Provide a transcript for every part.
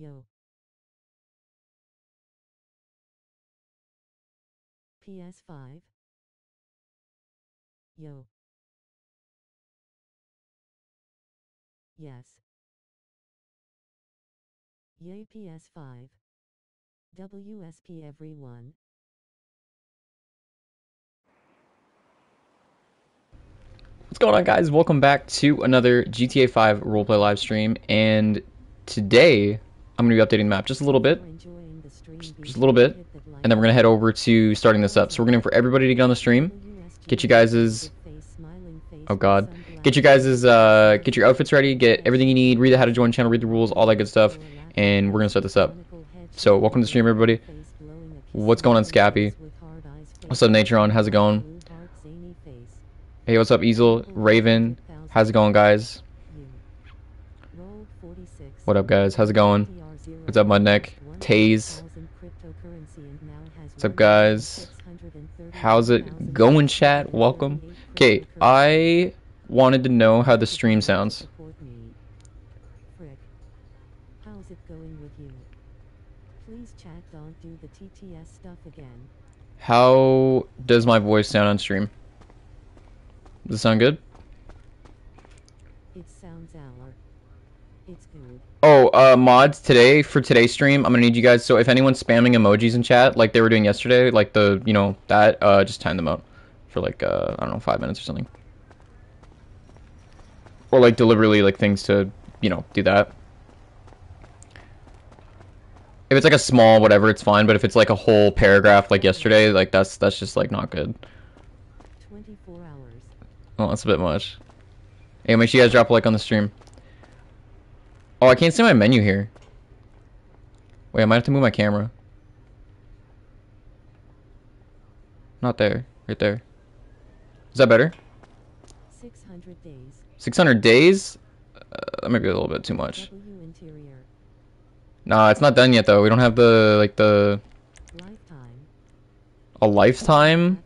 Yo. PS5. Yo. Yes. Yay PS5. WSP everyone. What's going on guys? Welcome back to another GTA 5 roleplay live stream and today I'm going to be updating the map just a little bit, just, a little bit, and then we're going to head over to starting this up. So we're going to for everybody to get on the stream, get you guys's Oh god. Get you guys's uh get your outfits ready, get everything you need, read the how to join channel, read the rules, all that good stuff, and we're going to start this up. So, welcome to the stream, everybody. What's going on, Scappy? What's up, Natron? How's it going? Hey, what's up, Easel? Raven? How's it going, guys? What up, guys? How's it going? What's up, my neck? Taze? What's up, guys? How's it going, chat? Welcome. Okay, I wanted to know how the stream sounds. How's it going with you? Please chat don't do the TTS stuff again. How does my voice sound on stream? Does it sound good? It sounds our. It's good. Oh, uh, mods today for today's stream. I'm gonna need you guys. So if anyone's spamming emojis in chat like they were doing yesterday, like the you know that, uh, just time them out for like uh, I don't know five minutes or something, or like deliberately like things to you know do that. If it's like a small whatever, it's fine. But if it's like a whole paragraph like yesterday, like that's that's just like not good. 24 hours. Oh, that's a bit much. Hey, make sure you guys drop a like on the stream. Oh, I can't see my menu here. Wait, I might have to move my camera. Not there. Right there. Is that better? 600 days. 600 days? Uh, that might be a little bit too much. Nah, it's not done yet, though. We don't have the, like, the... Lifetime. A lifetime?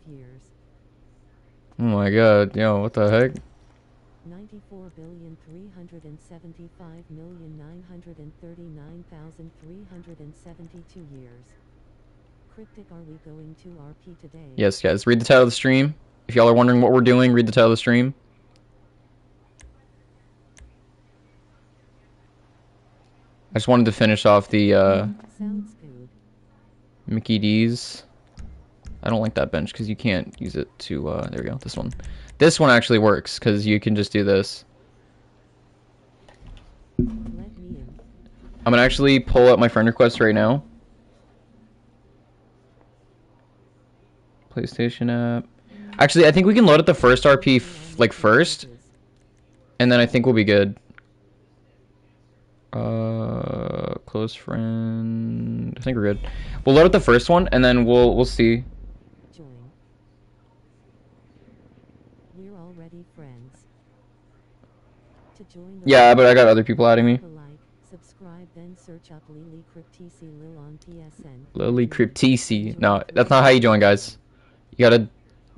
Oh my god. Yo, what the heck? 939,372 years. Cryptic are we going to RP today? Yes, guys. Read the title of the stream. If y'all are wondering what we're doing, read the title of the stream. I just wanted to finish off the uh, Mickey D's. I don't like that bench because you can't use it to, uh, there we go, this one. This one actually works because you can just do this. Let. I'm gonna actually pull up my friend request right now. PlayStation app. Actually, I think we can load up the first RP f- like first, and then I think we'll be good. Uh, close friend. I think we're good. We'll load up the first one, and then we'll we'll see. Join. We're already friends. To join the Yeah, but I got other people adding me. Click a like, subscribe, then search up Lily Cryptc Lil on PSN. Lily Cryptc. No, that's not how you join, guys. You gotta, you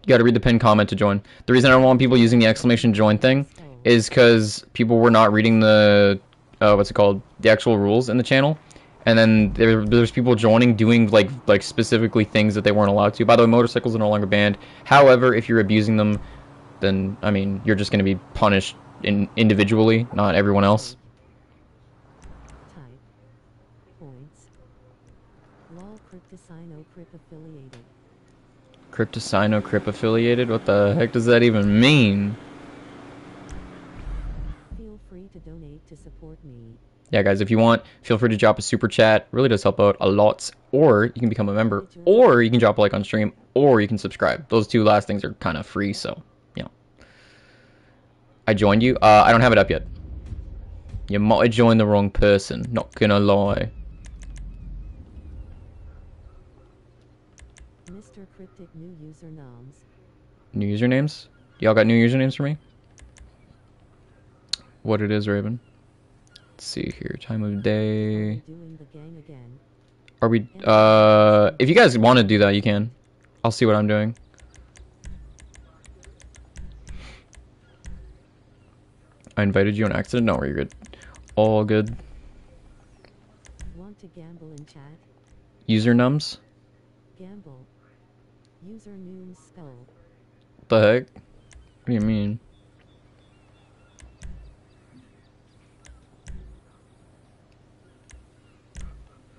gotta read the pinned comment to join. The reason I don't want people using the exclamation join thing Oh, is because people were not reading the, uh, what's it called, the actual rules in the channel, and then there, there's people joining doing like like specifically things that they weren't allowed to. By the way, motorcycles are no longer banned. However, if you're abusing them, then I mean you're just gonna be punished in individually, not everyone else. type. Points. Lol Crypticino Crypt affiliated. Cryptocino Crypt affiliated. What the heck does that even mean? Feel free to donate to support me. yeah guys if you want feel free to drop a super chat. Really does help out a lot. Or you can become a member. Or you can drop a like on stream. Or you can subscribe. Those two last things are kind of free so you know. I joined you. Uh i don't have it up yet. You might have joined the wrong person. Not gonna lie Mr. Cryptic new user noms. New usernames y'all got new usernames for me what it is raven let's see here time of day. Are we, uh, if you guys want to do that, you can. I'll see what I'm doing. I invited you on accident? No, you're good. All good. to gamble in chat. User nums? Gamble. User. The heck? What do you mean?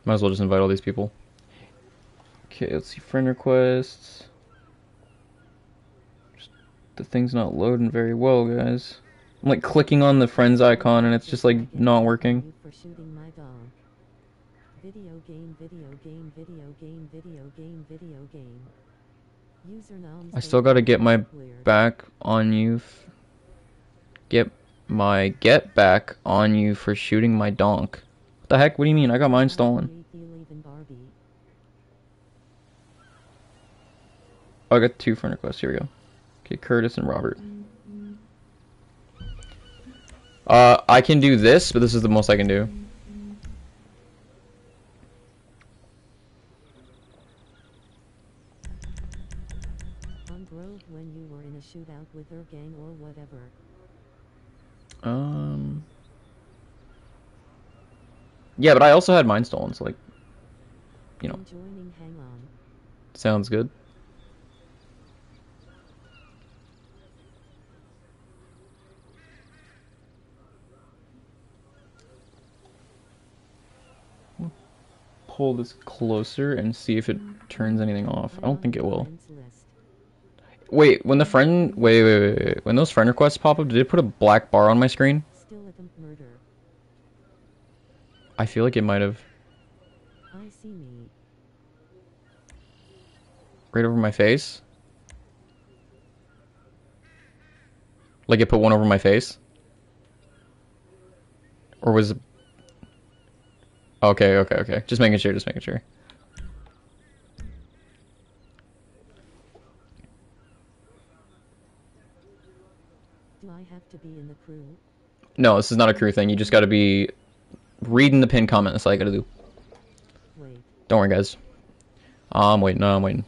Might as well just invite all these people. Okay, let's see friend requests. Just- the thing's not loading very well, guys. I'm like clicking on the friends icon and it's just like not working. Video game, video game, video game, video game, video game. I still gotta get my back on you. F- get my get back on you for shooting my donk. What the heck? What do you mean? I got mine stolen. Barbie, Believe in Barbie. Oh, I got two friend requests. Here we go. Okay, Curtis and Robert. Uh, I can do this, but this is the most I can do. On Grove when you were in a shootout gang or whatever. Um. Yeah, but I also had mine stolen, so like, you know, joining hang on. sounds good. Pull this closer and see if it turns anything off. I don't think it will. Wait, when the friend wait, wait, wait, wait, when those friend requests pop up, did it put a black bar on my screen? Still a dump murder. I feel like it might have I see me. right over my face. Like it put one over my face? Or was it Okay, okay, okay. Just making sure, just making sure. Do I have to be in the crew? No, this is not a crew thing. You just gotta be reading the pin comment. That's all you gotta do. Wait. Don't worry, guys. I'm waiting. No, I'm waiting.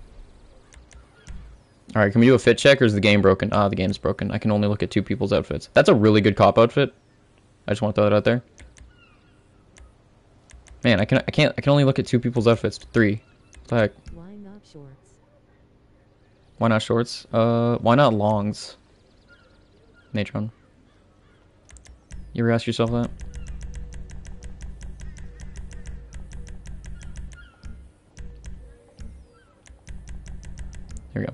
All right, can we do a fit check, or is the game broken? Ah, the game's broken. I can only look at two people's outfits. That's a really good cop outfit. I just want to throw that out there. Man, I can I can't I can only look at two people's outfits. Three. What the heck? Why not shorts? Why not shorts? Uh, why not longs? Natron. You ever ask yourself that? Here we go.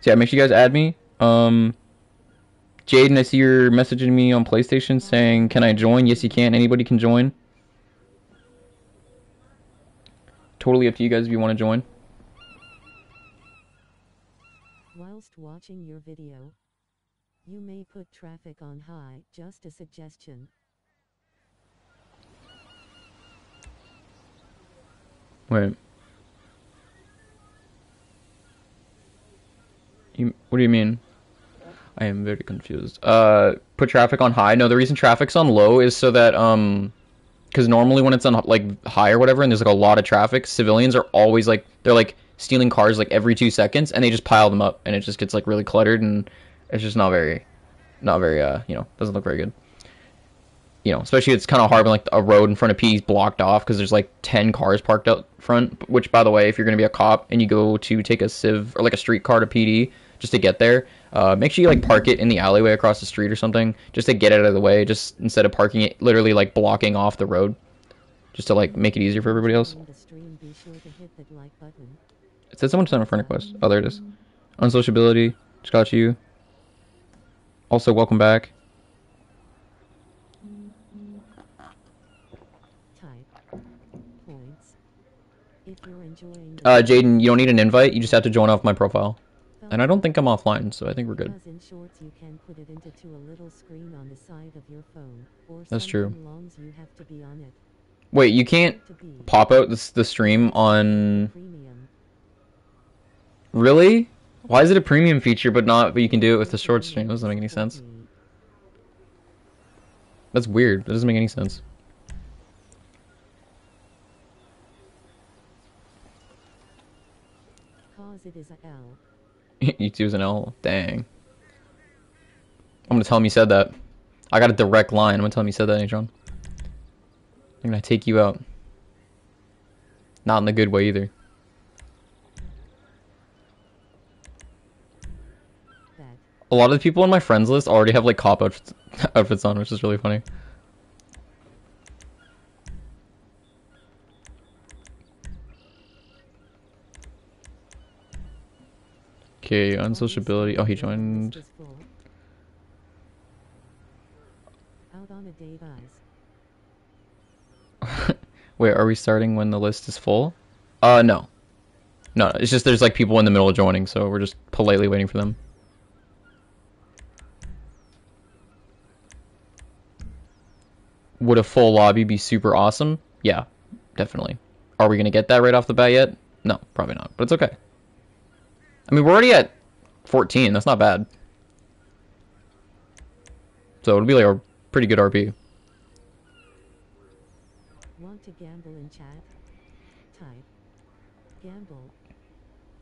So yeah, make sure you guys add me. Um, Jaden, I see you're messaging me on PlayStation saying, "Can I join?" Yes, you can. Anybody can join. Totally up to you guys if you want to join. Whilst watching your video, you may put traffic on high, just a suggestion. Wait. You, what do you mean? I am very confused. Uh, put traffic on high. No, the reason traffic's on low is so that um, because normally when it's on like high or whatever, and there's like a lot of traffic, civilians are always like they're like stealing cars like every two seconds, and they just pile them up, and it just gets like really cluttered, and it's just not very, not very uh, you know, doesn't look very good. You know, especially it's kind of hard when like a road in front of P is blocked off because there's like ten cars parked out front. Which, by the way, if you're gonna be a cop and you go to take a civ or like a street car to PD just to get there, uh, make sure you like park it in the alleyway across the street or something just to get out of the way. Just instead of parking it literally like blocking off the road, just to like make it easier for everybody else. It said someone sent a friend request. Oh, there it is. Unsociability. Just got you. Also, welcome back. Type. Points. If you're enjoying Uh, Jaden, you don't need an invite. You just have to join off my profile. And I don't think I'm offline, so I think we're good. Shorts you can put it into to a little screen on the side of your phone. Or That's true. you have to be on it. Wait, you can't pop out this the stream on really? Why is it a premium feature but not? But you can do it with the short stream. That doesn't make any sense. That's weird. That doesn't make any sense. Cause it is a L. YouTube's an L. Dang. I'm gonna tell him you said that. I got a direct line. I'm gonna tell him you said that, Natron. I'm gonna take you out. Not in the good way either. A lot of the people on my friends list already have like cop outfits, outfits on, which is really funny. Okay, unsociability. Oh, he joined. Wait, are we starting when the list is full? Uh, no. No, it's just there's like people in the middle of joining, so we're just politely waiting for them. Would a full lobby be super awesome? Yeah, definitely. Are we gonna get that right off the bat yet? No, probably not, but it's okay. I mean, we're already at 14, that's not bad. So it'll be like a pretty good RP. Want to gamble in chat? Type. Gamble.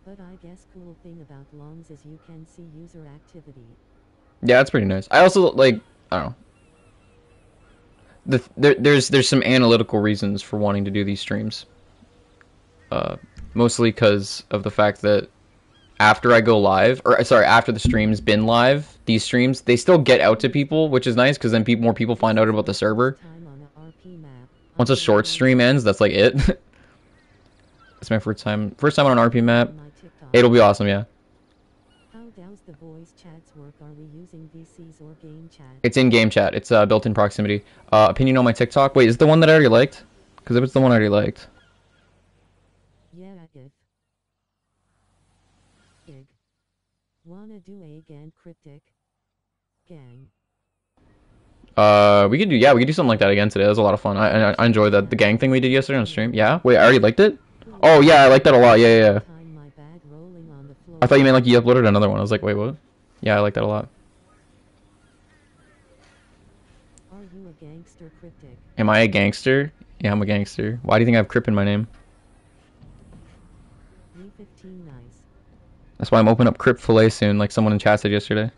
But I guess cool thing about longs is you can see user activity. Yeah, that's pretty nice. I also like I don't know. The, there, there's there's some analytical reasons for wanting to do these streams. Uh, mostly because of the fact that after I go live, or sorry, after the stream's been live, these streams they still get out to people, which is nice because then people more people find out about the server. Once a short stream ends, that's like it. it's my first time first time on an RP map. It'll be awesome, yeah. How does the voice chats work? Are we using VCs or game chat? It's in game chat. It's uh, built-in proximity. Uh, opinion on my TikTok. Wait, is it the one that I already liked? Because if it's the one I already liked. Yeah, if. Big. Wanna do a gan cryptic? Gang. Uh, we could do yeah, we could do something like that again today. That was a lot of fun. I I, I enjoyed that the gang thing we did yesterday on stream. Yeah. Wait, I already liked it. Oh yeah, I liked that a lot. Yeah, yeah. yeah. Time my bag rolling on the floor. I thought you meant like you uploaded another one. I was like, wait, what? Yeah, I like that a lot. Are you a gangster cryptic? Am I a gangster? Yeah, I'm a gangster. Why do you think I have Crip in my name? That's why I'm opening up Crip Filet soon, like someone in chat said yesterday.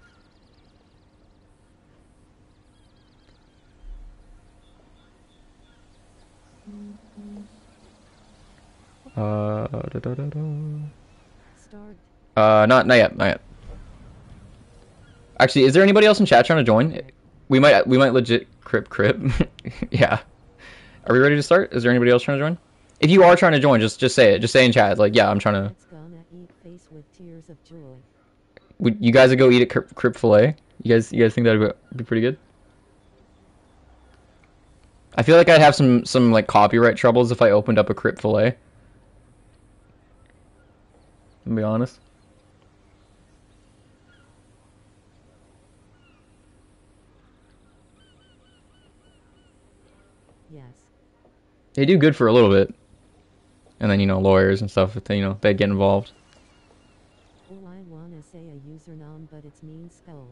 Uh, da, da, da. Uh, not not yet, not yet. Actually, is there anybody else in chat trying to join? We might we might legit crip crip. yeah. Are we ready to start? Is there anybody else trying to join? If you are trying to join, just just say it. Just say in chat like, yeah, I'm trying to. That's gonna eat face with tears of joy. Would you guys would go eat at crip, crip fillet? You guys you guys think that would be pretty good? I feel like I'd have some some like copyright troubles if I opened up a crip fillet. To be honest. Yes. They do good for a little bit. And then, you know, lawyers and stuff, they, you know, they get involved. All I wanna say a username, but it's mean skull.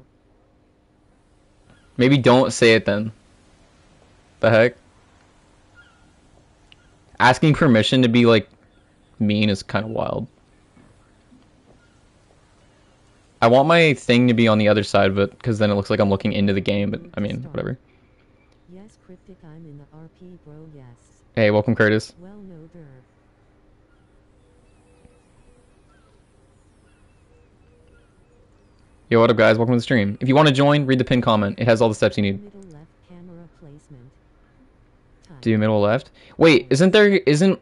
Maybe don't say it then. The heck? Asking permission to be, like, mean is kind of wild. I want my thing to be on the other side of it, because then it looks like I'm looking into the game, but, I mean, whatever. Yes, cryptic, I'm in the RP, bro. Yes. Hey, welcome, Curtis. Well, no. Yo, what up, guys? Welcome to the stream. If you want to join, read the pin comment. It has all the steps you need. Do middle left. Wait, isn't there isn't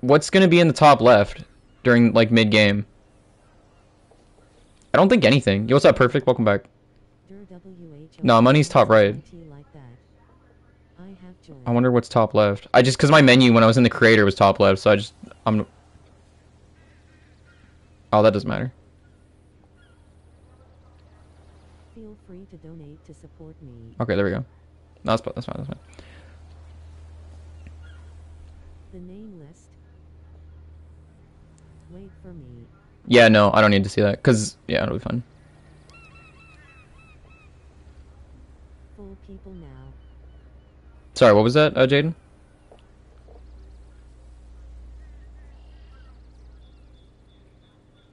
what's gonna be in the top left during like mid game? I don't think anything. Yo, what's up, perfect? Welcome back. No, money's top right. Like that. I have joined. I wonder what's top left. I just cause my menu when I was in the creator was top left, so I just I'm. Oh, that doesn't matter. Feel free to donate to support me. Okay, there we go. No, that's, that's fine. That's fine. The name list. Wait for me. Yeah, no, I don't need to see that. Cause yeah, it'll be fine. Full people now. Sorry, what was that, uh, Jaden?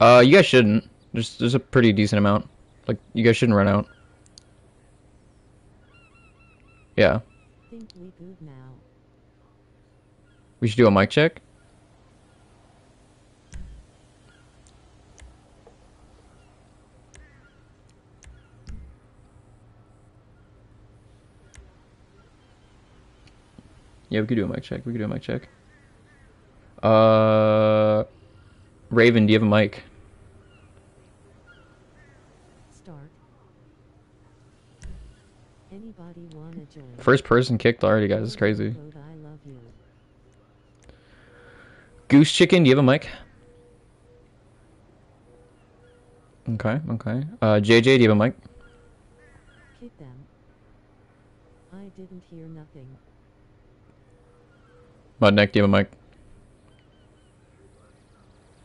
Uh, you guys shouldn't. There's there's a pretty decent amount. Like you guys shouldn't run out. Yeah. Think we now. We should do a mic check. Yeah, we could do a mic check. We could do a mic check. Uh, Raven, do you have a mic? Start. Anybody wanna join? First person kicked already, guys. It's crazy. Code I love you. Goose Chicken, do you have a mic? Okay, okay. Uh, JJ, do you have a mic? Kick them. I didn't hear nothing. Mudneck, do you have a mic?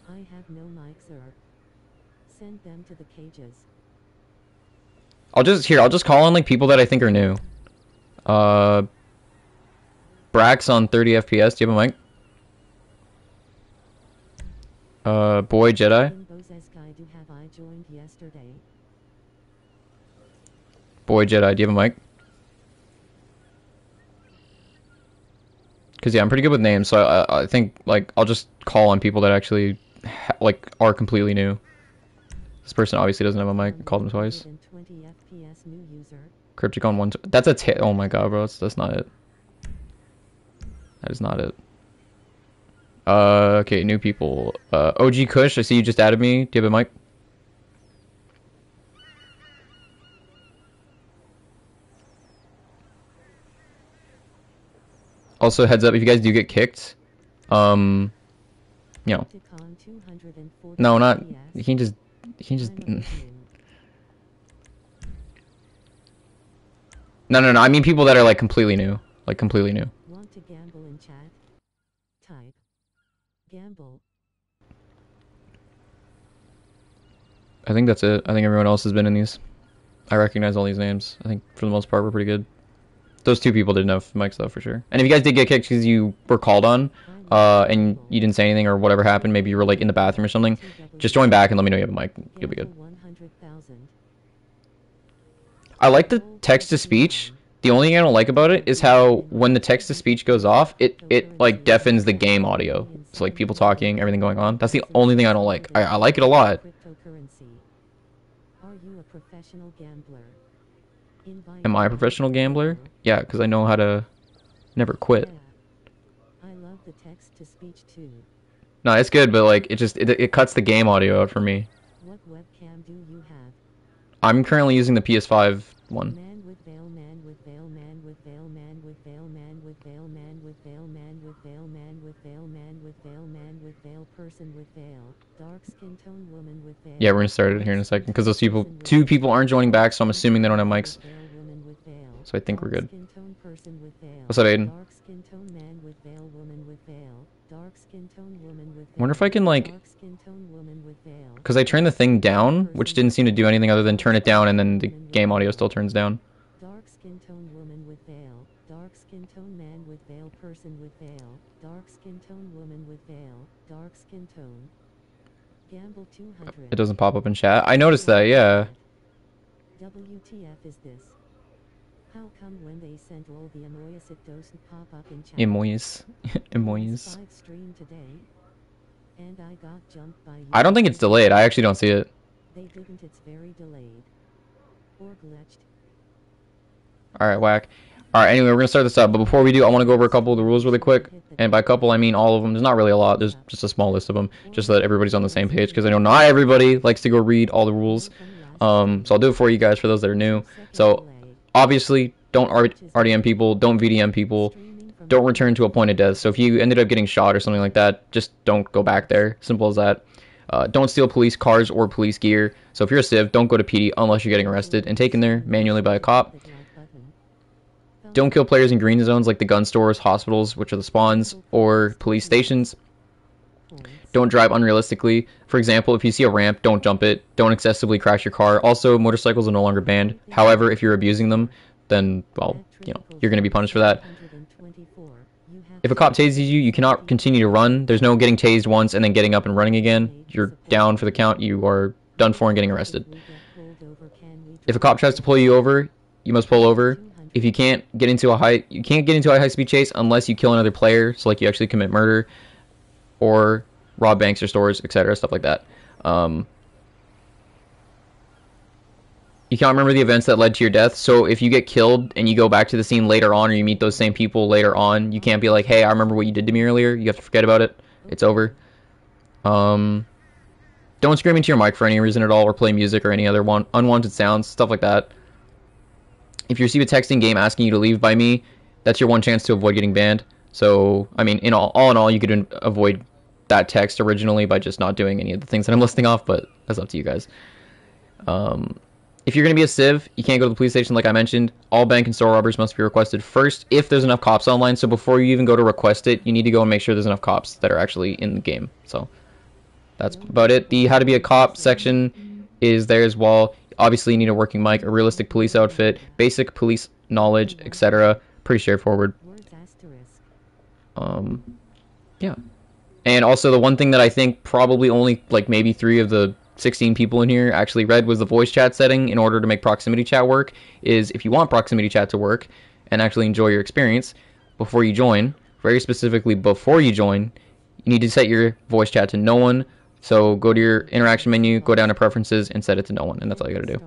I have no mic, sir. Send them to the cages. I'll just here. I'll just call on like people that I think are new. Uh, Brax on 30 FPS. Do you have a mic? Uh, boy Jedi. Limbo's Eskai do have I joined yesterday? Boy Jedi. Do you have a mic? Cause yeah, I'm pretty good with names, so I, I think like I'll just call on people that actually like are completely new. This person obviously doesn't have a mic. I called him twice. 120 FPS new user. Crypticon one. That's a Oh my god, bro. That's, that's not it. That is not it. Uh, okay, new people. Uh, OG Kush, I see you just added me. Do you have a mic? Also, heads up, if you guys do get kicked, um, you know, no, not, you can just, you can just, I'm a Muslim. no, no, no, I mean people that are like completely new, like completely new. Want to gamble in chat? Type. Gamble. I think that's it. I think everyone else has been in these. I recognize all these names. I think for the most part we're pretty good. Those two people didn't have mics though for sure. And if you guys did get kicked because you were called on, uh, and you didn't say anything or whatever happened, maybe you were like in the bathroom or something, just join back and let me know you have a mic. You'll be good. 100,000. I like the text to speech. The only thing I don't like about it is how when the text to speech goes off, it it like deafens the game audio. So like people talking, everything going on. That's the only thing I don't like. I, I like it a lot. Are you a professional gambler? Am I a professional gambler? Yeah, because I know how to never quit. I love the text to speech too. No, it's good, but like it just it, it cuts the game audio out for me. What webcam do you have? I'm currently using the PS5 one. Yeah, we're gonna start it here in a second because those people, two people aren't joining back, so I'm assuming they don't have mics. So I think we're good. What's up, Aiden? Wonder if I can, like-. Because I turned the thing down, which didn't seem to do anything other than turn it down, and then the game audio still turns down. Dark skin tone woman with veil. Dark skin tone man with veil person with veil. Dark skin tone woman with veil. Dark skin tone. Gamble 200. It doesn't pop up in chat. I noticed that, yeah. WTF is this? How come when they sent all the emojis it doesn't pop up in chat? Emojis. emojis. Stream today. And I got jumped by I don't think it's delayed. I actually don't see it. They didn't it's very delayed. Or glitched. Alright, whack. Alright, anyway, we're gonna start this up, but before we do, I want to go over a couple of the rules really quick. And by couple, I mean all of them. There's not really a lot, there's just a small list of them, just so that everybody's on the same page, because I know not everybody likes to go read all the rules. Um, so I'll do it for you guys for those that are new. So, obviously, don't RDM people, don't VDM people, don't return to a point of death. So if you ended up getting shot or something like that, just don't go back there. Simple as that. Uh, don't steal police cars or police gear. So if you're a civ, don't go to PD unless you're getting arrested and taken there manually by a cop. Don't kill players in green zones like the gun stores, hospitals, which are the spawns, or police stations. Don't drive unrealistically. For example, if you see a ramp, don't jump it. Don't excessively crash your car. Also, motorcycles are no longer banned. However, if you're abusing them, then, well, you know, you're going to be punished for that. If a cop tases you, you cannot continue to run. There's no getting tased once and then getting up and running again. You're down for the count. You are done for and getting arrested. If a cop tries to pull you over, you must pull over. If you can't get into a high you can't get into a high speed chase unless you kill another player so like you actually commit murder or rob banks or stores etc stuff like that. Um, you can't remember the events that led to your death so if you get killed and you go back to the scene later on or you meet those same people later on you can't be like hey i remember what you did to me earlier you have to forget about it. It's over. Um, don't scream into your mic for any reason at all or play music or any other unwanted sounds stuff like that if you receive a text in game asking you to leave by me, that's your one chance to avoid getting banned. So, I mean, in all, all in all, you could avoid that text originally by just not doing any of the things that I'm listing off, but that's up to you guys. Um, if you're going to be a civ, you can't go to the police station like I mentioned. All bank and store robbers must be requested first if there's enough cops online. So before you even go to request it, you need to go and make sure there's enough cops that are actually in the game. So that's about it. The how to be a cop section is there as well. Obviously, you need a working mic, a realistic police outfit, basic police knowledge, etc. Pretty straightforward. Um, yeah. And also, the one thing that I think probably only like maybe three of the 16 people in here actually read was the voice chat setting in order to make proximity chat work. Is if you want proximity chat to work and actually enjoy your experience before you join, very specifically before you join, you need to set your voice chat to no one so go to your interaction menu, go down to preferences, and set it to no one, and that's all you gotta do.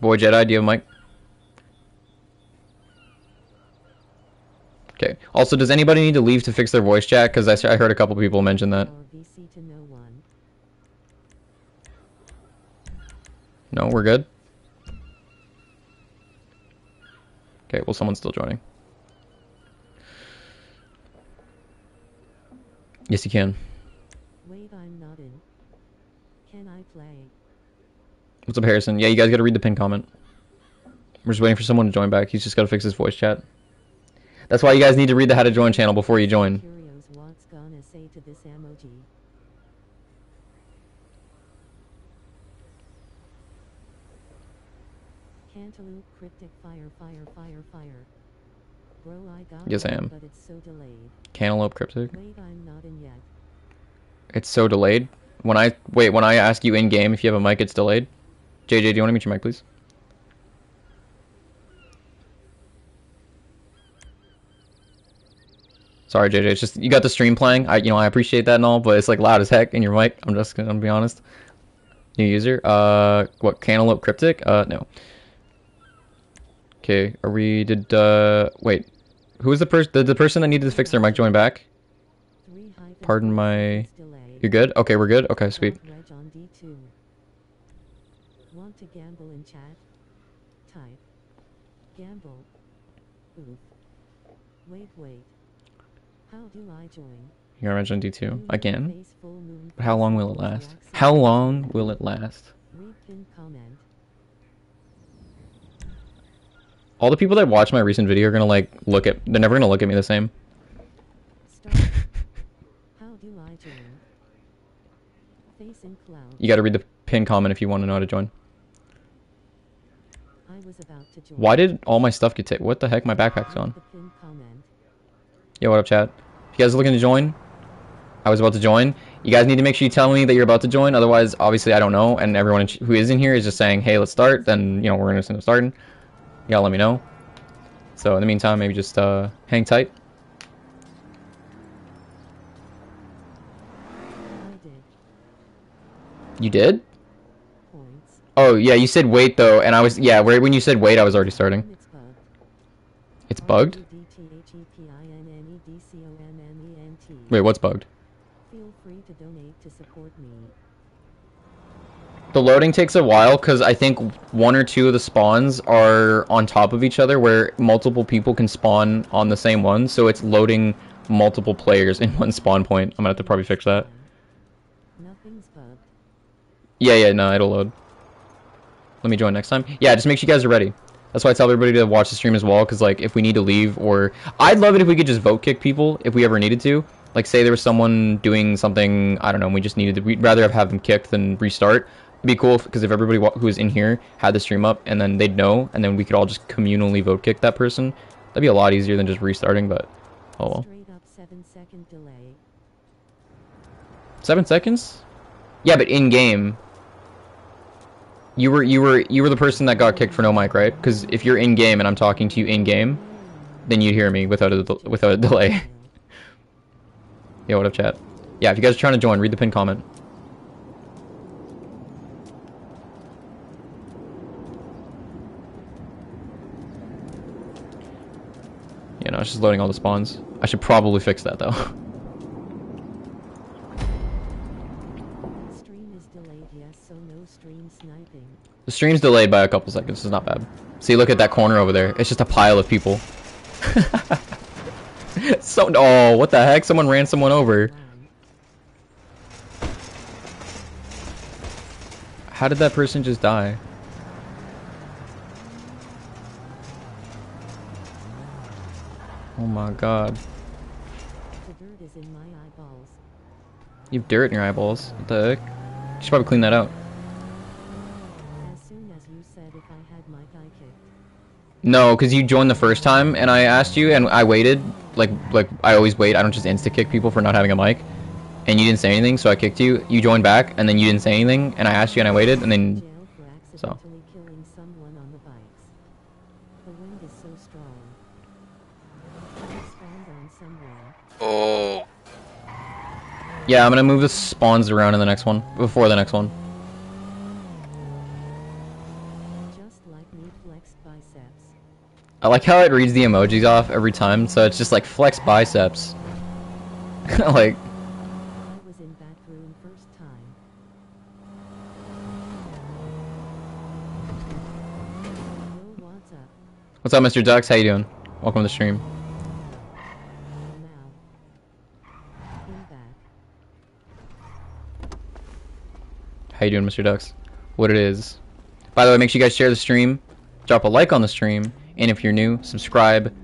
Boy Jedi, do you have a mic? Okay. Also, does anybody need to leave to fix their voice chat? Because I, I heard a couple people mention that. No, we're good. Okay, well, someone's still joining. Yes, you can. Wait, I'm not in. Can I play? What's up, Harrison? Yeah, you guys gotta read the pin comment. We're just waiting for someone to join back. He's just gotta fix his voice chat. That's why you guys need to read the how to join channel before you join. What's gonna say to this emoji. Cantaloupe cryptic fire fire fire fire. Bro, I got Yes, I am. But it's so delayed. Cantaloupe cryptic. Wait, I'm not in yet. It's so delayed. When I wait, when I ask you in game if you have a mic, it's delayed. JJ, do you want to mute your mic, please? Sorry, JJ. It's just you got the stream playing. I, you know, I appreciate that and all, but it's like loud as heck in your mic. I'm just gonna be honest. New user. Uh, what? Cantaloupe cryptic? Uh, no. Okay, are we? Did uh, wait. Who was the person? The, the person that needed to fix their mic join back? Pardon my-. You're good. Okay, we're good. Okay, sweet. Reg on D2. Want to gamble in chat? Type. Gamble. Oof. Wait, wait. How do I join? You're mentioned D2 again. face full moon But how long will it last? How long will it last? Read pin comment. All the people that watch my recent video are gonna like look at. They're never gonna look at me the same. How do I? Face in cloud. You gotta read the pin comment if you want to know how to join. I was about to join. Why did all my stuff get taken? What the heck? My backpack's gone. Yo, what up, chat? If you guys are looking to join, I was about to join. You guys need to make sure you tell me that you're about to join. Otherwise, obviously, I don't know. And everyone who is in here is just saying, "Hey, let's start." Then you know we're gonna end up starting. Gotta let me know. So in the meantime, maybe just uh, hang tight. You did? Oh yeah, you said wait though, and I was yeah. Right when you said wait, I was already starting. It's bugged. It's bugged. Wait, what's bugged? Feel free to donate to support me. The loading takes a while because I think one or two of the spawns are on top of each other where multiple people can spawn on the same one, so it's loading multiple players in one spawn point. I'm gonna have to probably fix that. Nothing's bugged. Yeah, yeah, no, it'll load. Let me join next time. Yeah, just make sure you guys are ready. That's why I tell everybody to watch the stream as well, because like if we need to leave or I'd love it if we could just vote kick people if we ever needed to. Like say there was someone doing something I don't know, and we just needed to. We'd rather have, have them kicked than restart. It'd be cool because if, everybody wa- who was in here had the stream up, and then they'd know, and then we could all just communally vote kick that person. That'd be a lot easier than just restarting. But oh well. Straight up 7 second delay. Seven seconds? Yeah, but in game. You were you were you were the person that got kicked for no mic, right? Because if you're in game and I'm talking to you in game, then you'd hear me without a without a delay. yeah, what up, chat? Yeah, if you guys are trying to join, read the pin comment. No, it's just loading all the spawns. I should probably fix that though. Stream is delayed, yes, so no stream sniping. The stream's delayed by a couple seconds. It's not bad. See, look at that corner over there. It's just a pile of people. so, oh, what the heck? Someone ran someone over. How did that person just die? Oh my god. The dirt is in my eyeballs. You have dirt in your eyeballs. What the heck? You should probably clean that out. As soon as you said if I had my guy kicked. No, because you joined the first time, and I asked you, and I waited. Like, like I always wait. I don't just insta kick people for not having a mic. And you didn't say anything, so I kicked you. You joined back, and then you didn't say anything, and I asked you, and I waited, and then so. accidentally killing someone on the bikes. The wind is so strong. I spawned on someone. Oh. Yeah, I'm gonna move the spawns around in the next one. Before the next one. Just like me flexed biceps. I like how it reads the emojis off every time, so it's just like flex biceps. like, I was in that room first time. Yo, what's up? what's up, Mr. Ducks? How you doing? Welcome to the stream. Now. In back. How you doing, Mr. Ducks? What it is. By the way, make sure you guys share the stream, drop a like on the stream, and if you're new, subscribe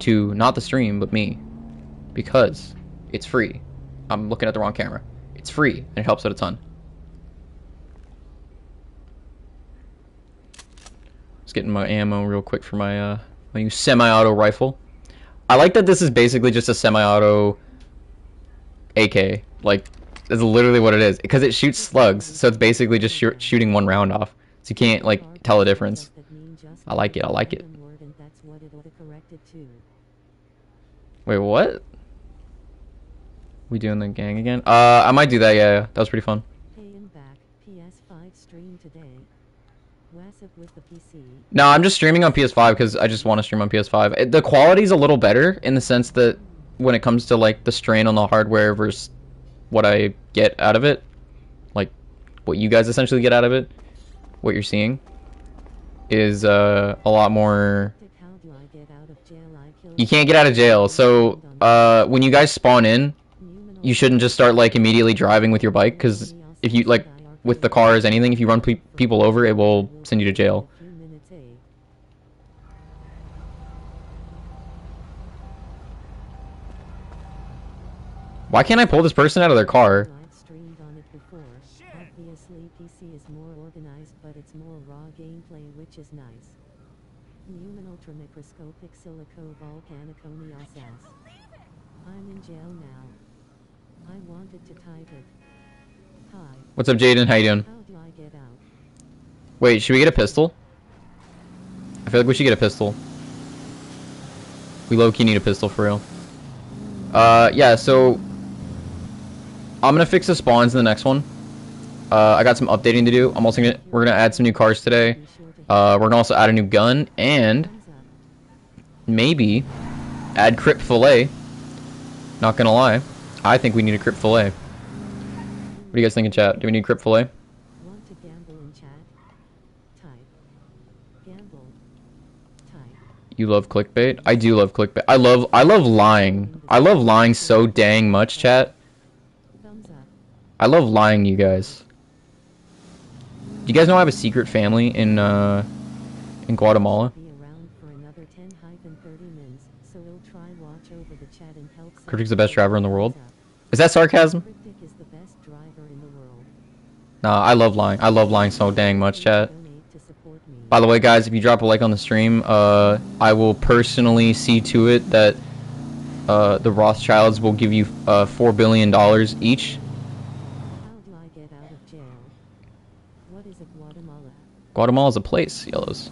to not the stream, but me. Because it's free. I'm looking at the wrong camera. It's free, and it helps out a ton. Just getting my ammo real quick for my uh my new semi-auto rifle. I like that this is basically just a semi-auto AK. Like that's literally what it is because it shoots slugs, so it's basically just shoo- shooting one round off. So you can't like tell the difference. I like it, I like it. Wait, what? We doing the gang again? Uh, I might do that. Yeah, yeah. that was pretty fun. Hey back, PS5 stream today. What's up with the PC. No, I'm just streaming on PS5 because I just want to stream on PS5. It, the quality's a little better in the sense that when it comes to like the strain on the hardware versus what I get out of it, like what you guys essentially get out of it, what you're seeing, is uh, a lot more. You can't get out of jail. So uh, when you guys spawn in, you shouldn't just start like immediately driving with your bike because if you like with the cars anything if you run pe- people over it will send you to jail why can't i pull this person out of their car Live streamed on it before. Obviously, PC is more organized, but it's more raw gameplay, which is nice. Newman ultramicroscopic silico volcaniconiosas. I'm in jail now. I wanted to type it. Hi. what's up jaden how you doing How do I get out? wait should we get a pistol i feel like we should get a pistol we low-key need a pistol for real uh yeah so i'm gonna fix the spawns in the next one uh i got some updating to do i'm also gonna we're gonna add some new cars today Be sure to hit uh we're gonna also add a new gun and maybe add crypt fillet. Not gonna lie, I think we need a crypt fillet. What do you guys think in chat? Do we need crypt fillet? Want to gamble in chat? Type. Gamble. Type. You love clickbait? I do love clickbait. I love I love lying. I love lying so dang much, chat. I love lying to you guys. Do you guys know I have a secret family in uh in Guatemala? Be around for another 10 hyphen 30 mins, so we'll try watch over the chat and help. Cryptic's the best driver in the world. Is that sarcasm? Is the best driver in the world. Nah, I love lying. I love lying so dang much, chat. Donate to support me. By the way, guys, if you drop a like on the stream, uh, I will personally see to it that uh, the Rothschilds will give you uh, four billion dollars each Guatemala's a place, yellows.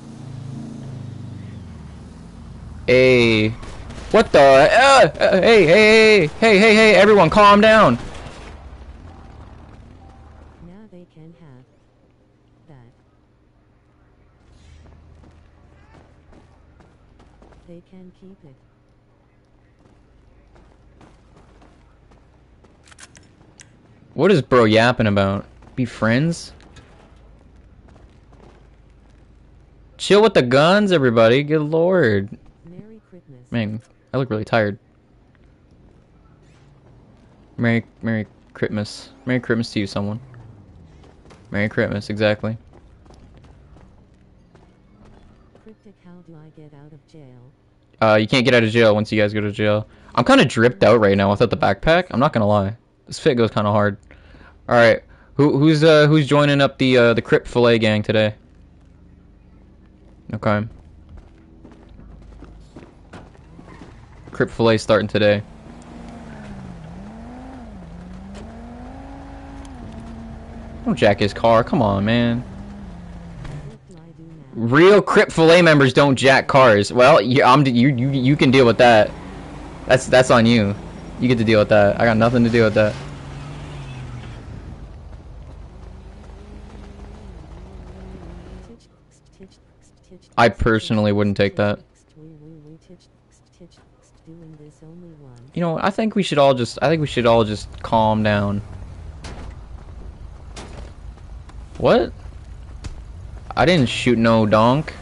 Hey. What the? Uh, uh, hey, hey, hey, hey, hey, hey, everyone calm down. Now they can have that. They can keep it. What is bro yapping about? Be friends? Chill with the guns, everybody. Good lord. Merry Man, I look really tired. Merry, Merry Christmas. Merry Christmas to you, someone. Merry Christmas, exactly. Cryptic, how do I get out of jail? Uh, you can't get out of jail once you guys go to jail. I'm kind of dripped out right now without the backpack. I'm not gonna lie. This fit goes kind of hard. All right, who who's uh who's joining up the uh the Crypt Fillet gang today? Okay. Crypt Fillet starting today. Don't jack his car. Come on, man. Real Crypt Fillet members don't jack cars. Well, you, I'm you you you can deal with that. That's that's on you. You get to deal with that. I got nothing to do with that. I personally wouldn't take that. You know, I think we should all just I think we should all just calm down. What? I didn't shoot no donk.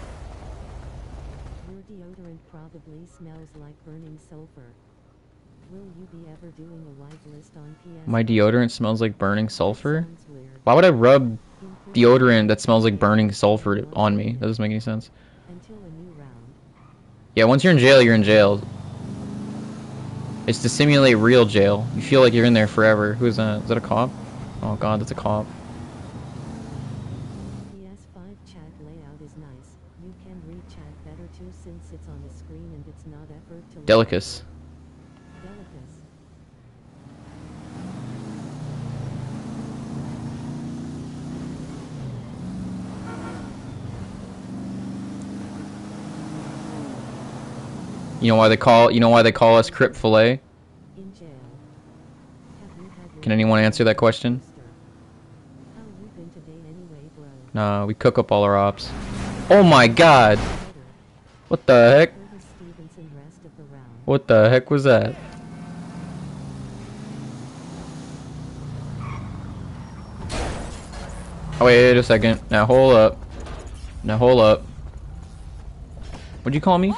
Your deodorant probably smells like burning sulfur. Will you be ever doing a live list on PS? My deodorant smells like burning sulfur. Why would I rub deodorant that smells like burning sulfur on me? That doesn't make any sense. Until a new round. Yeah, once you're in jail, you're in jail. It's to simulate real jail. You feel like you're in there forever. Who is that? Is that a cop? Oh god, that's a cop. PS5 chat layout is nice. You can read chat better too since it's on the screen and it's not effort to look Delicus. over. Delicus. You know why they call you know why they call us had your Can anyone answer that question? Nah, we cook up all our ops. Oh my god! What the heck? What the heck was that? Oh wait a second. Now hold up. Now hold up. What'd you call me?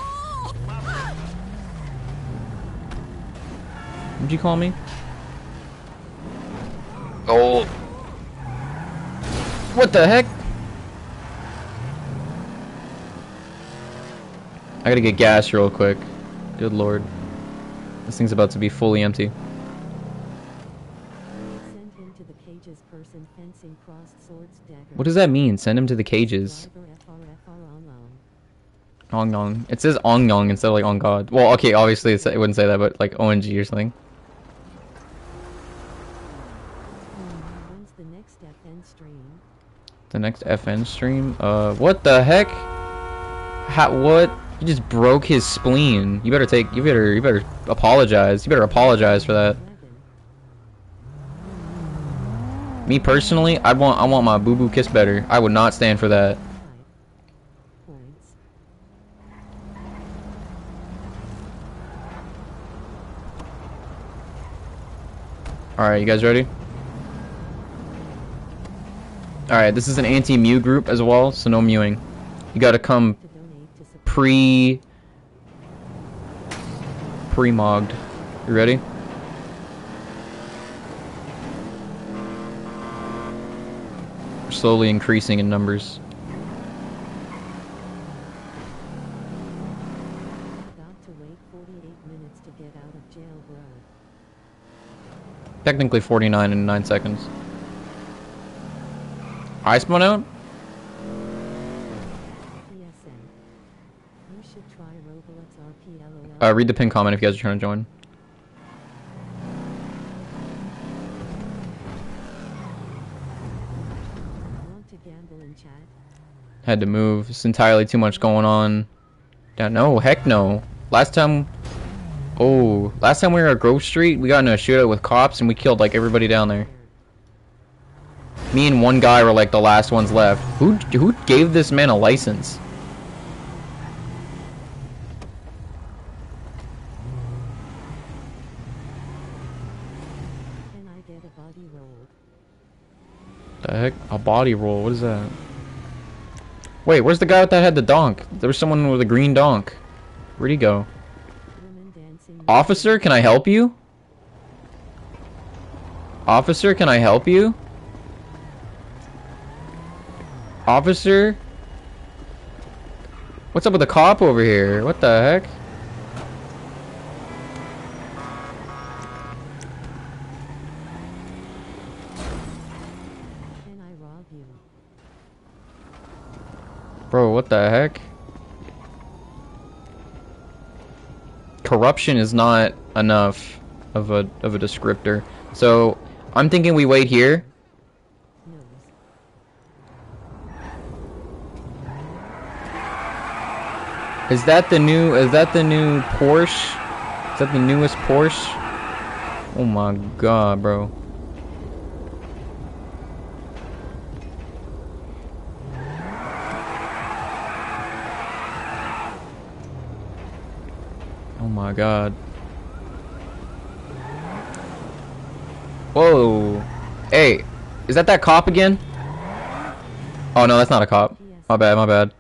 What'd you call me? Oh. What the heck? I gotta get gas real quick. Good lord. This thing's about to be fully empty. Send him to the cages person fencing crossed swords dagger. What does that mean? Send him to the cages. Driver FRFR on loan. Ong Nong. It says Ong Nong instead of like On God. Well, okay, obviously it's, it wouldn't say that, but like ONG or something. Hmm, When's the next FN stream? The next FN stream? Uh, what the heck? How, what? You just broke his spleen. You better take, you better, you better apologize. You better apologize for that. Me personally, I want, I want my boo boo kiss better. I would not stand for that. Alright, you guys ready? Alright, this is an anti-mew group as well, so no mewing. You gotta come pre... Pre-mogged. You ready? We're slowly increasing in numbers. About to wait 48 minutes to get out of jail, bro. Technically 49 in 9 seconds. I spun out? PSN. You should try Roblox RPLOL. Uh, read the pin comment if you guys are trying to join. Want to gamble in chat? had to move. It's entirely too much going on. No, heck no. Last time, oh, last time we were at Grove Street, we got in a shootout with cops and we killed like everybody down there. Me and one guy were like the last ones left. Who who gave this man a license? Can I get a body roll? The heck? A body roll? What is that? Wait, where's the guy that had the donk? There was someone with a green donk. Where'd he go? Officer, can I help you? Officer, can I help you? Officer? What's up with the cop over here? What the heck? Can I rob you? Bro, what the heck? Corruption is not enough of a of a descriptor. So, I'm thinking we wait here. Nose. Is that the new is that the new Porsche? Is that the newest Porsche? Oh my god, bro. Oh my god. Whoa. Hey, is that that cop again? Oh no, that's not a cop. My bad, my bad.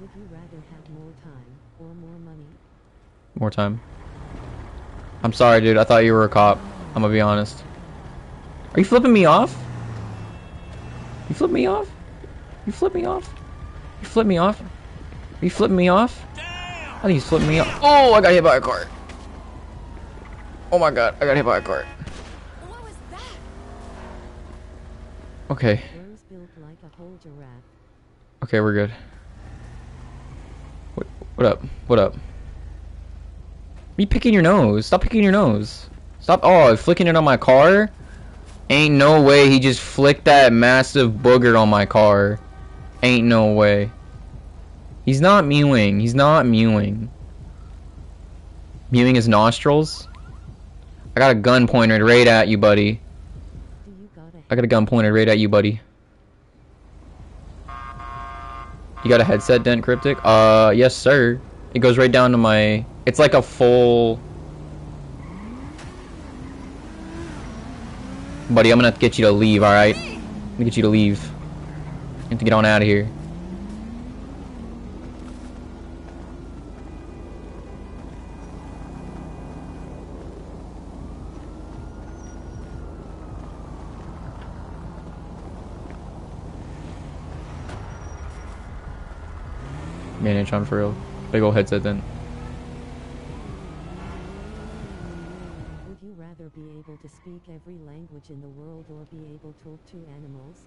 Would you rather have more time or more money? More time. I'm sorry, dude. I thought you were a cop. I'm gonna be honest. Are you flipping me off? You flip me off? You flip me off? You flip me off? Are you flipping me off? I think he's flipping me off. Oh, I got hit by a car. Oh my god, I got hit by a car. Okay, okay, we're good. What, what up? What up? Me picking your nose. Stop picking your nose. Stop. Oh, flicking it on my car? Ain't no way he just flicked that massive booger on my car. Ain't no way. He's not mewing. He's not mewing. Mewing his nostrils? I got a gun pointed right at you, buddy. I got a gun pointed right at you, buddy. You got a headset dent, Cryptic? Uh, yes, sir. It goes right down to my... It's like a full... Buddy, I'm gonna get you to leave, alright? I'm gonna get you to leave. Have to get on out of here. Manage on for real. Big ol' headset then. Would you rather be able to speak every language in the world or be able to talk to animals?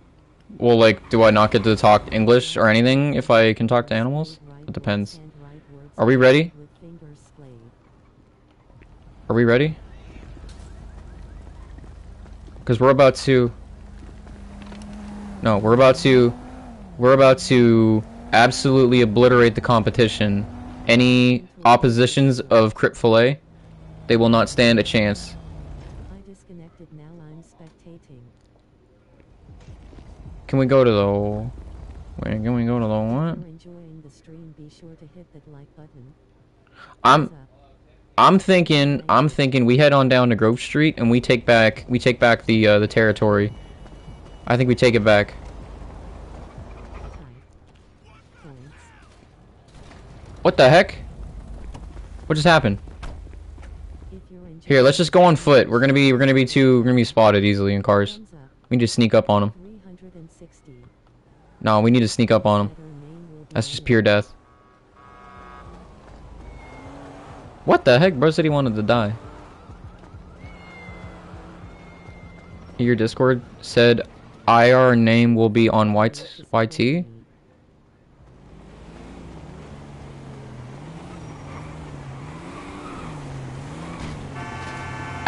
Well, like, do I not get to talk English or anything if I can talk to animals? It depends. words, and write words Are we ready? With fingers splayed. Are we ready? Because we're about to... No, we're about to... We're about to absolutely obliterate the competition. Any oppositions of Crypt Fillet, they will not stand a chance. Can we go to the... Wait, can we go to the what? I'm... I'm thinking, I'm thinking we head on down to Grove Street and we take back, we take back the uh, the territory. I think we take it back. Type. Points. What the heck? What just happened? Here, let's just go on foot. We're gonna be, we're gonna be too, we're gonna be spotted easily in cars. We need to sneak up on them. No, we need to sneak up on them. That's just pure death. What the heck? Bro said he wanted to die. Your Discord said IR name will be on YT. YT?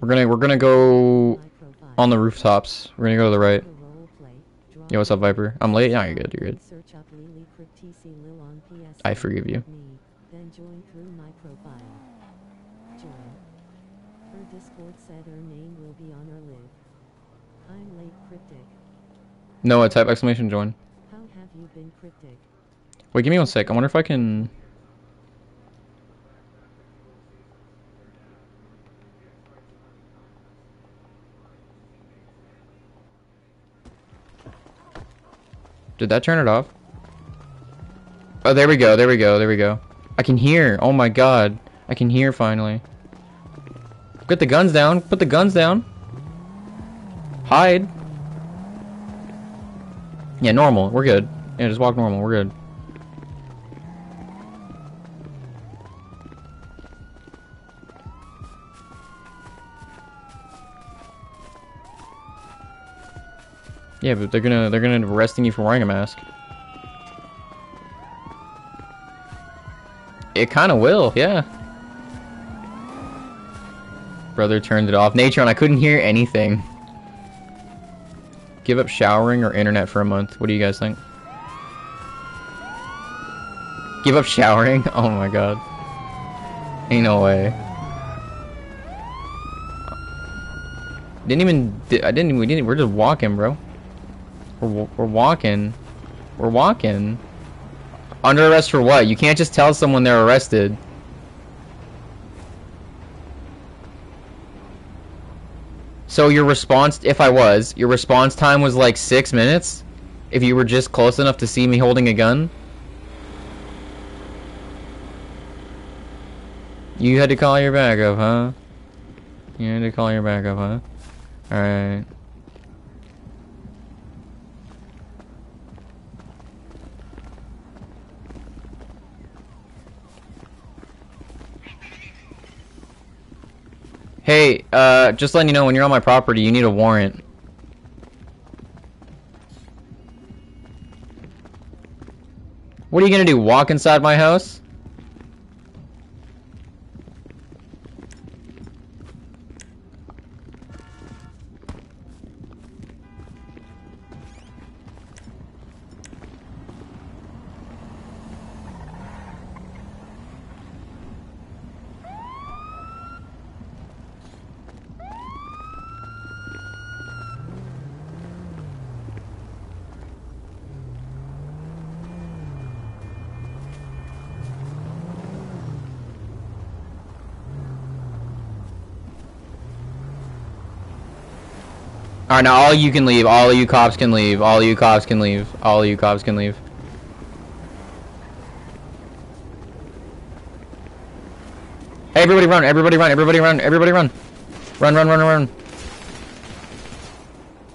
We're gonna we're gonna go on the rooftops. We're gonna go to the right. Yo, what's up, Viper? I'm late. No, you're good. You're good. Search up Lily Cryptc Lil on PSN. I forgive you. Me, then join through my profile. Join. Her Discord said her name will be on her live. I'm late cryptic. Noah, type exclamation join. How have you been cryptic? Wait, give me one sec. I wonder if I can. Did that turn it off? Oh, there we go. There we go. There we go. I can hear. Oh my god. I can hear finally. Get the guns down. Put the guns down. Hide. Yeah, normal. We're good. Yeah, just walk normal. We're good. Yeah, but they're gonna they're gonna end up arresting you for wearing a mask. It kind of will, yeah. Brother turned it off. Natron, I couldn't hear anything. Give up showering or internet for a month. What do you guys think? Give up showering? Oh my god. Ain't no way. Didn't even. I didn't. We didn't. We're just walking, bro. We're we're walking. We're walking. Under arrest for what? You can't just tell someone they're arrested. So your response, if I was, your response time was like six minutes? If you were just close enough to see me holding a gun? You had to call your backup, huh? You had to call your backup, huh? Alright. Hey, uh, just letting you know when you're on my property, you need a warrant. What are you gonna do? Walk inside my house? Alright, now all you can leave. All you cops can leave. All you cops can leave. All you cops can leave. Hey, everybody run. Everybody run. Everybody run. Everybody run. Run, run, run, run.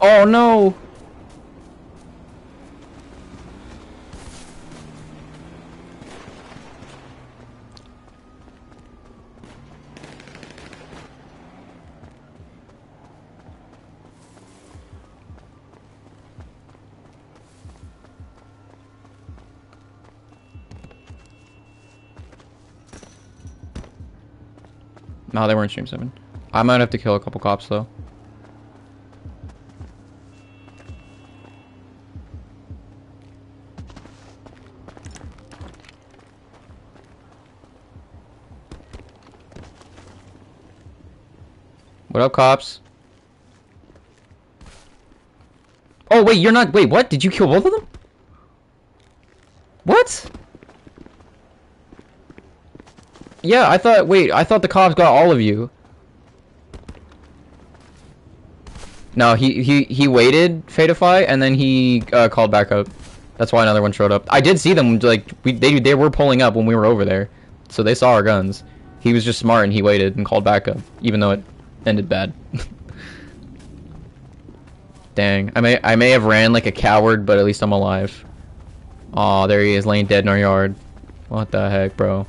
Oh, no. No, they weren't stream 7. I might have to kill a couple cops, though. What up, cops? Oh, wait, you're not- wait, what? Did you kill both of them? What? Yeah, I thought- wait, I thought the cops got all of you. No, he he he waited, Fatify, and then he uh, called back up. That's why another one showed up. I did see them, like, we they, they were pulling up when we were over there. So they saw our guns. He was just smart and he waited and called back up, even though it ended bad. Dang, I may I may have ran like a coward, but at least I'm alive. Aw, there he is, laying dead in our yard. What the heck, bro?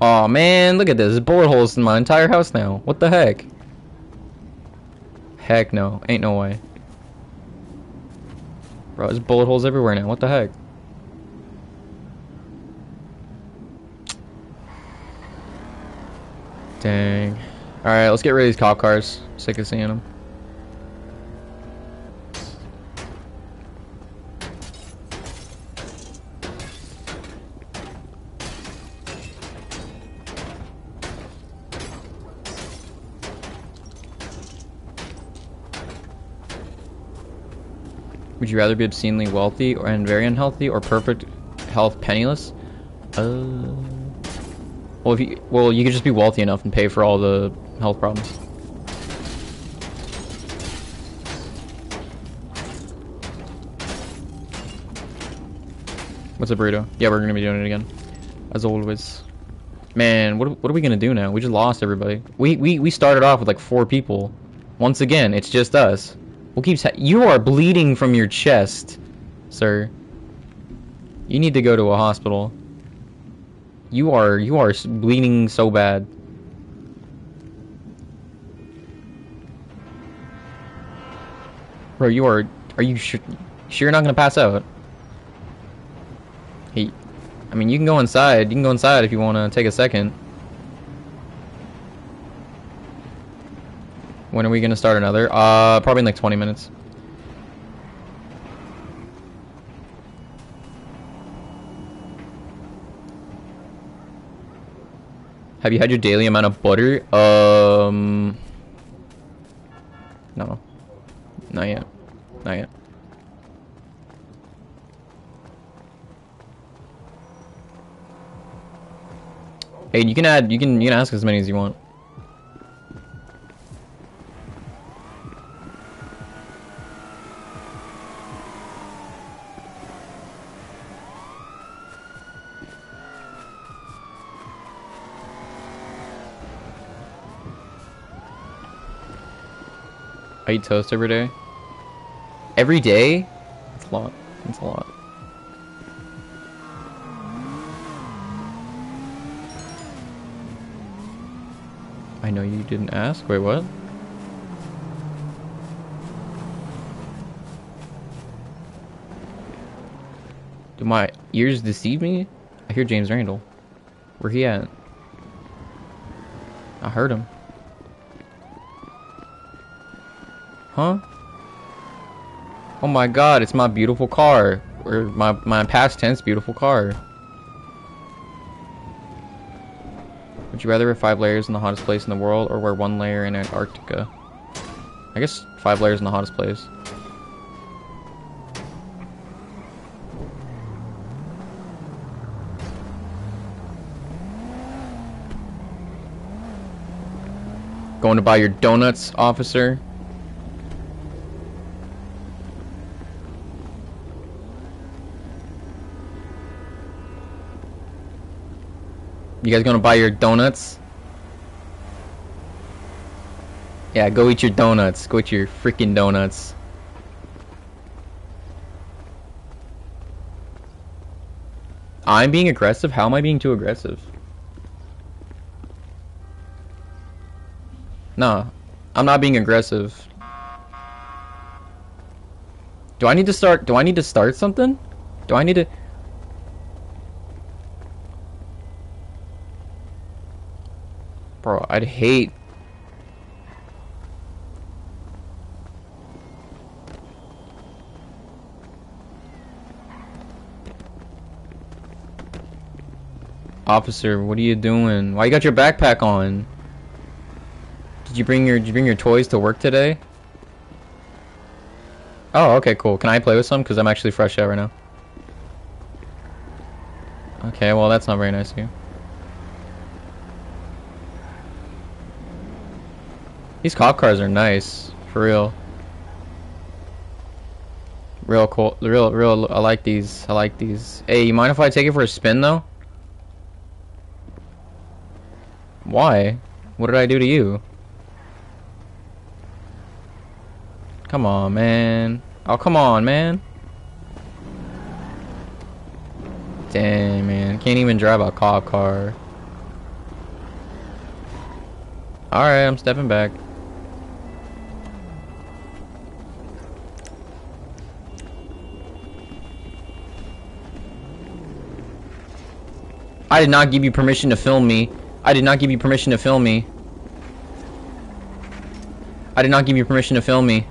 Oh man, look at this. There's bullet holes in my entire house now. What the heck? Heck no. Ain't no way. Bro, there's bullet holes everywhere now. What the heck? Dang. Alright, let's get rid of these cop cars. Sick of seeing them. Would you rather be obscenely wealthy or and very unhealthy or perfect health penniless? Uh well, if you well, you could just be wealthy enough and pay for all the health problems. What's a burrito? Yeah, we're gonna be doing it again, as always. Man, what what are we gonna do now? We just lost everybody. We we we started off with like four people. Once again, it's just us. We'll keep. You are bleeding from your chest, sir. You need to go to a hospital. You are you are bleeding so bad. Bro, you are. Are you sure? Sure, you're not gonna pass out. Hey, I mean, you can go inside. You can go inside if you want to take a second. When are we gonna start another? Uh, probably in like 20 minutes. Have you had your daily amount of butter? Um, no, not yet, not yet. Hey, you can add, you can, you can ask as many as you want. I eat toast every day. Every day? That's a lot. That's a lot. I know you didn't ask. Wait, what? Do my ears deceive me? I hear James Randall. Where he at? I heard him. Huh? Oh my god, it's my beautiful car. Or my, my past tense beautiful car. Would you rather wear five layers in the hottest place in the world or wear one layer in Antarctica? I guess five layers in the hottest place. Going to buy your donuts, officer? You guys gonna buy your donuts? Yeah, go eat your donuts. Go eat your freaking donuts. I'm being aggressive? How am I being too aggressive? No, I'm not being aggressive. Do I need to start, do I need to start something? Do I need to... Bro, I'd hate... Officer, what are you doing? Why you got your backpack on? Did you bring your did you bring your toys to work today? Oh, okay, cool. Can I play with some? Because I'm actually fresh out right now. Okay, well that's not very nice of you. These cop cars are nice, for real. Real cool, real, real, I like these, I like these. Hey, you mind if I take it for a spin, though? Why? What did I do to you? Come on, man. Oh, come on, man. Damn, man. Can't even drive a cop car. Alright, I'm stepping back. I did not give you permission to film me. I did not give you permission to film me. I did not give you permission to film me.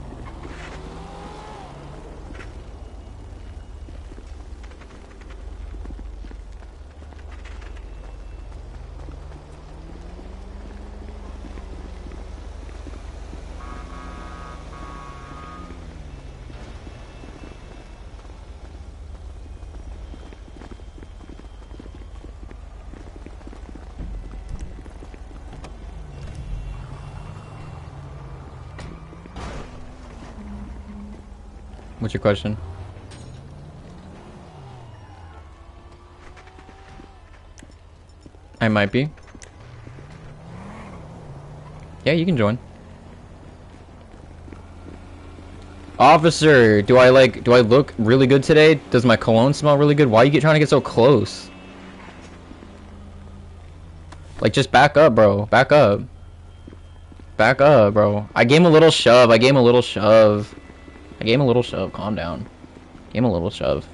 Your question? I might be. Yeah, you can join. Officer, do I like, do I look really good today? Does my cologne smell really good? Why are you trying to get so close? Like, just back up, bro. Back up. Back up, bro. I gave him a little shove. I gave him a little shove. I gave him a little shove. Calm down. Gave him a little shove.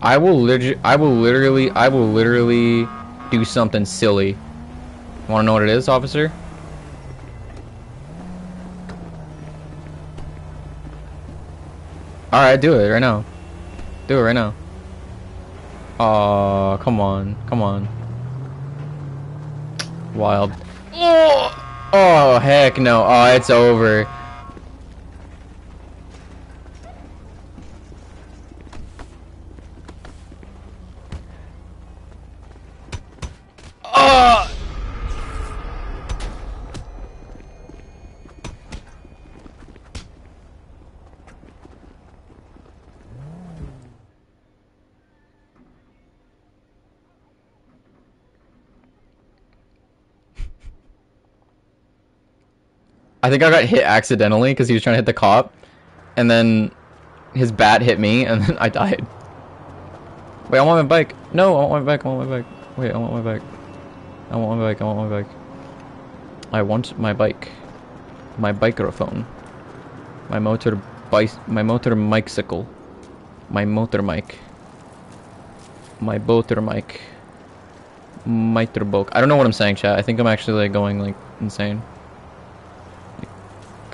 I will literally, I will literally, I will literally do something silly. Want to know what it is, officer? Alright, do it right now. Do it right now. Aw, come on, come on. Wild. Oh, oh heck no. Oh, it's over. Oh! I think I got hit accidentally because he was trying to hit the cop, and then his bat hit me, and then I died. Wait, I want my bike. No, I want my bike. I want my bike. Wait, I want my bike. I want my bike. I want my bike. I want my bike. My microphone. My motor bike. My motor bicycle. My motor mic. My boater mic. Miter I don't know what I'm saying, chat. I think I'm actually like going like insane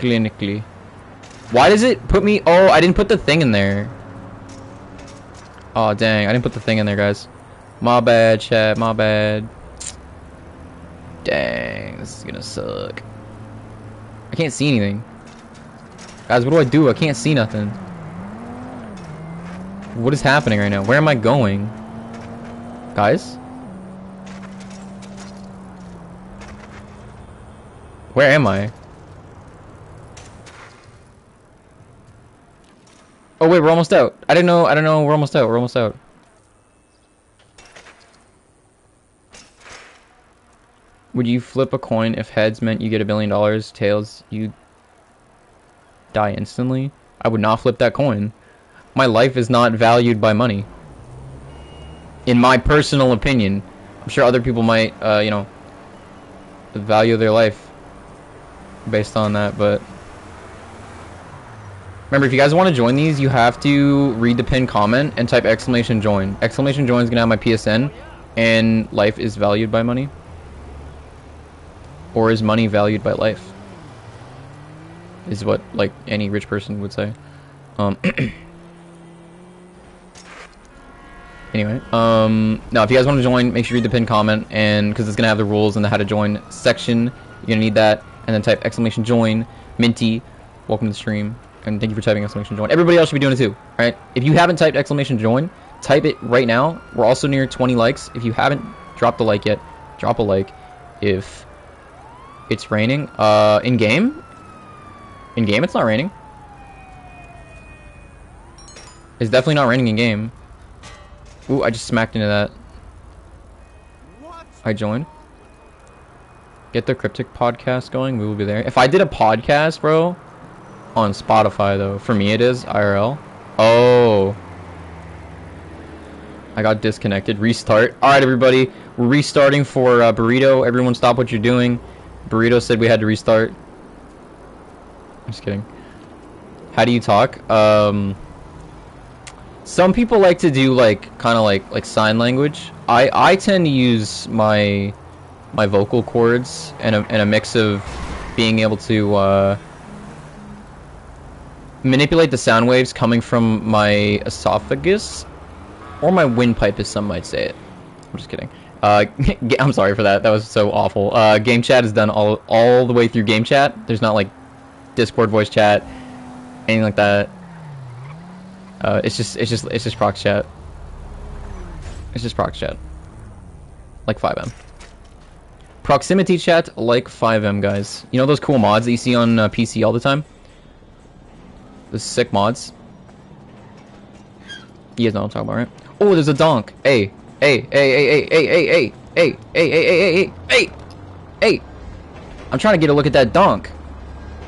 clinically. Why does it put me... Oh, I didn't put the thing in there. Oh, dang. I didn't put the thing in there, guys. My bad, chat. My bad. Dang. This is gonna suck. I can't see anything. Guys, what do I do? I can't see nothing. What is happening right now? Where am I going? Guys? Where am I? Oh wait, we're almost out. I didn't know. I don't know. We're almost out. We're almost out. Would you flip a coin if heads meant you get a billion dollars, tails you die instantly? I would not flip that coin. My life is not valued by money. In my personal opinion. I'm sure other people might, uh, you know, value their life based on that, but Remember, if you guys want to join these, you have to read the pinned comment and type exclamation join. Exclamation join is going to have my PSN, and life is valued by money. Or is money valued by life? Is what, like, any rich person would say. Um, anyway, um, now, if you guys want to join, make sure you read the pinned comment, and, because it's going to have the rules and the how to join section, you're going to need that, and then type exclamation join, Minty, welcome to the stream and thank you for typing exclamation join. Everybody else should be doing it too, right? If you haven't typed exclamation join, type it right now. We're also near 20 likes. If you haven't dropped a like yet, drop a like. If it's raining, uh, in game, in game, it's not raining. It's definitely not raining in game. Ooh, I just smacked into that. I joined. Get the Cryptic podcast going. We will be there. If I did a podcast, bro, on Spotify though, for me it is IRL. Oh. I got disconnected. Restart. All right, everybody. We're restarting for uh, Burrito. Everyone stop what you're doing. Burrito said we had to restart. Just kidding. How do you talk? Um, some people like to do like kind of like like sign language. I I tend to use my my vocal cords and a, and a mix of being able to uh, manipulate the sound waves coming from my esophagus or my windpipe, as some might say it. I'm just kidding. Uh, I'm sorry for that. That was so awful. Uh, game chat is done all all the way through game chat. There's not like Discord voice chat, anything like that. Uh, it's just it's just it's just prox chat. It's just prox chat. Like FiveM. Proximity chat like FiveM, guys. You know those cool mods that you see on uh, PC all the time? The sick mods. You guys know what I'm talking about, right? Oh, there's a donk. Hey, hey, hey, hey, hey, hey, hey, hey, hey, hey, hey, hey, hey, hey, hey. I'm trying to get a look at that donk.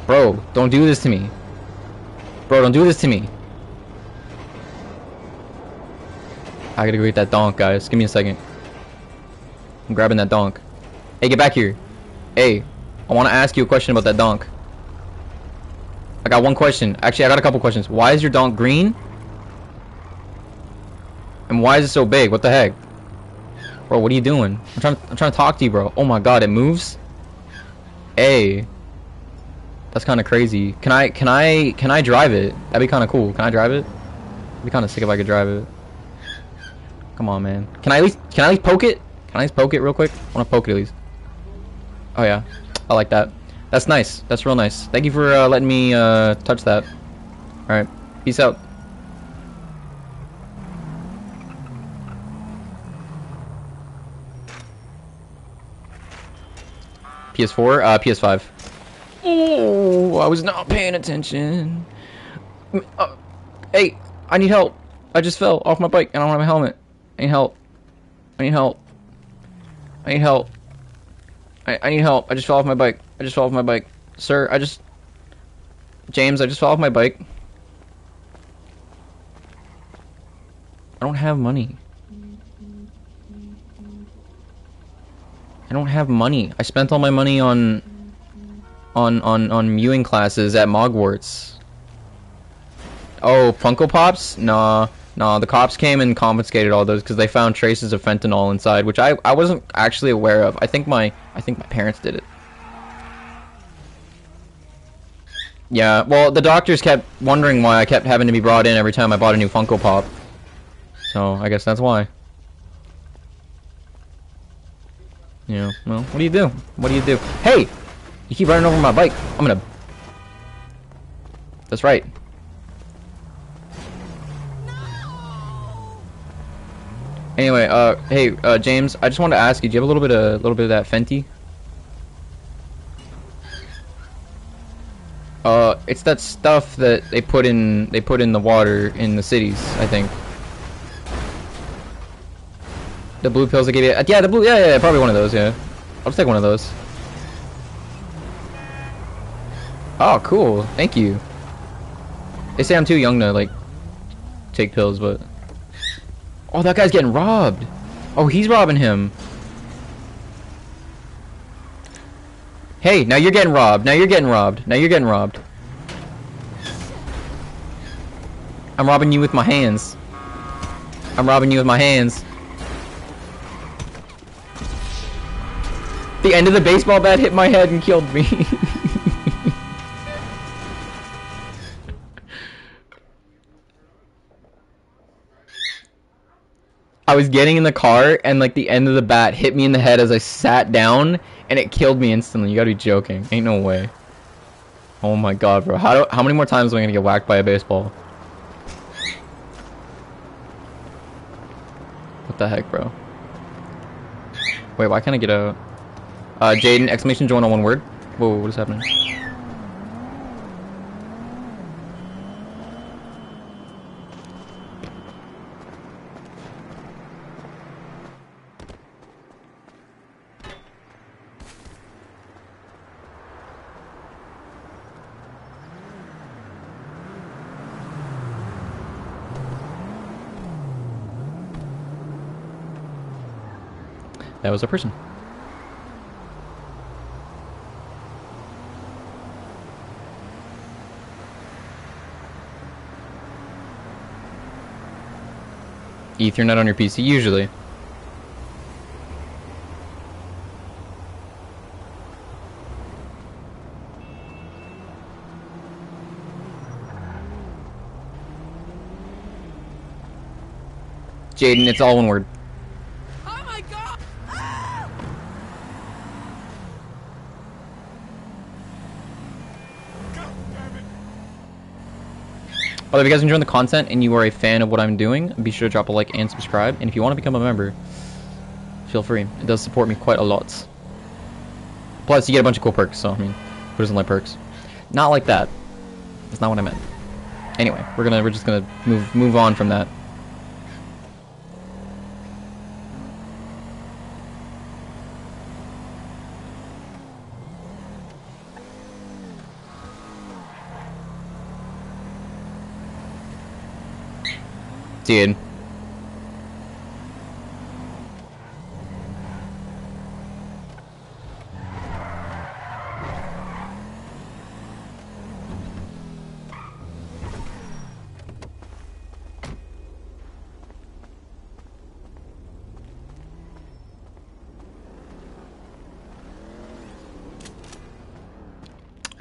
Bro, don't do this to me. Bro, don't do this to me. I gotta go get that donk, guys. Give me a second. I'm grabbing that donk. Hey, get back here. Hey, I want to ask you a question about that donk. I got one question. Actually, I got a couple questions. Why is your donk green? And why is it so big? What the heck? Bro, what are you doing? I'm trying I'm trying to talk to you, bro. Oh my god, it moves? Hey. That's kind of crazy. Can I can I can I drive it? That'd be kind of cool. Can I drive it? It'd be kind of sick if I could drive it. Come on, man. Can I at least can I at least poke it? Can I just poke it real quick? I want to poke it at least. Oh yeah, I like that. That's nice. That's real nice. Thank you for uh, letting me uh, touch that. All right, peace out. PS4, uh, PS5. Oh, I was not paying attention. Uh, hey, I need help. I just fell off my bike and I don't have a helmet. I need help. I need help. I need help. I, I need help. I just fell off my bike. I just fell off my bike. Sir, I just... James, I just fell off my bike. I don't have money. I don't have money. I spent all my money on... On, on, on mewing classes at Mogwarts. Oh, Funko Pops? Nah. No, the cops came and confiscated all those because they found traces of fentanyl inside, which I I wasn't actually aware of. I think my I think my parents did it. Yeah, well, the doctors kept wondering why I kept having to be brought in every time I bought a new Funko Pop. So, I guess that's why. Yeah, well, what do you do? What do you do? Hey! You keep running over my bike. I'm gonna... That's right. Anyway, uh, hey, uh, James, I just wanted to ask you, do you have a little bit of, a little bit of that Fenty? Uh, it's that stuff that they put in, they put in the water in the cities, I think. The blue pills they gave you, yeah, the blue, yeah, yeah, yeah, probably one of those, yeah. I'll just take one of those. Oh, cool, thank you. They say I'm too young to, like, take pills, but... Oh, that guy's getting robbed. Oh, he's robbing him. Hey, now you're getting robbed. Now you're getting robbed. Now you're getting robbed. I'm robbing you with my hands. I'm robbing you with my hands. The end of the baseball bat hit my head and killed me. I was getting in the car and like the end of the bat hit me in the head as I sat down and it killed me instantly. You gotta be joking. Ain't no way. Oh my god, bro. How do, how many more times am I gonna get whacked by a baseball? What the heck, bro? Wait, why can't I get out? Uh, Jaden, exclamation join on one word. Whoa, what is happening? That was a person. Ethernet on your PC, usually. Jaden, it's all one word. Well, if you guys enjoying the content and you are a fan of what I'm doing, be sure to drop a like and subscribe. And if you want to become a member, feel free. It does support me quite a lot. Plus, you get a bunch of cool perks, so, I mean, who doesn't like perks? Not like that. That's not what I meant. Anyway, we're gonna, we're just gonna move, move on from that. Dude.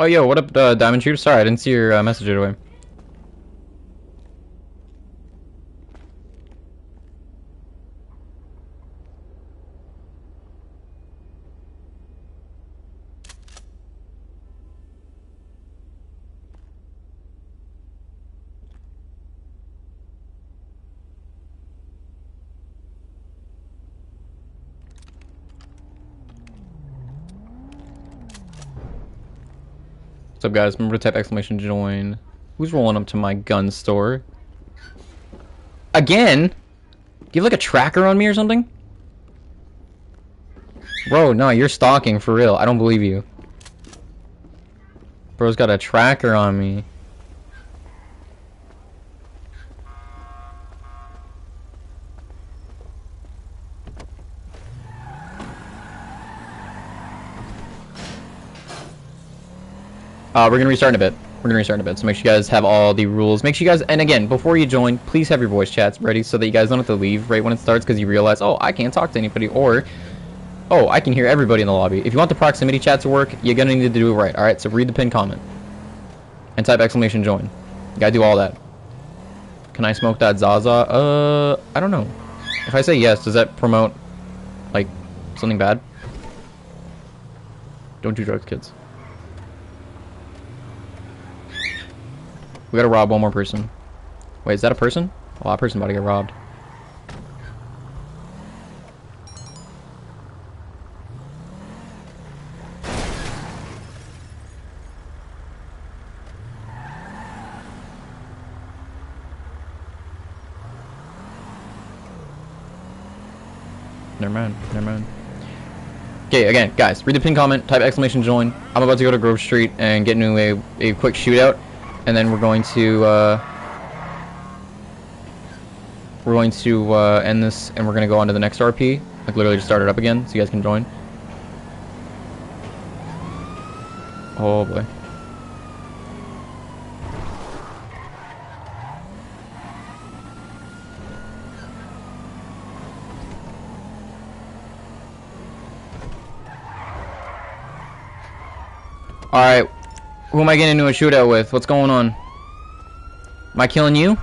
Oh, yo, what up, uh, Diamond Troop? Sorry, I didn't see your uh, message right away. What's up, guys? Remember to type exclamation join. Who's rolling up to my gun store? Again? Do you have like a tracker on me or something? Bro, no, you're stalking for real. I don't believe you. Bro's got a tracker on me. Uh, we're gonna restart in a bit. We're gonna restart in a bit, so make sure you guys have all the rules. Make sure you guys, and again, before you join, please have your voice chats ready so that you guys don't have to leave right when it starts because you realize, oh, I can't talk to anybody, or, oh, I can hear everybody in the lobby. If you want the proximity chat to work, you're gonna need to do it right. All right, so read the pin comment and type exclamation join. You gotta do all that. Can I smoke that Zaza? Uh, I don't know. If I say yes, does that promote, like, something bad? Don't do drugs, kids. We gotta rob one more person. Wait, is that a person? Oh, that person about to get robbed. Never mind, never mind. Okay, again, guys, read the pin comment, type exclamation join. I'm about to go to Grove Street and get into a, a quick shootout and then we're going to uh, we're going to uh, end this and we're going to go on to the next RP like literally just start it up again so you guys can join. Oh boy. Alright, who am I getting into a shootout with? What's going on? Am I killing you?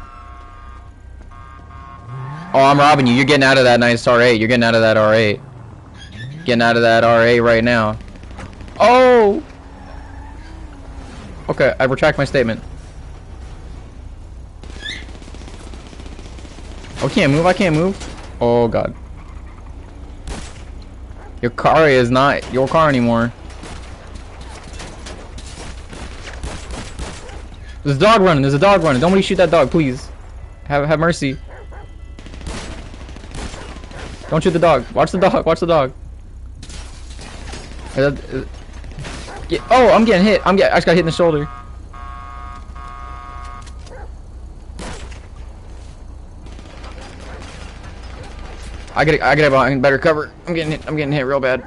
Oh, I'm robbing you. You're getting out of that nice R8. You're getting out of that R8. Getting out of that R8 right now. Oh! Okay, I retract my statement. Oh, can't move. I can't move. Oh, God. Your car is not your car anymore. There's a dog running. There's a dog running. Nobody shoot that dog, please. Have have mercy. Don't shoot the dog. Watch the dog. Watch the dog. That, is, yeah, oh, I'm getting hit. I'm get. I just got hit in the shoulder. I gotta, I behind better cover. I'm getting hit. I'm getting hit real bad.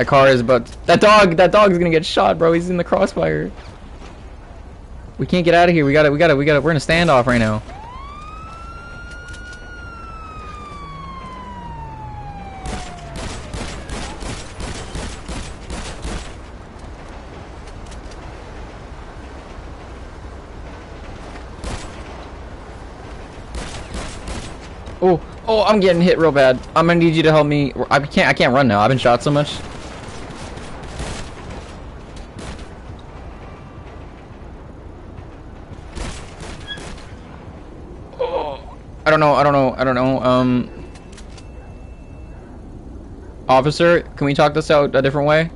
That car is, but that dog, that dog is gonna get shot, bro. He's in the crossfire. We can't get out of here. We gotta, we gotta, we gotta. We're in a standoff right now. Oh, oh, I'm getting hit real bad. I'm gonna need you to help me. I can't, I can't run now. I've been shot so much. I don't know, I don't know, I don't know. Um, officer, can we talk this out a different way?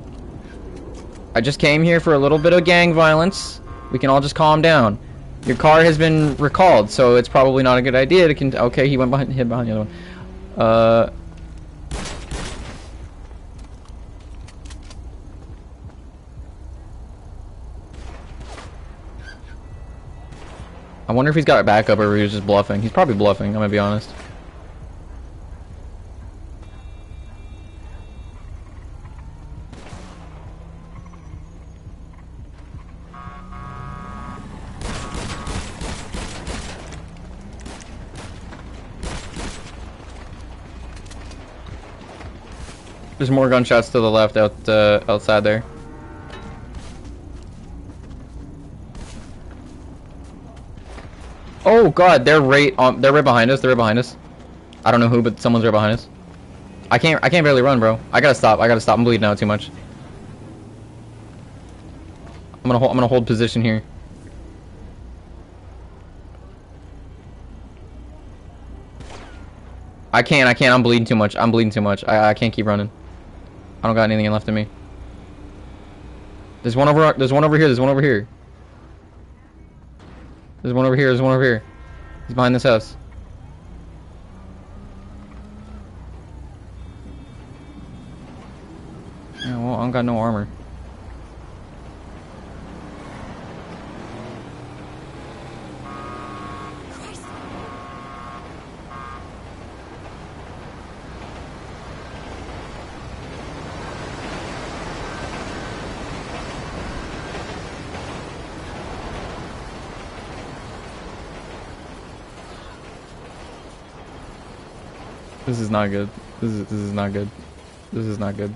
I just came here for a little bit of gang violence. We can all just calm down. Your car has been recalled, so it's probably not a good idea to con- Okay, he went behind, hid behind the other one. Uh... I wonder if he's got a backup or if he's just bluffing. He's probably bluffing, I'm gonna be honest. There's more gunshots to the left out uh, outside there. Oh god, they're right on they're right behind us, they're right behind us. I don't know who, but someone's right behind us. I can't I can't barely run, bro. I gotta stop, I gotta stop, I'm bleeding out too much. I'm gonna hold I'm gonna hold position here. I can't, I can't, I'm bleeding too much. I'm bleeding too much. I, I can't keep running. I don't got anything left in me. There's one over, there's one over here, there's one over here. There's one over here, there's one over here. He's behind this house. Yeah, well, I don't got no armor. This is not good. This is this is not good. This is not good.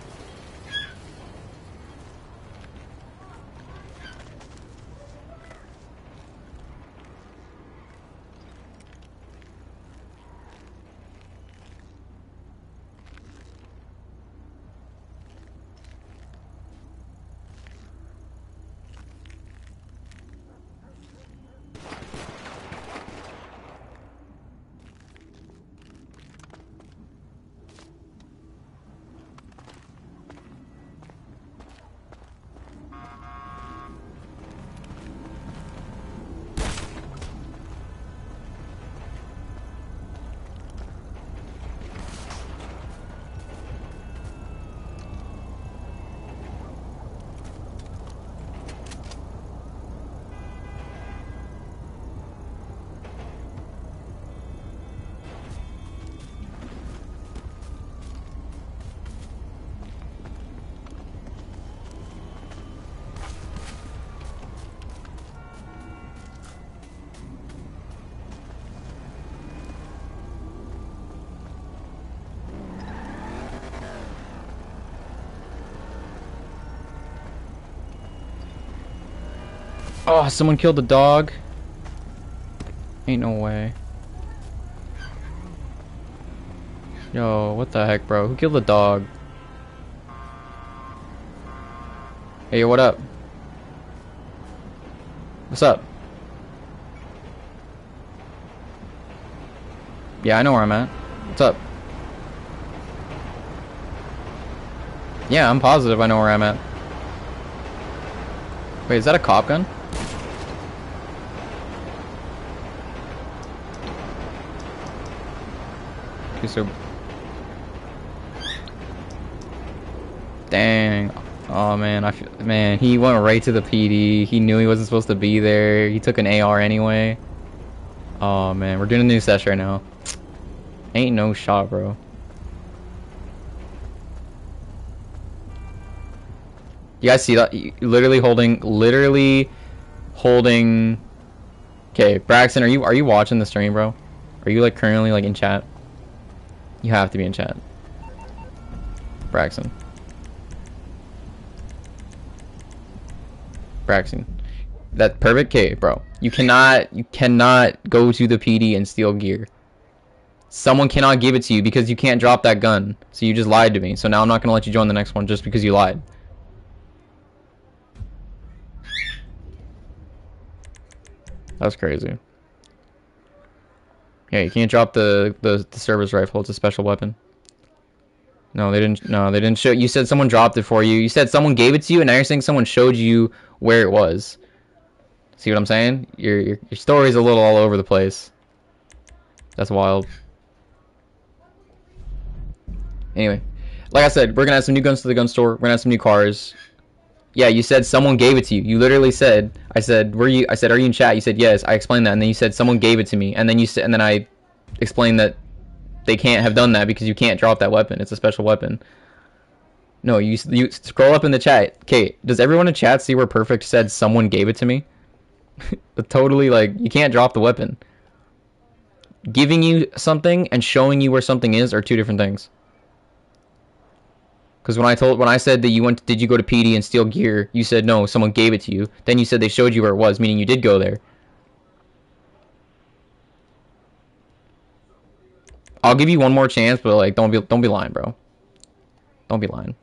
Oh, someone killed the dog. Ain't no way. Yo, what the heck, bro? Who killed the dog? Hey, what up? What's up? Yeah, I know where I'm at. What's up? Yeah, I'm positive I know where I'm at. Wait, is that a cop gun? So... Dang. Oh man, I feel, man, he went right to the PD. He knew he wasn't supposed to be there. He took an AR anyway. Oh man, we're doing a new session right now. Ain't no shot, bro. You guys see that? Literally holding, literally holding. Okay, Braxton, are you are you watching the stream, bro? Are you like currently like in chat? You have to be in chat. Braxton. Braxton. That perfect K, bro. You cannot you cannot go to the PD and steal gear. Someone cannot give it to you because you can't drop that gun. So you just lied to me. So now I'm not gonna let you join the next one just because you lied. That's crazy. Yeah, you can't drop the, the the service rifle. It's a special weapon. No, they didn't. No, they didn't show. You said someone dropped it for you. You said someone gave it to you, and now you're saying someone showed you where it was. See what I'm saying? Your your, your story's a little all over the place. That's wild. Anyway, like I said, we're gonna add some new guns to the gun store. We're gonna add some new cars. Yeah, you said someone gave it to you. You literally said, I said, were you? I said, are you in chat? You said yes. I explained that, and then you said someone gave it to me, and then you said, and then I explained that they can't have done that because you can't drop that weapon. It's a special weapon. No, you you scroll up in the chat. Kate, does everyone in chat see where Perfect said someone gave it to me? totally like you can't drop the weapon. Giving you something and showing you where something is are two different things. Because when I told when I said that you went, did you go to PD and steal gear? You said no, someone gave it to you. Then you said they showed you where it was, meaning you did go there. I'll give you one more chance, but like don't be don't be lying, bro. Don't be lying.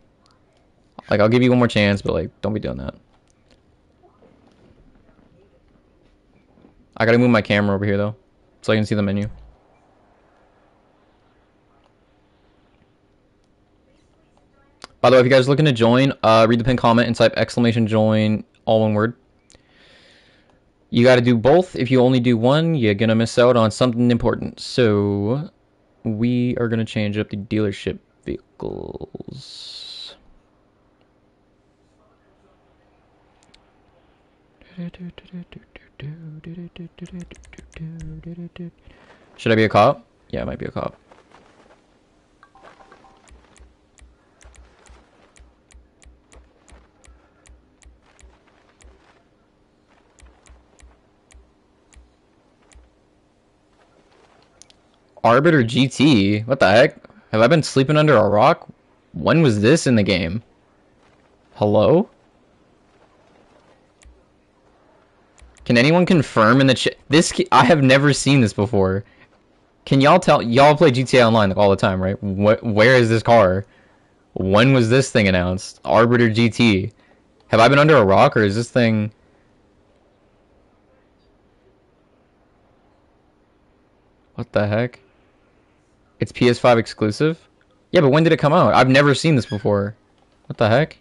Like I'll give you one more chance, but like don't be doing that. I gotta move my camera over here though, so I can see the menu. By the way, if you guys are looking to join, uh, read the pin comment and type exclamation join, all one word. You gotta do both. If you only do one, you're gonna miss out on something important. So, we are gonna change up the dealership vehicles. Should I be a cop? Yeah, I might be a cop. Arbiter GT? What the heck? Have I been sleeping under a rock? When was this in the game? Hello? Can anyone confirm in the chat? This I have never seen this before. Can y'all tell y'all play GTA Online all the time, right? What where is this car? When was this thing announced? Arbiter GT. Have I been under a rock or is this thing What the heck? It's PS5 exclusive? Yeah, but when did it come out? I've never seen this before. What the heck?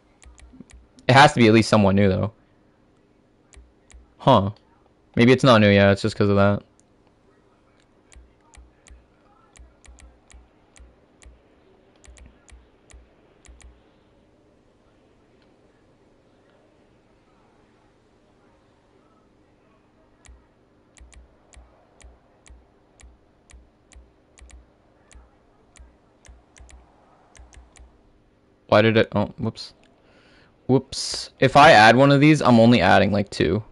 It has to be at least somewhat new though. Huh. Maybe it's not new, yeah, it's just because of that. Why did it? Oh, whoops. Whoops. If I add one of these, I'm only adding like two.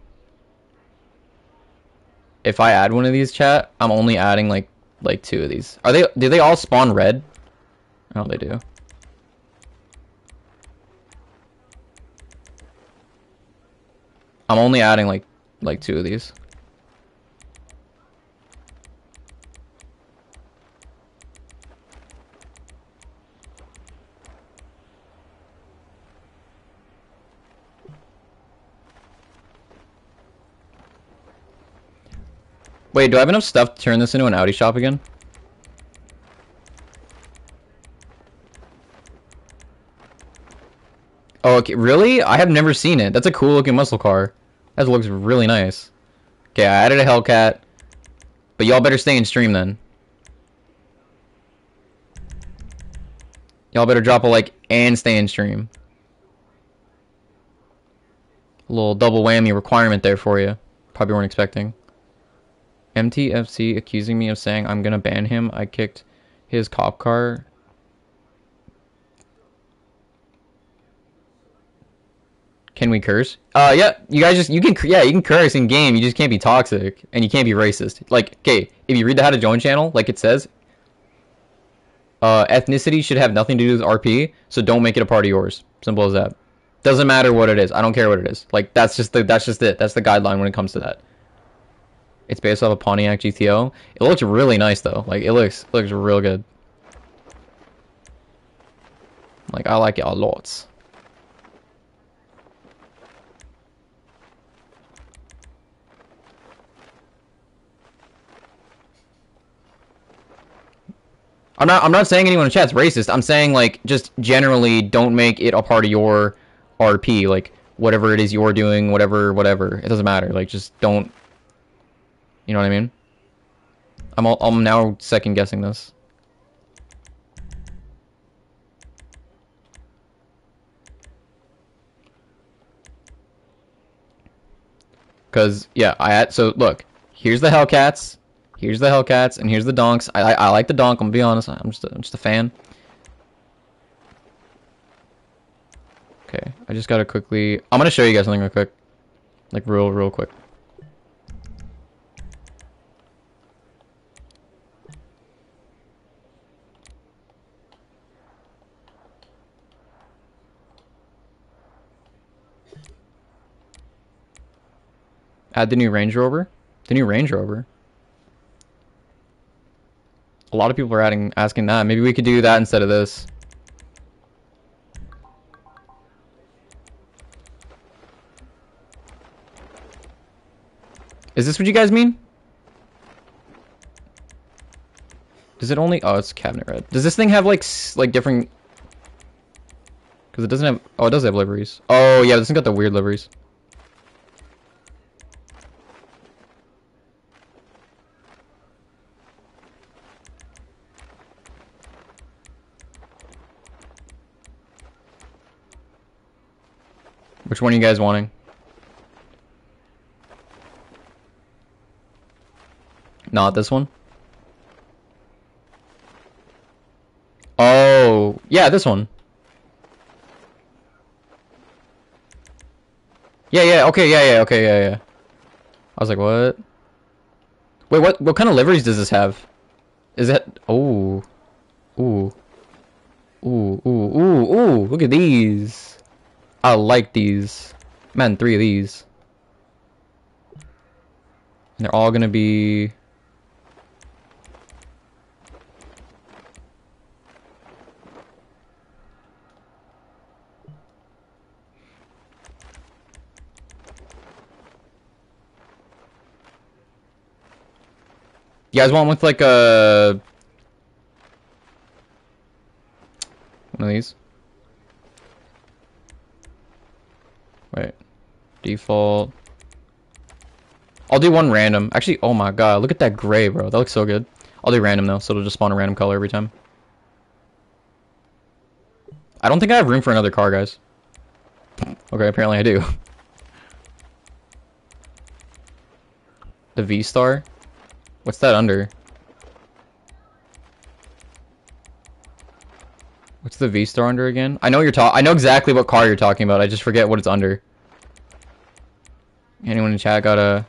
If I add one of these, chat, I'm only adding like like two of these. Are they? Do they all spawn red? Oh, they do. I'm only adding like like two of these. Wait, do I have enough stuff to turn this into an Audi shop again? Oh, okay. Really? I have never seen it. That's a cool looking muscle car. That looks really nice. Okay, I added a Hellcat. But y'all better stay in stream then. Y'all better drop a like and stay in stream. A little double whammy requirement there for you. Probably weren't expecting. MTFC accusing me of saying I'm gonna ban him. I kicked his cop car. Can we curse? Uh, yeah. You guys just you can yeah you can curse in game. You just can't be toxic and you can't be racist. Like, okay, if you read the how to join channel, like it says, uh, ethnicity should have nothing to do with RP. So don't make it a part of yours. Simple as that. Doesn't matter what it is. I don't care what it is. Like that's just the that's just it. That's the guideline when it comes to that. It's based off a Pontiac GTO. It looks really nice though. Like it looks looks real good. Like I like it a lot. I'm not I'm not saying anyone in chat's racist. I'm saying like just generally don't make it a part of your RP like whatever it is you're doing, whatever whatever. It doesn't matter. Like just don't You know what I mean? I'm all, I'm now second guessing this. Cause yeah, I had so look, here's the Hellcats, Here's the Hellcats, and here's the Donks. I, I, I like the Donk, I'm gonna be honest. I'm just a, I'm just a fan. Okay, I just gotta quickly... I'm gonna show you guys something real quick. Like, real, real quick. Add the new Range Rover. The new Range Rover. A lot of people are adding, asking that. Maybe we could do that instead of this. Is this what you guys mean? Does it only... Oh, it's cabinet red. Does this thing have, like, like different... Because it doesn't have... Oh, it does have liveries. Oh, yeah, this thing got the weird liveries. Which one are you guys wanting? Not this one? Oh, yeah, this one. Yeah, yeah, okay, yeah, yeah, okay, yeah, yeah. I was like, what? Wait, what what kind of liveries does this have? Is it... Oh. Ooh. Ooh, ooh, ooh, ooh, look at these. I like these. Man, three of these. And they're all gonna be... You guys want one with like a... One of these? Wait. Default. I'll do one random. Actually, oh my god, look at that gray, bro. That looks so good. I'll do random though, so it'll just spawn a random color every time. I don't think I have room for another car, guys. Okay, apparently I do. the V-Star? What's that under? What's the V-Star under again? I know you're talking. I know exactly what car you're talking about. I just forget what it's under. Anyone in chat got a...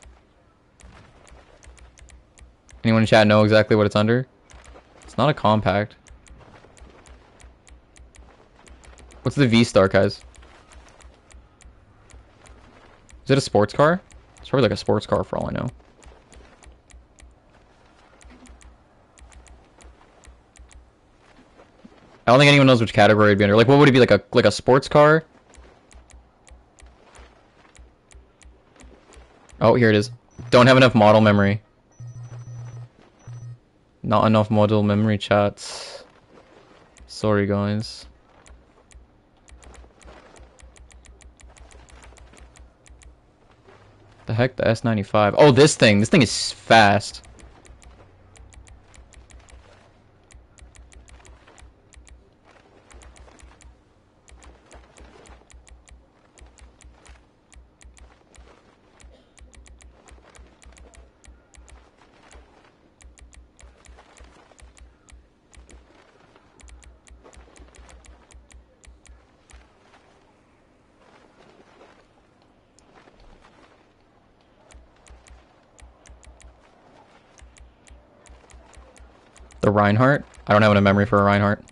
Anyone in chat know exactly what it's under? It's not a compact. What's the V-Star, guys? Is it a sports car? It's probably like a sports car for all I know. I don't think anyone knows which category it'd be under. Like, what would it be? Like a like a sports car? Oh, here it is. Don't have enough model memory. Not enough model memory chats. Sorry, guys. The heck, the S95. Oh, this thing. This thing is fast. The Rhinehart? I don't have a memory for a Rhinehart.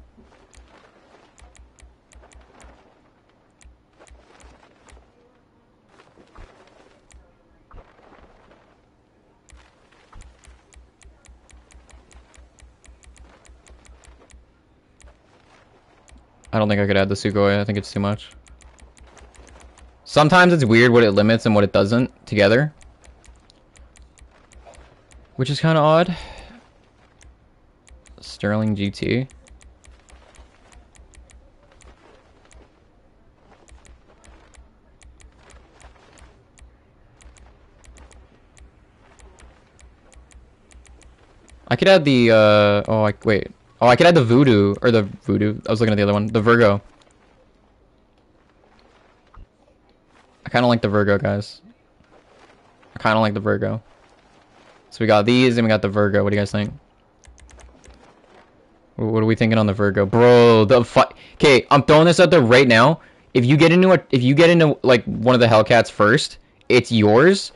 I don't think I could add the Sugoi. I think it's too much. Sometimes it's weird what it limits and what it doesn't together. Which is kind of odd. Sterling GT. I could add the, uh, oh, I, wait. Oh, I could add the Voodoo, or the Voodoo. I was looking at the other one. The Virgo. I kind of like the Virgo, guys. I kind of like the Virgo. So we got these, and we got the Virgo. What do you guys think? What are we thinking on the Virgo, bro? The fight. Okay, I'm throwing this out there right now. If you get into a, if you get into like one of the Hellcats first, it's yours.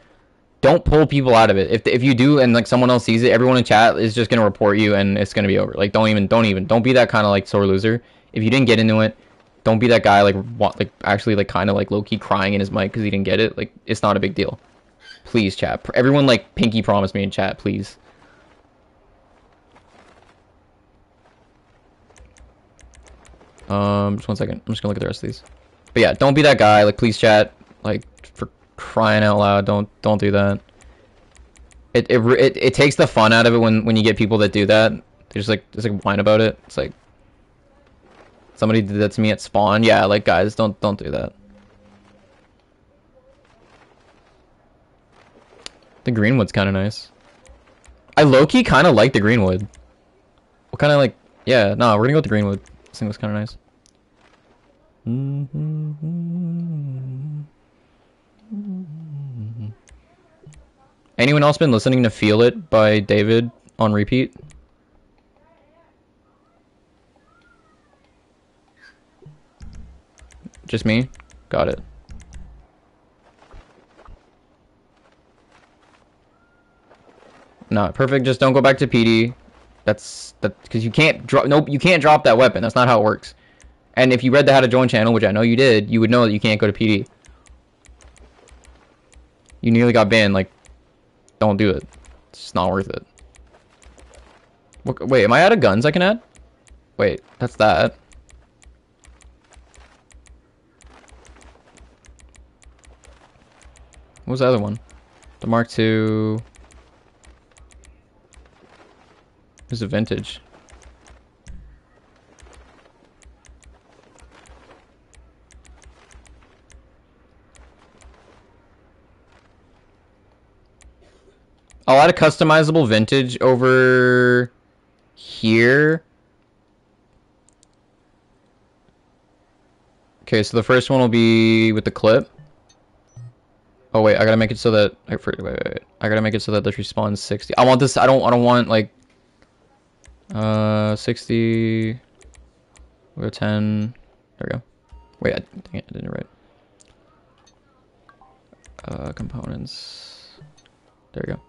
Don't pull people out of it. If if you do, and like someone else sees it, everyone in chat is just gonna report you, and it's gonna be over. Like, don't even, don't even, don't be that kind of like sore loser. If you didn't get into it, don't be that guy like want, like actually like kind of like low key crying in his mic because he didn't get it. Like, it's not a big deal. Please, chat. Everyone like pinky promise me in chat, please. Um, just one second. I'm just gonna look at the rest of these. But yeah, don't be that guy. Like, please, chat. Like, for crying out loud, don't don't do that. It it it, it takes the fun out of it when when you get people that do that. They just like just like whine about it. It's like somebody did that to me at spawn. Yeah, like guys, don't don't do that. The greenwood's kind of nice. I low-key kind of like the greenwood. What kind of like... Yeah, no, we're gonna go with the greenwood. This thing was kind of nice. Mm-hmm. Anyone else been listening to Feel It by David on repeat? Just me? Got it. Not perfect. Just don't go back to PD. That's that because you can't drop. Nope, you can't drop that weapon. That's not how it works. And if you read the how to join channel, which I know you did, you would know that you can't go to PD. You nearly got banned. Like, don't do it. It's not worth it. Wait, am I out of guns I can add? Wait, that's that. What was the other one? The Mark II. There's a vintage. I'll add a customizable vintage over here. Okay, so the first one will be with the clip. Oh wait, I gotta make it so that wait, wait, wait, I gotta make it so that this respawns 60. I want this. I don't. I don't want like uh 60. We go 10. There we go. Wait, I, dang it, I didn't write. Uh, components. There we go.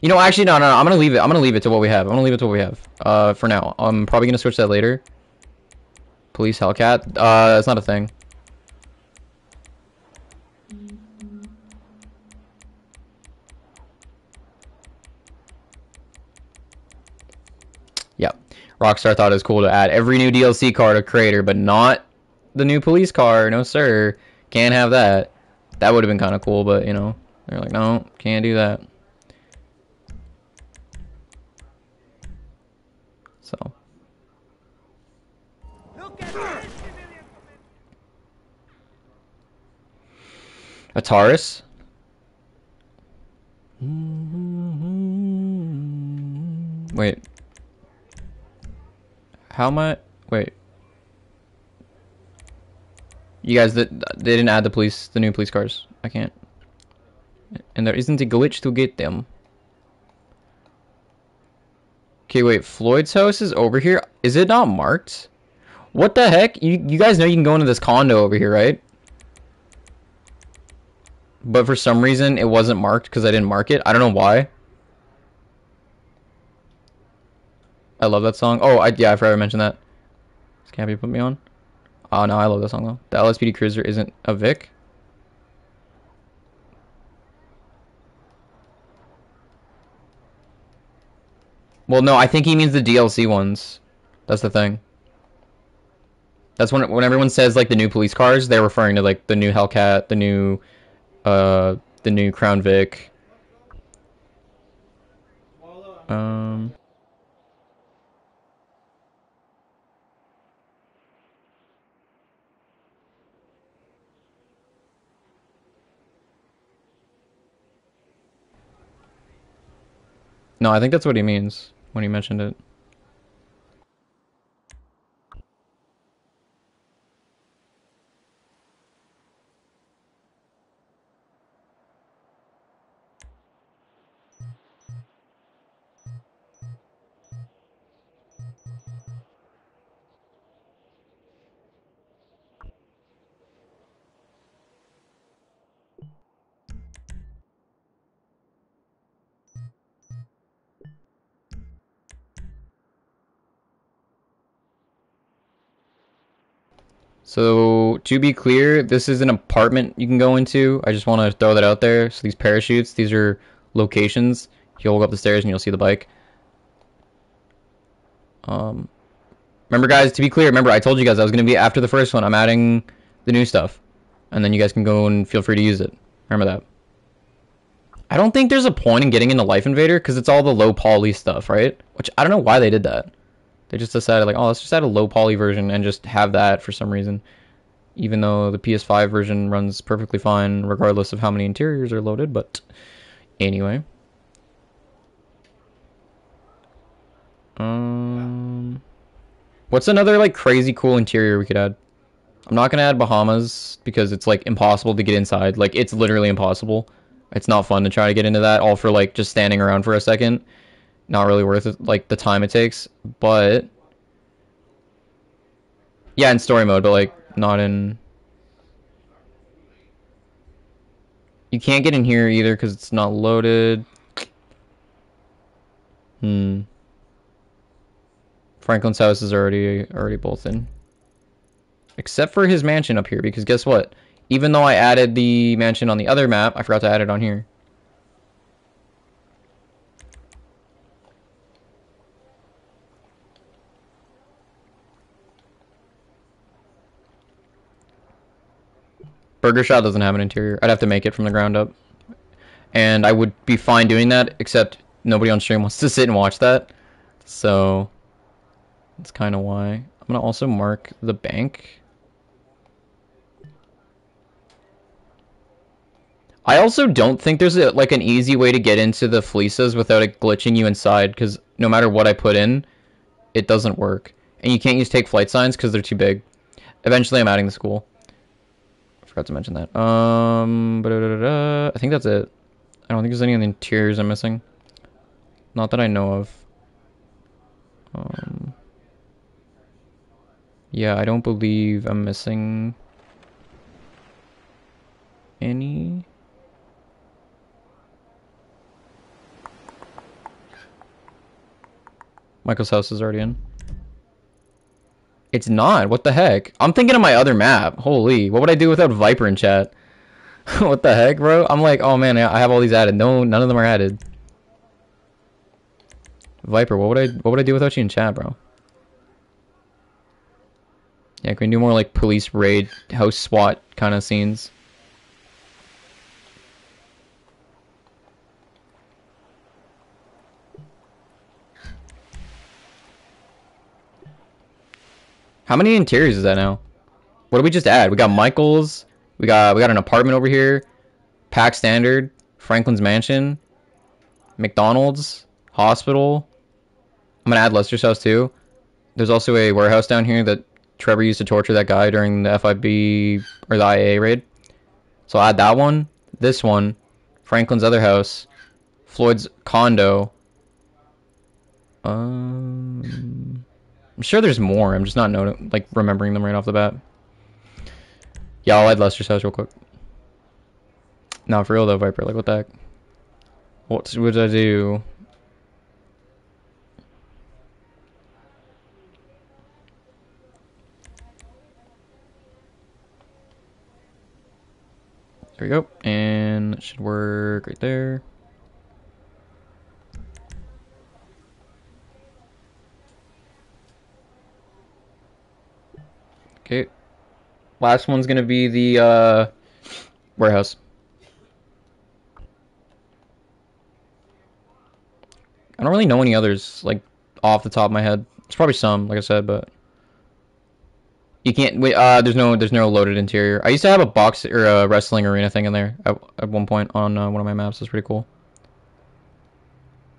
You know, actually, no, no, no, I'm gonna leave it. I'm gonna leave it to what we have. I'm gonna leave it to what we have. Uh, for now. I'm probably gonna switch that later. Police Hellcat. Uh, it's not a thing. Rockstar thought it was cool to add every new DLC car to Creator, but not the new police car. No, sir. Can't have that. That would have been kind of cool, but, you know, they're like, no, can't do that. So. A Taurus? Wait. How much? Wait. You guys, that they didn't add the police, the new police cars. I can't. And there isn't a glitch to get them. Okay, wait. Floyd's house is over here. Is it not marked? What the heck? You you guys know you can go into this condo over here, right? but for some reason it wasn't marked because I didn't mark it. I don't know why. I love that song. Oh, I yeah, I forgot to mention that. Scampy put me on. Oh no, I love that song though. The LSPD Cruiser isn't a Vic. Well, no, I think he means the DLC ones. That's the thing. That's when when everyone says like the new police cars, they're referring to like the new Hellcat, the new, uh, the new Crown Vic. Um. No, I think that's what he means when he mentioned it. So, to be clear, this is an apartment you can go into. I just want to throw that out there. So these parachutes, these are locations. You'll go up the stairs and you'll see the bike. Um, remember, guys, to be clear, remember, I told you guys I was going to be after the first one. I'm adding the new stuff. And then you guys can go and feel free to use it. Remember that. I don't think there's a point in getting into Life Invader because it's all the low poly stuff, right? Which I don't know why they did that. They just decided like, oh, let's just add a low poly version and just have that for some reason. Even though the PS5 version runs perfectly fine regardless of how many interiors are loaded, but anyway. Um What's another like crazy cool interior we could add? I'm not gonna add Bahamas because it's like impossible to get inside. Like it's literally impossible. It's not fun to try to get into that all for like just standing around for a second not really worth it, like the time it takes. But yeah, in story mode, but like not in. You can't get in here either because it's not loaded. Hmm. Franklin's house is already already both in. Except for his mansion up here, because guess what? Even though I added the mansion on the other map, I forgot to add it on here. Burger Shot doesn't have an interior. I'd have to make it from the ground up. And I would be fine doing that, except nobody on stream wants to sit and watch that. So, that's kind of why. I'm going to also mark the bank. I also don't think there's a, like an easy way to get into the Fleecas without it glitching you inside, because no matter what I put in, it doesn't work. And you can't use take flight signs because they're too big. Eventually I'm adding the school forgot to mention that. Um, I think that's it. I don't think there's any of the interiors I'm missing. Not that I know of. Um, yeah, I don't believe I'm missing any. Michael's house is already in. It's not. What the heck? I'm thinking of my other map. Holy, what would I do without Viper in chat? what the heck, bro? I'm like, oh man, I have all these added. No, none of them are added. Viper, what would I what would I do without you in chat, bro? Yeah, can we do more like police raid, house SWAT kind of scenes? How many interiors is that now? What did we just add? We got Michael's. We got we got an apartment over here. Pacific Standard. Franklin's Mansion. McDonald's. Hospital. I'm gonna add Lester's house too. There's also a warehouse down here that Trevor used to torture that guy during the FIB or the IA raid. So I'll add that one. This one. Franklin's other house. Floyd's condo. Um I'm sure there's more. I'm just not noting, like remembering them right off the bat. Yeah, I'll add Lester's house real quick. No, for real though, Viper. Like, what the heck? What would I do? There we go. And it should work right there. Okay. Last one's gonna be the uh, warehouse. I don't really know any others, like, off the top of my head. There's probably some, like I said, but... You can't, wait, uh, there's no, there's no loaded interior. I used to have a box, or a wrestling arena thing in there at, at one point on uh, one of my maps. It's pretty cool.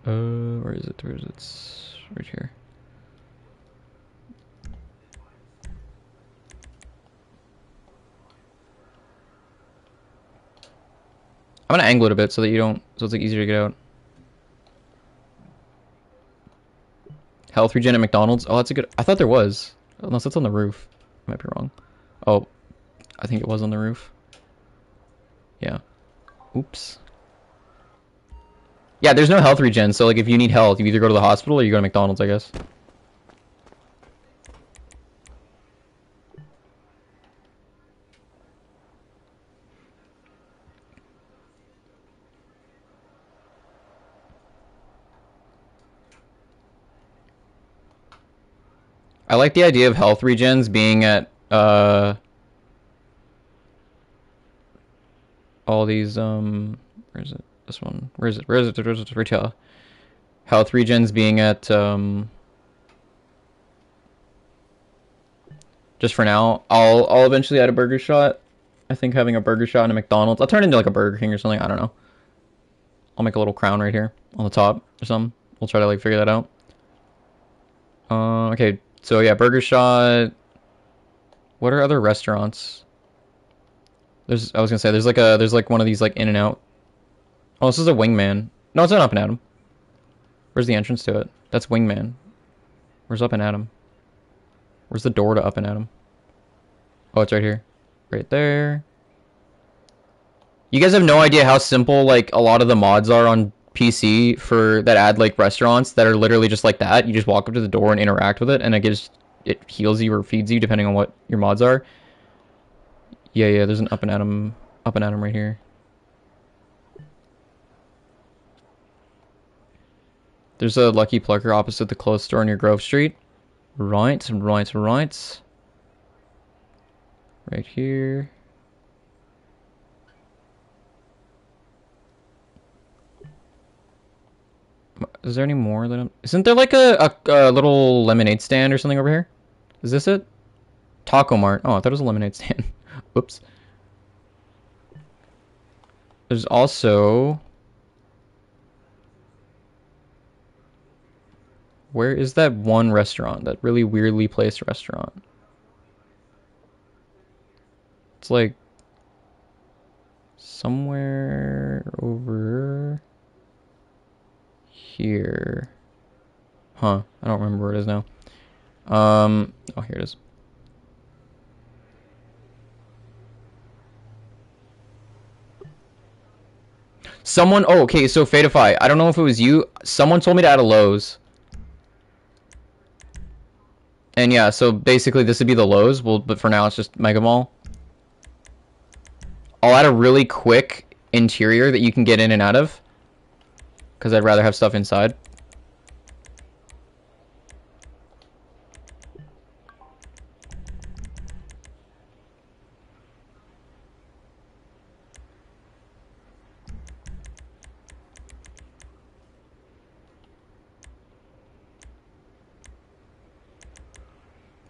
Uh, where is it? Where is it? It's right here. I'm gonna angle it a bit so that you don't, so it's like easier to get out. Health regen at McDonald's. Oh, that's a good. I thought there was. Unless that's on the roof. I might be wrong. Oh, I think it was on the roof. Yeah. Oops. Yeah, there's no health regen, so like if you need health, you either go to the hospital or you go to McDonald's, I guess. I like the idea of health regens being at uh all these um where is it? This one. Where is it? Where is it? Where is it? Retail. Health regens being at um just for now. I'll I'll eventually add a burger shot. I think having a burger shot in a McDonald's. I'll turn into like a Burger King or something. I don't know. I'll make a little crown right here on the top or something. We'll try to like figure that out. Uh, okay, so yeah, Burger Shot. What are other restaurants? There's I was gonna say there's like a there's like one of these like In and Out. Oh, this is a Wingman. No, it's not Up-n-Atom. Where's the entrance to it? That's Wingman. Where's Up-n-Atom? Where's the door to Up-n-Atom? Oh, it's right here. Right there. You guys have no idea how simple like a lot of the mods are on PC for that add like restaurants that are literally just like that. You just walk up to the door and interact with it, and it gives it heals you or feeds you depending on what your mods are. Yeah, yeah. There's an Up-n-Atom, up and Adam right here. There's a Lucky Plucker opposite the clothes store near Grove Street. Right, right, right. Right here. Is there any more that I'm... Isn't there like a, a, a, little lemonade stand or something over here? Is this it? Taco Mart. Oh, I thought it was a lemonade stand. Whoops. There's also... Where is that one restaurant? That really weirdly placed restaurant? It's like... Somewhere over here. Huh. I don't remember where it is now. Um, oh, here it is. Someone, oh, okay, so Fadeify, I don't know if it was you. Someone told me to add a Lowe's. And yeah, so basically this would be the Lowe's, well, but for now it's just Mega Mall. I'll add a really quick interior that you can get in and out of because I'd rather have stuff inside.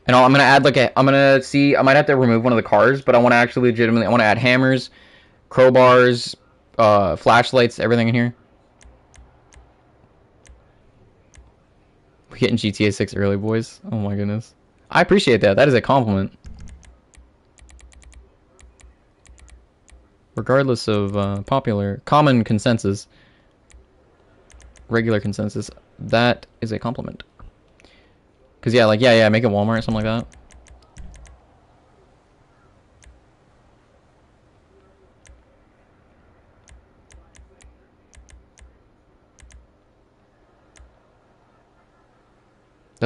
And I'm gonna add like a, I'm gonna see, I might have to remove one of the cars, but I want to actually legitimately, I want to add hammers, crowbars, uh, flashlights, everything in here. Getting GTA 6 early, boys. Oh my goodness. I appreciate that. That is a compliment. Regardless of uh, popular, common consensus, regular consensus, that is a compliment. Cause yeah, like yeah, yeah, make it Walmart, or something like that.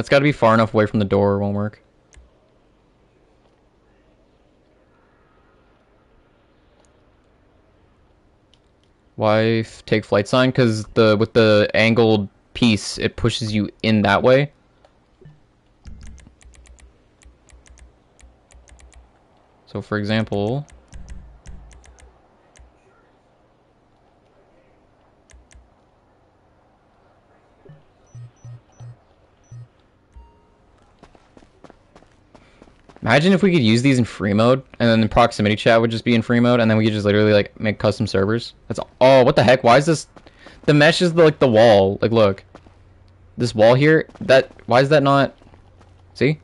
That's got to be far enough away from the door. Won't work. Why take flight sign? Because the with the angled piece, it pushes you in that way. So for example, Imagine if we could use these in free mode, and then the proximity chat would just be in free mode, and then we could just literally like make custom servers. That's oh, what the heck? Why is this? The mesh is the, like the wall. Like, look, this wall here. That why is that not? See?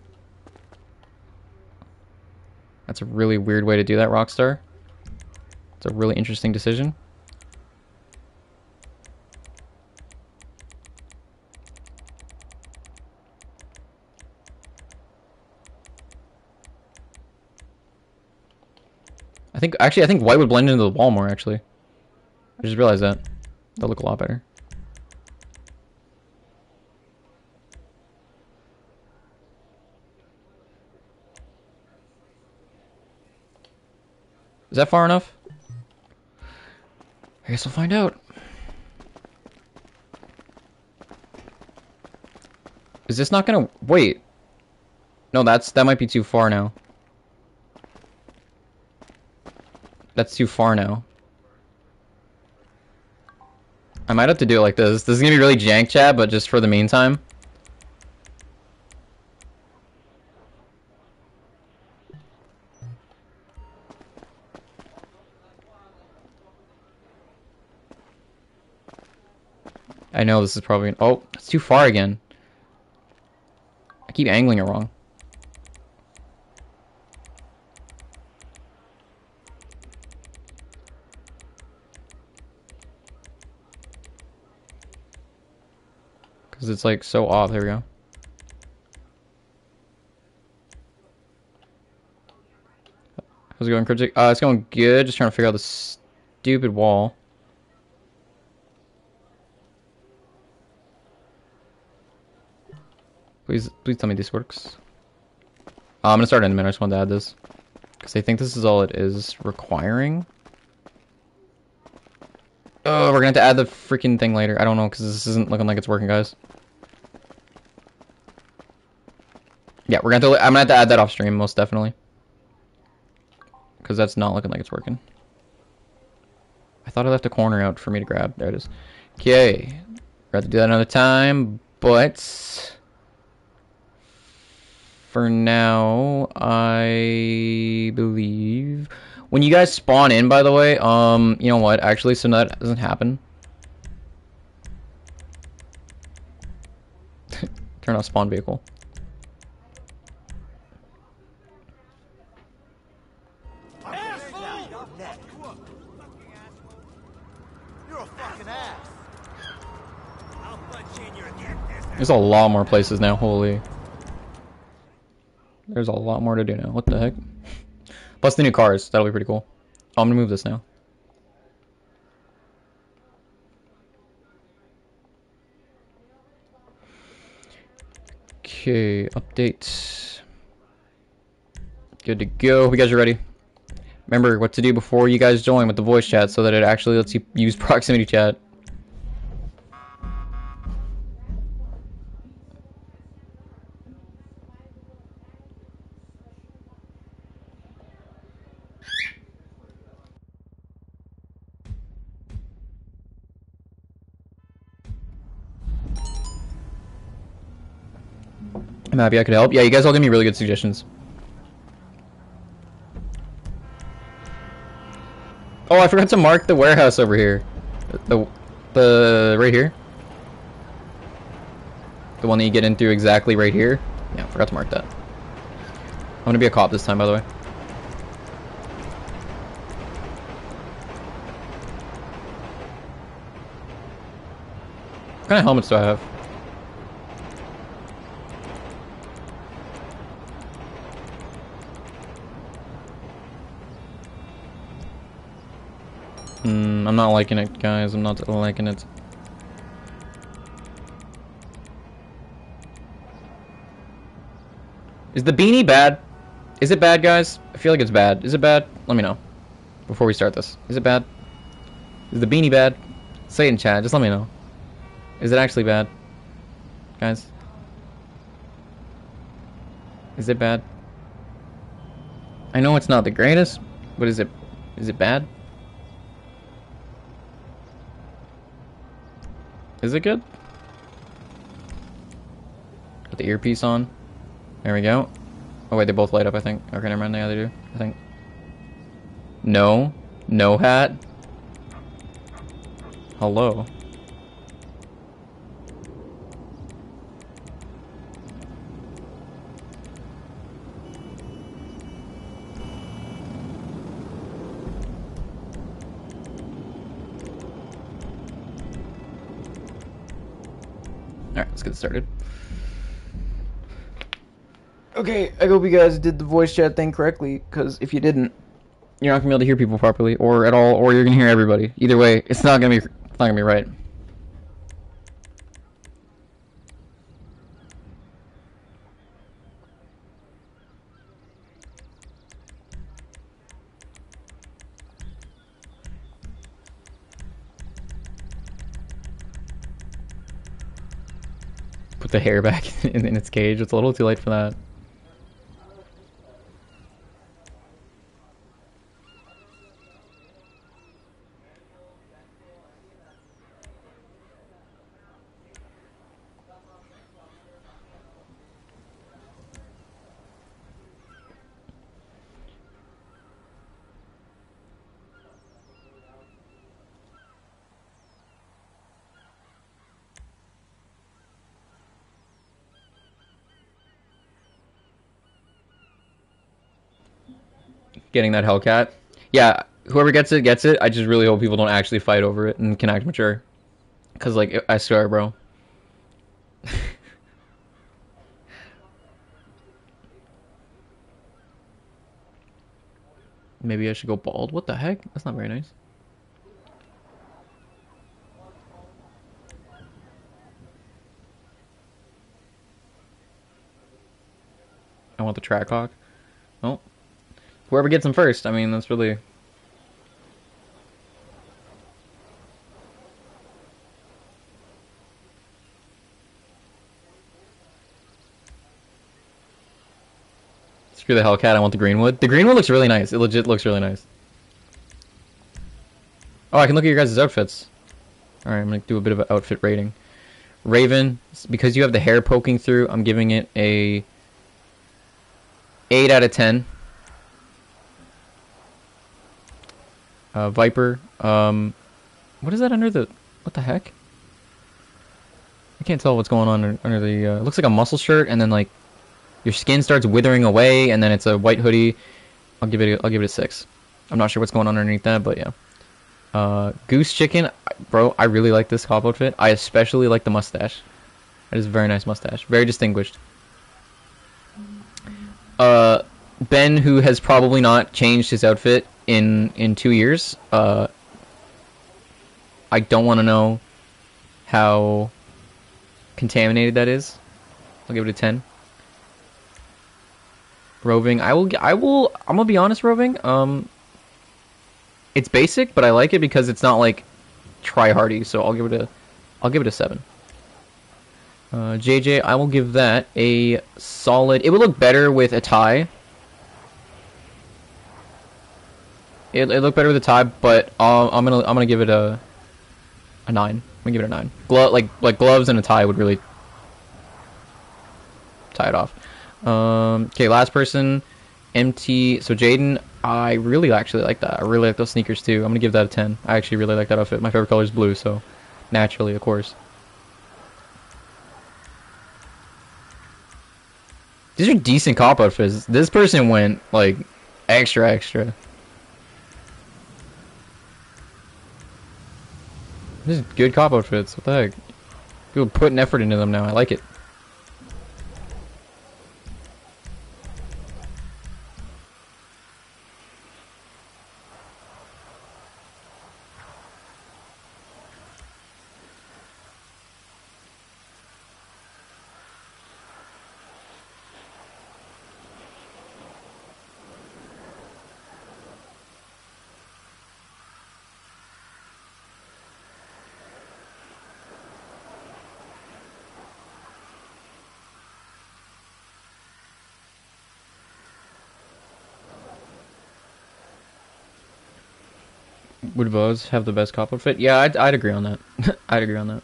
That's a really weird way to do that, Rockstar. It's a really interesting decision. Think, actually, I think white would blend into the wall more, actually. I just realized that. They'll look a lot better. Is that far enough? I guess we'll find out. Is this not gonna... Wait. No, that's that might be too far now. That's too far now. I might have to do it like this. This is gonna be really jank chat, but just for the meantime. I know this is probably... Oh, it's too far again. I keep angling it wrong. Because it's like so off. There we go. How's it going, Cryptic? Uh, it's going good. Just trying to figure out this stupid wall. Please, please tell me this works. Uh, I'm gonna start in a minute. I just wanted to add this because I think this is all it is requiring. Oh, we're gonna have to add the freaking thing later. I don't know because this isn't looking like it's working, guys. Yeah, we're gonna. To, I'm gonna have to add that off stream, most definitely, because that's not looking like it's working. I thought I left a corner out for me to grab. There it is. Okay, we're gonna do that another time, but for now, I believe when you guys spawn in, by the way, um, you know what? Actually, so that doesn't happen. Turn off spawn vehicle. There's a lot more places now, holy. There's a lot more to do now. What the heck? Plus the new cars. That'll be pretty cool. Oh, I'm gonna move this now. Okay, updates. Good to go. You guys are ready? Remember what to do before you guys join with the voice chat so that it actually lets you use proximity chat. I'm happy I could help. Yeah, you guys all give me really good suggestions. Oh, I forgot to mark the warehouse over here. The, the, right here. The one that you get in through exactly right here. Yeah, I forgot to mark that. I'm gonna be a cop this time, by the way. What kind of helmets do I have? Mm, I'm not liking it, guys. I'm not liking it. Is the beanie bad? Is it bad, guys? I feel like it's bad. Is it bad? Let me know. Before we start this. Is it bad? Is the beanie bad? Say it in chat. Just let me know. Is it actually bad? Guys? Is it bad? I know it's not the greatest, but is it is it bad? Is it good? Put the earpiece on. There we go. Oh wait, they both light up, I think. Okay, never mind. Yeah, they do. I think. No. No hat. Hello. Get started. Okay, I hope you guys did the voice chat thing correctly, because if you didn't, you're not gonna be able to hear people properly, or at all, or you're gonna hear everybody. Either way, it's not gonna be, it's not gonna be right. Put the hair back in, in its cage. It's a little too late for that. Getting that Hellcat. Yeah, whoever gets it gets it. I just really hope people don't actually fight over it and can act mature. Cause like I swear, bro. Maybe I should go bald. What the heck? That's not very nice. I want the Trackhawk. Oh, whoever gets them first. I mean, that's really. Screw the Hellcat, I want the Greenwood. The Greenwood looks really nice. It legit looks really nice. Oh, I can look at your guys' outfits. Alright, I'm gonna do a bit of an outfit rating. Raven, because you have the hair poking through, I'm giving it a 8 out of 10. Uh, Viper. Um, what is that under the? What the heck? I can't tell what's going on under the. Uh, looks like a muscle shirt, and then like your skin starts withering away, and then it's a white hoodie. I'll give it. A, I'll give it a six. I'm not sure what's going on underneath that, but yeah. Uh, Goose Chicken, bro. I really like this cop outfit. I especially like the mustache. That is a very nice mustache. Very distinguished. Uh, Ben, who has probably not changed his outfit in in two years. Uh, I don't want to know how contaminated that is. I'll give it a ten. Roving, I will. I will. I'm gonna be honest, Roving. Um, it's basic, but I like it because it's not like try hardy. So I'll give it a. I'll give it a seven. Uh, JJ, I will give that a solid. It would look better with a tie It, it looked better with a tie, but uh, I'm gonna I'm gonna give it a a nine. I'm gonna give it a nine. Glove like like gloves and a tie would really tie it off. Um, okay, last person, MT. So Jaden, I really actually like that. I really like those sneakers too. I'm gonna give that a ten. I actually really like that outfit. My favorite color is blue, so naturally, of course. These are decent cop outfits. This person went like extra extra. This is good cop outfits. What the heck? People putting effort into them now. I like it. Would Vos have the best cop outfit? Yeah, I'd, I'd agree on that. I'd agree on that.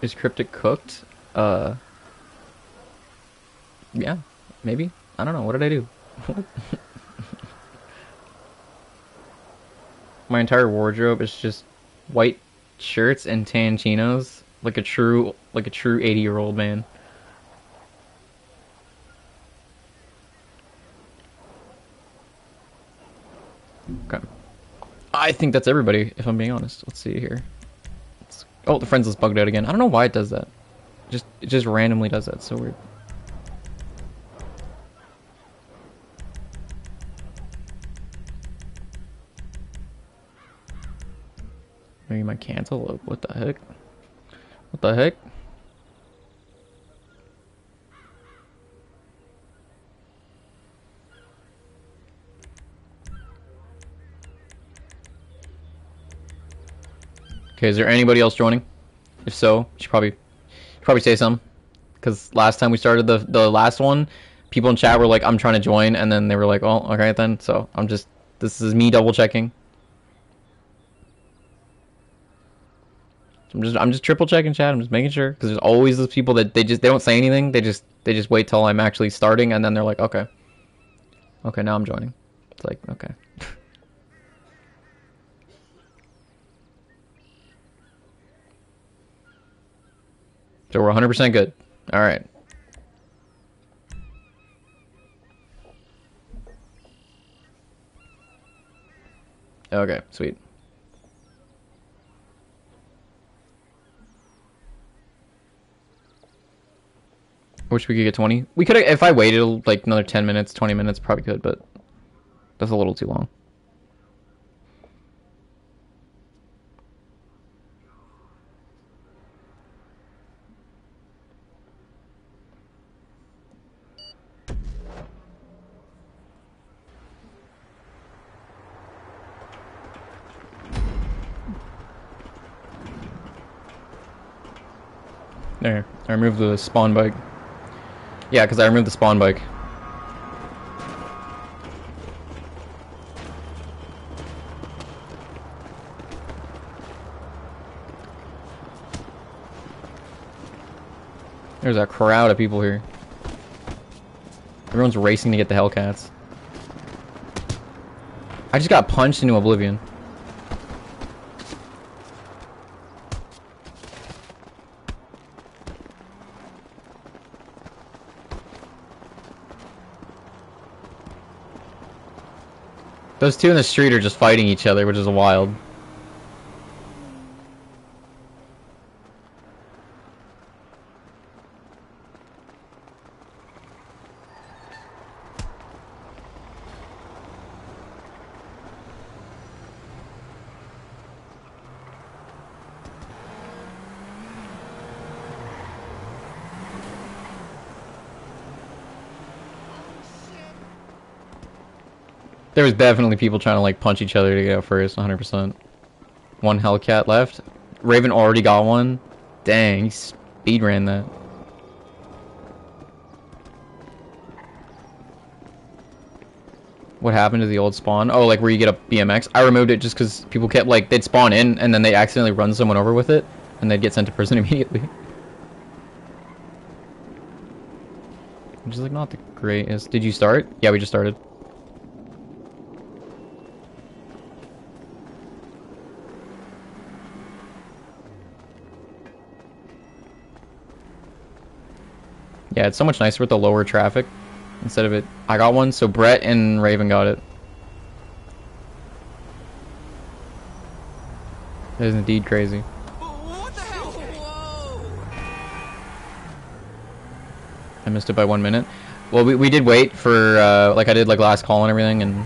Is Cryptic cooked? Uh. Yeah, maybe. I don't know. What did I do? My entire wardrobe is just white shirts and tan chinos, like a true, like a true eighty-year-old man. Okay. I think that's everybody, if I'm being honest. Let's see here. Oh, the friends list bugged out again. I don't know why it does that. Just it just randomly does that. so weird. Maybe my cancel. What the heck? What the heck? Okay, is there anybody else joining? If so, you should probably should probably say some. Because last time we started the the last one, people in chat were like, "I'm trying to join," and then they were like, "Oh, okay then." So I'm just this is me double checking. I'm just I'm just triple checking chat. I'm just making sure because there's always those people that they just they don't say anything. They just they just wait till I'm actually starting and then they're like, okay, okay, now I'm joining. It's like okay. So we're 100% good. All right. Okay, sweet. wish we could get 20. We could if I waited like another 10 minutes, 20 minutes, probably could, but that's a little too long. There, I removed the spawn bike. Yeah, because I removed the spawn bike. There's a crowd of people here. Everyone's racing to get the Hellcats. I just got punched into oblivion. Those two in the street are just fighting each other, which is wild. There was definitely people trying to like punch each other to get out first, 100%. One Hellcat left. Raven already got one. Dang, he speed ran that. What happened to the old spawn? Oh, like where you get a BMX? I removed it just because people kept like, they'd spawn in and then they accidentally run someone over with it and they'd get sent to prison immediately. Which is like not the greatest. Did you start? Yeah, we just started. Yeah, it's so much nicer with the lower traffic instead of it. I got one, so Brett and Raven got it. That is indeed crazy. I missed it by one minute. Well, we, we did wait for, uh, like I did like last call and everything, and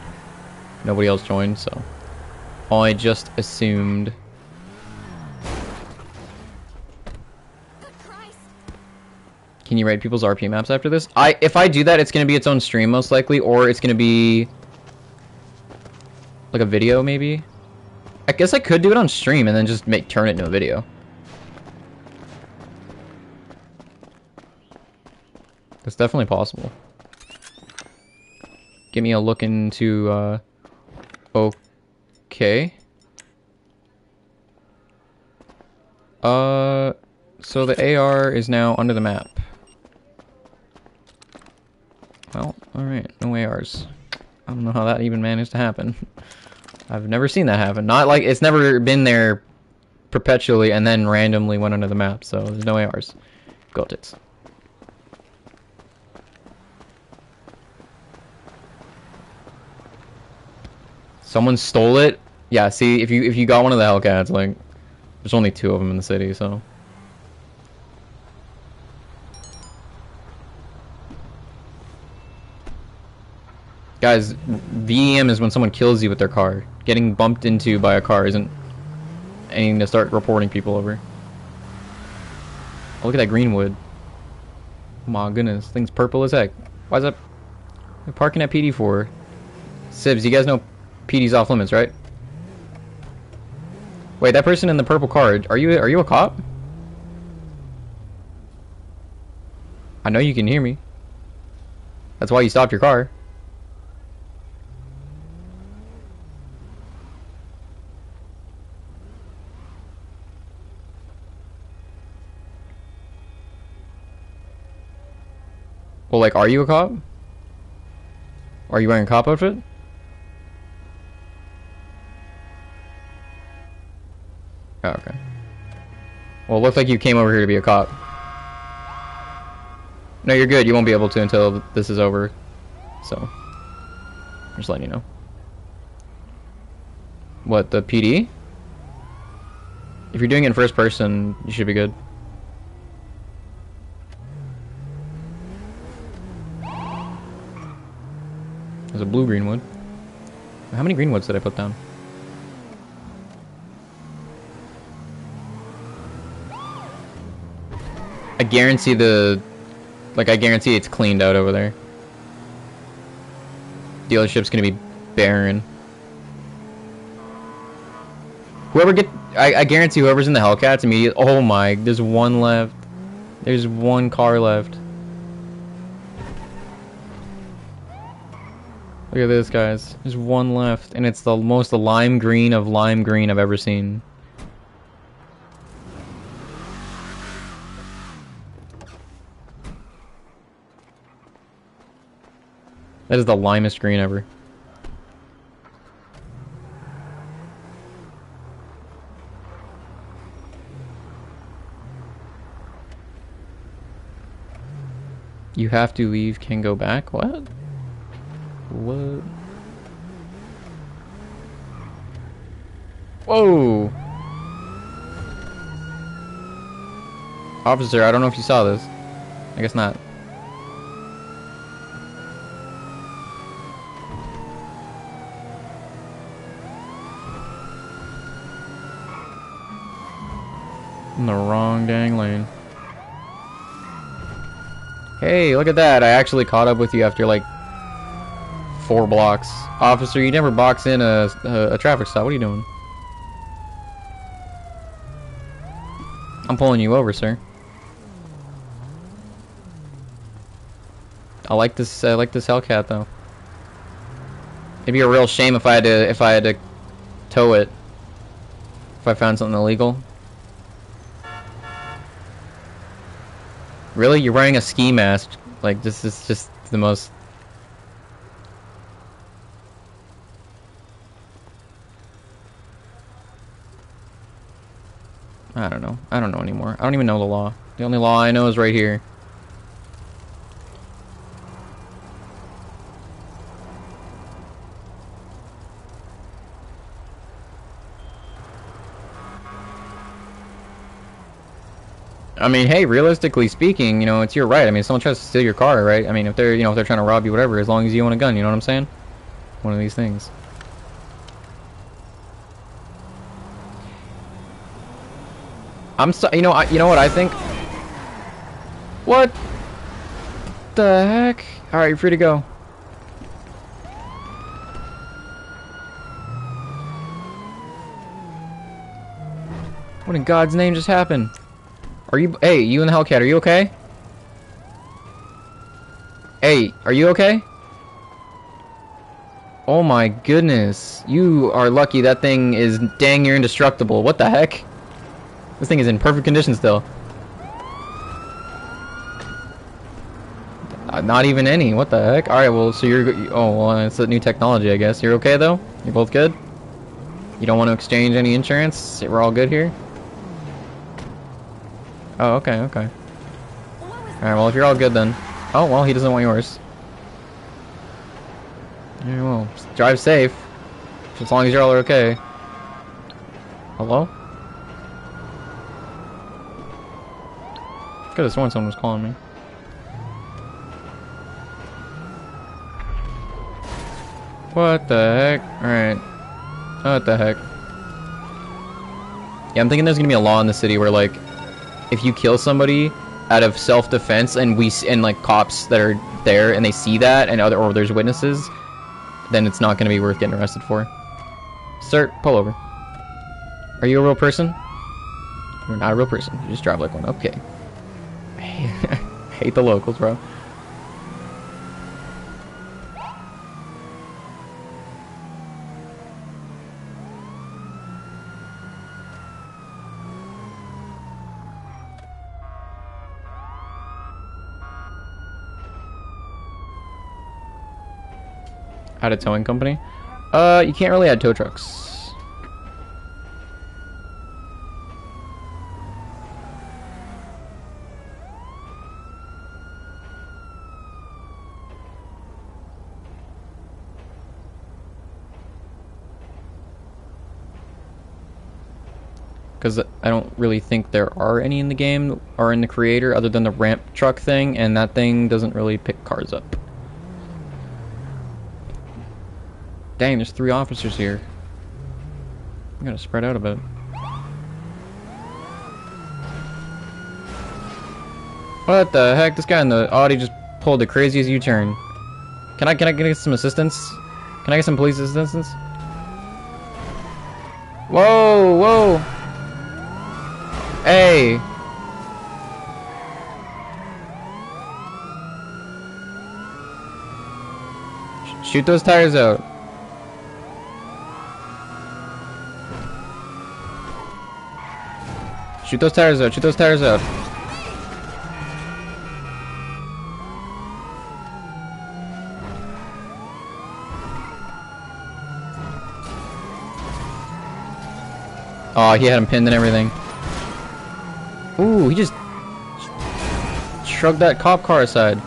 nobody else joined, so. I just assumed Can you rate people's RP maps after this? I If I do that, it's going to be its own stream, most likely, or it's going to be... Like a video, maybe? I guess I could do it on stream and then just make turn it into a video. That's definitely possible. Give me a look into, uh... Okay. Uh... So the AR is now under the map. Well, alright, no ARs. I don't know how that even managed to happen. I've never seen that happen. Not like, it's never been there perpetually and then randomly went under the map, so there's no ARs. Got tits. Someone stole it? Yeah, see, if you if you got one of the Hellcats, like, there's only two of them in the city, so... Guys, VDM is when someone kills you with their car. Getting bumped into by a car isn't anything to start reporting people over. Oh, look at that greenwood. My goodness, thing's purple as heck. Why is that They're parking at PD for? Sibs, you guys know PD's off limits, right? Wait, that person in the purple car, are you are you a cop? I know you can hear me. That's why you stopped your car. Well, like, are you a cop? Are you wearing a cop outfit? Oh, okay. Well, it looks like you came over here to be a cop. No, you're good. You won't be able to until this is over. So, just letting you know. What, the PD? If you're doing it in first person, you should be good. There's a blue Greenwood. How many Greenwoods did I put down? I guarantee the... Like, I guarantee it's cleaned out over there. Dealership's gonna be barren. Whoever get... I, I guarantee whoever's in the Hellcats immediately... Oh my, there's one left. There's one car left. Look at this, guys. There's one left, and it's the most lime green of lime green I've ever seen. That is the limest green ever. You have to leave, can go back? What? What? Whoa! Officer, I don't know if you saw this. I guess not. In the wrong dang lane. Hey, look at that. I actually caught up with you after like four blocks. Officer, you never box in a, a, a traffic stop. What are you doing? I'm pulling you over, sir. I like this. I like this Hellcat though. It'd be a real shame if I had to if I had to tow it. If I found something illegal. Really, you're wearing a ski mask? Like this is just the most I don't know. I don't even know the law. The only law I know is right here. I mean, hey, realistically speaking, you know, it's your right. I mean, if someone tries to steal your car, right? I mean, if they're, you know, if they're trying to rob you, whatever, as long as you own a gun, you know what I'm saying? One of these things. I'm so, you know, I, you know what I think? What the heck? All right, you're free to go. What in God's name just happened? Are you, hey, you in the Hellcat, are you okay? Hey, are you okay? Oh my goodness. You are lucky that thing is dang near indestructible. What the heck? This thing is in perfect condition still. Uh, not even any. What the heck? Alright, well, so you're... Oh, well, it's a new technology, I guess. You're okay, though? You're both good? You don't want to exchange any insurance? We're all good here? Oh, okay, okay. Alright, well, if you're all good, then... Oh, well, he doesn't want yours. Yeah, well, drive safe. As long as you're all okay. Hello? Could have sworn someone was calling me. What the heck? Alright. What the heck? Yeah, I'm thinking there's gonna be a law in the city where, like, if you kill somebody out of self-defense and we and like cops that are there and they see that and other or there's witnesses, then it's not gonna be worth getting arrested for. Sir, pull over. Are you a real person? You're not a real person. You just drive like one. Okay. hate the locals, bro. Add a towing company? Uh, you can't really add tow trucks. Because I don't really think there are any in the game or in the creator other than the ramp truck thing, and that thing doesn't really pick cars up. Dang, there's three officers here. I'm gonna spread out a bit. What the heck? This guy in the Audi just pulled the craziest U-turn. Can I can I get some assistance? Can I get some police assistance? Whoa, whoa! Hey! Shoot those tires out. Shoot those tires out, shoot those tires out. Oh, he had him pinned and everything. Ooh, he just shrugged that cop car aside.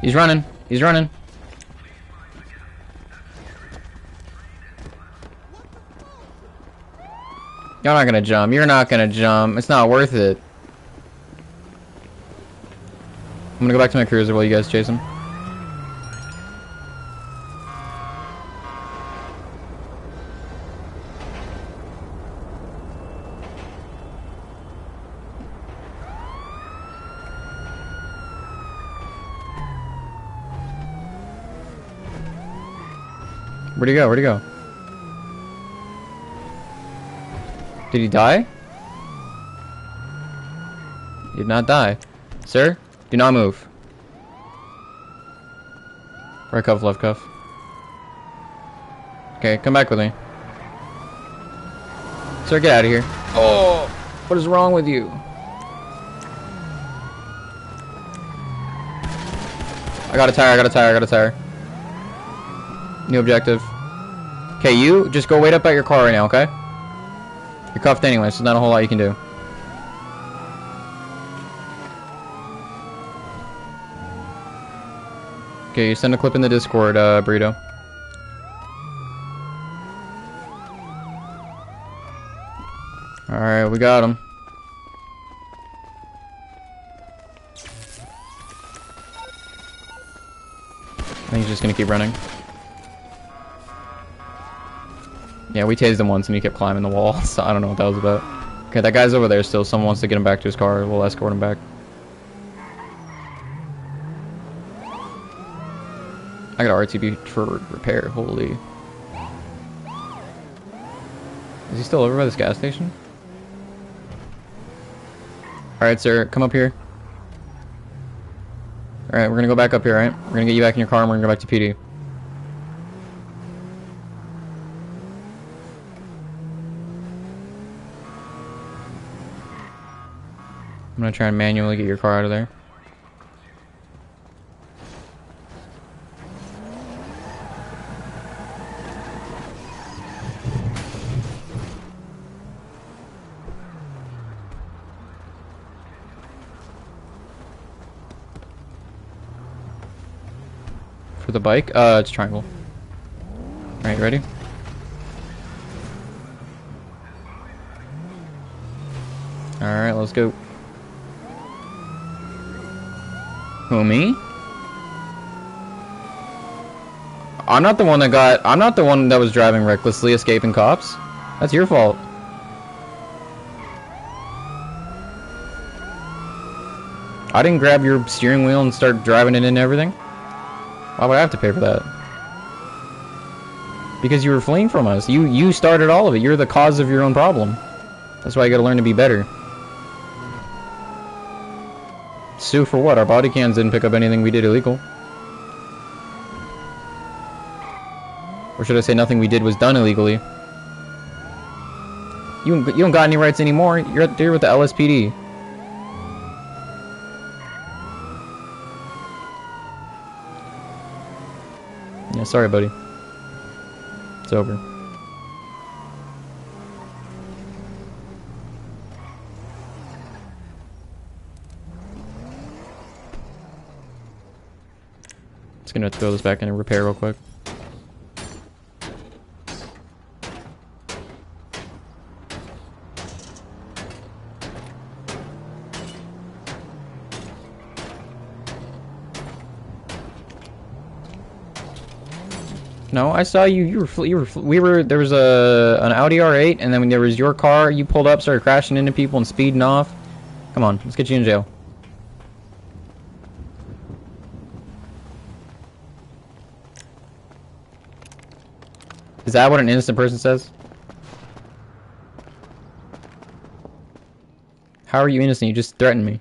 He's running. He's running. You're not gonna jump. You're not gonna jump. It's not worth it. I'm gonna go back to my cruiser while you guys chase him. Where'd he go? Where'd he go? Did he die? He did not die. Sir, do not move. Right cuff, left cuff. Okay, come back with me. Sir, get out of here. Oh, what is wrong with you? I got a tire, I got a tire, I got a tire. New objective. Okay, you just go wait up at your car right now, okay? You're cuffed anyway, so not a whole lot you can do. Okay, you send a clip in the Discord, uh, Burrito. Alright, we got him. I think he's just gonna keep running. Yeah, we tased him once and he kept climbing the wall, so I don't know what that was about. Okay, that guy's over there still. Someone wants to get him back to his car. We'll escort him back. I got RTB for repair. Holy. Is he still over by this gas station? Alright, sir. Come up here. Alright, we're gonna go back up here, alright? We're gonna get you back in your car and we're gonna go back to PD. I'm gonna try and manually get your car out of there. For the bike? Uh, it's triangle. Alright, you ready? Alright, let's go. Who, me? I'm not the one that got- I'm not the one that was driving recklessly, escaping cops. That's your fault. I didn't grab your steering wheel and start driving it and everything. Why would I have to pay for that? Because you were fleeing from us. You you started all of it. You're the cause of your own problem. That's why you gotta learn to be better. Sue for what? Our body cams didn't pick up anything we did illegal. Or should I say nothing we did was done illegally. You, you don't got any rights anymore. You're there with the LSPD. Yeah, sorry, buddy. It's over. Gonna throw this back in and repair real quick. No, I saw you. You were, you were, we were. There was a an Audi R8, and then when there was your car, you pulled up, started crashing into people and speeding off. Come on, let's get you in jail. Is that what an innocent person says? How are you innocent? You just threatened me.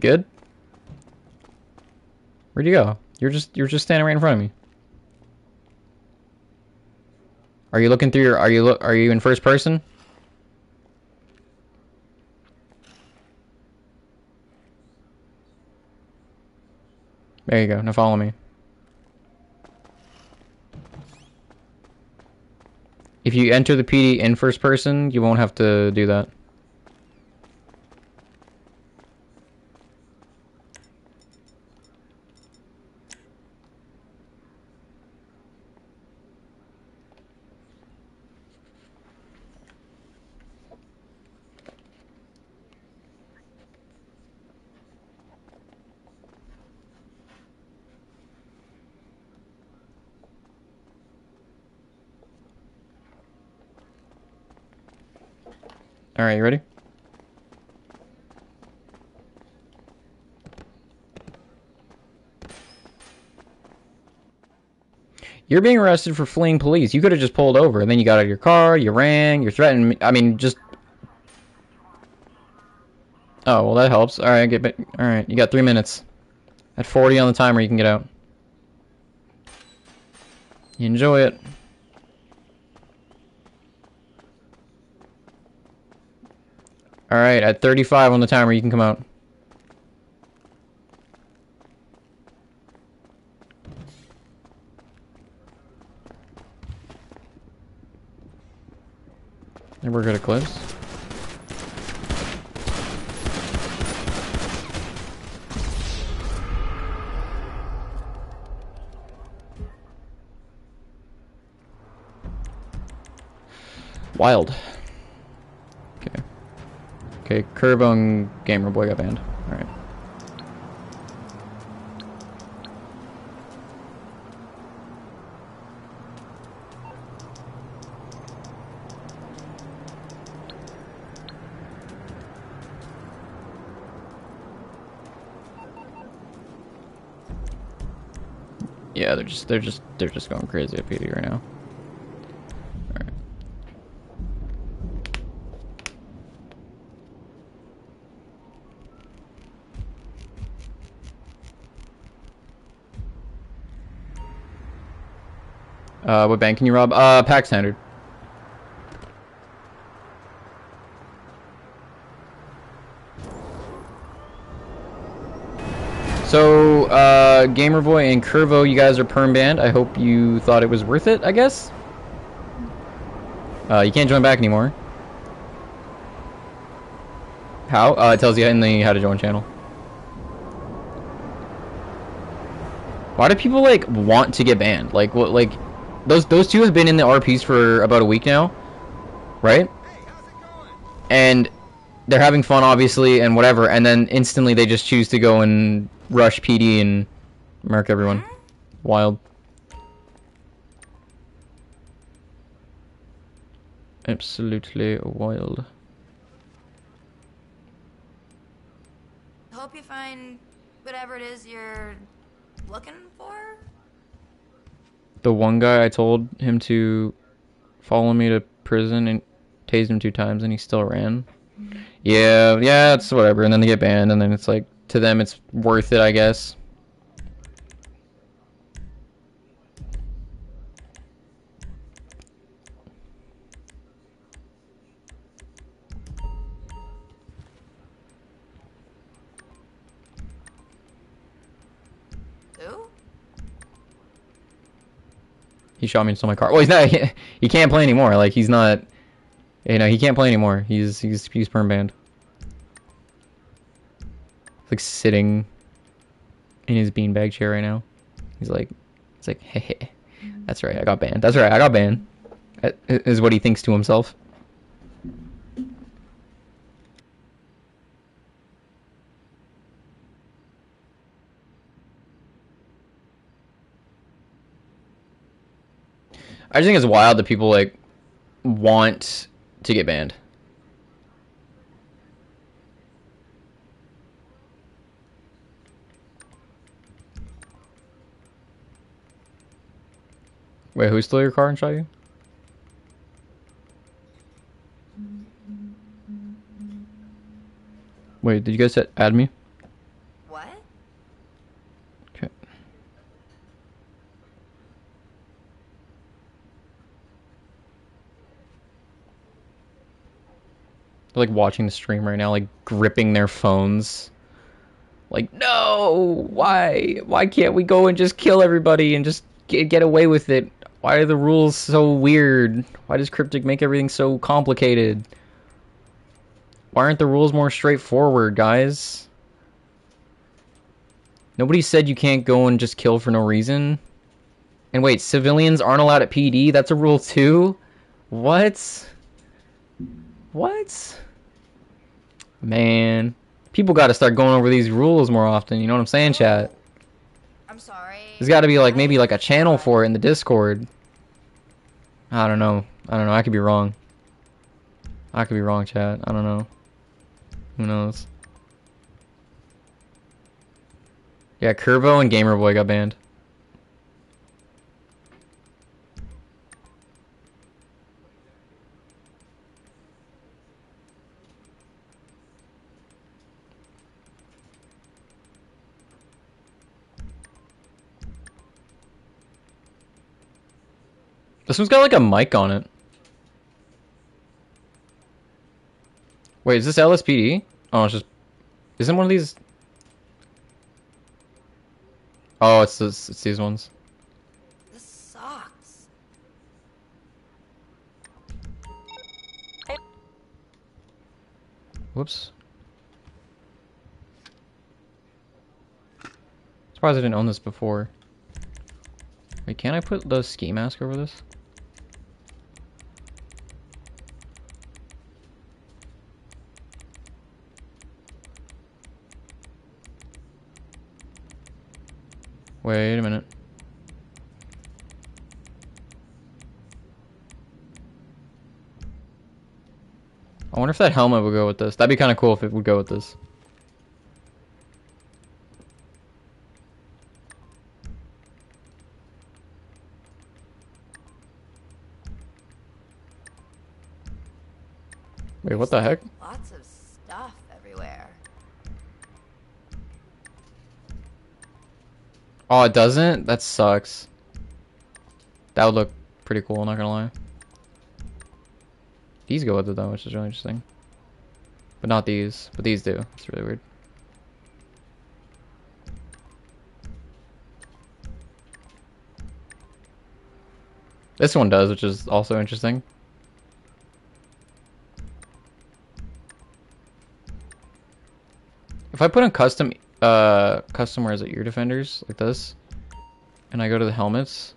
Good? Where'd you go? You're just you're just standing right in front of me. Are you looking through your are you look are you in first person? There you go. Now follow me. If you enter the PD in first person, you won't have to do that. Alright, you ready? You're being arrested for fleeing police. You could have just pulled over, and then you got out of your car, you ran, you're threatening me. I mean, just... Oh, well that helps. Alright, get back. Alright, you got three minutes. At 40 on the timer, you can get out. You enjoy it. Alright, at 35 on the timer, you can come out. And we're good at clips. Wild. Okay, Curvo and Gamer Boy got banned. Alright. Yeah, they're just they're just they're just going crazy at PD right now. Uh, what bank can you rob? Uh, Pack Standard. So, uh, Gamer Boy and Curvo, you guys are perm banned. I hope you thought it was worth it, I guess? Uh, you can't join back anymore. How? Uh, it tells you in the how to join channel. Why do people, like, want to get banned? Like, what, like, those, those two have been in the RPs for about a week now, right? And they're having fun, obviously, and whatever, and then instantly they just choose to go and rush PD and murk everyone. Wild. Absolutely wild. Hope you find whatever it is you're looking for. The one guy I told him to follow me to prison and tased him two times and he still ran. Mm-hmm. Yeah, yeah, it's whatever. And then they get banned and then it's like to them it's worth it, I guess. He shot me and stole my car. Well, he's not. He, he can't play anymore. Like he's not. You know, he can't play anymore. He's he's he's perm banned. like sitting in his beanbag chair right now. He's like, he's like, hey, that's right. I got banned. That's right. I got banned. Uh, is what he thinks to himself. I just think it's wild that people like want to get banned. Wait, who stole your car and shot you? Wait, did you guys add me? Like watching the stream right now, like gripping their phones. Like, no! Why? Why can't we go and just kill everybody and just get, get away with it? Why are the rules so weird? Why does Cryptic make everything so complicated? Why aren't the rules more straightforward, guys? Nobody said you can't go and just kill for no reason. And wait, civilians aren't allowed at PD? That's a rule too? What? What? Man. People gotta start going over these rules more often, you know what I'm saying, chat? I'm sorry. There's gotta be like maybe like a channel for it in the Discord. I don't know. I don't know. I could be wrong. I could be wrong, chat. I don't know. Who knows? Yeah, Curvo and Gamer Boy got banned. This one's got like a mic on it. Wait, is this LSPD? Oh, it's just... Isn't one of these... Oh, it's, this, it's these ones. This sucks. Whoops. Surprised I didn't own this before. Wait, can I put the ski mask over this? Wait a minute. I wonder if that helmet would go with this. That'd be kind of cool if it would go with this. Wait, what the heck? Oh, it doesn't? That sucks. That would look pretty cool, not gonna lie. These go with it though, which is really interesting. But not these. But these do. It's really weird. This one does, which is also interesting. If I put in custom, uh, custom, where is it, ear defenders, like this, and I go to the helmets,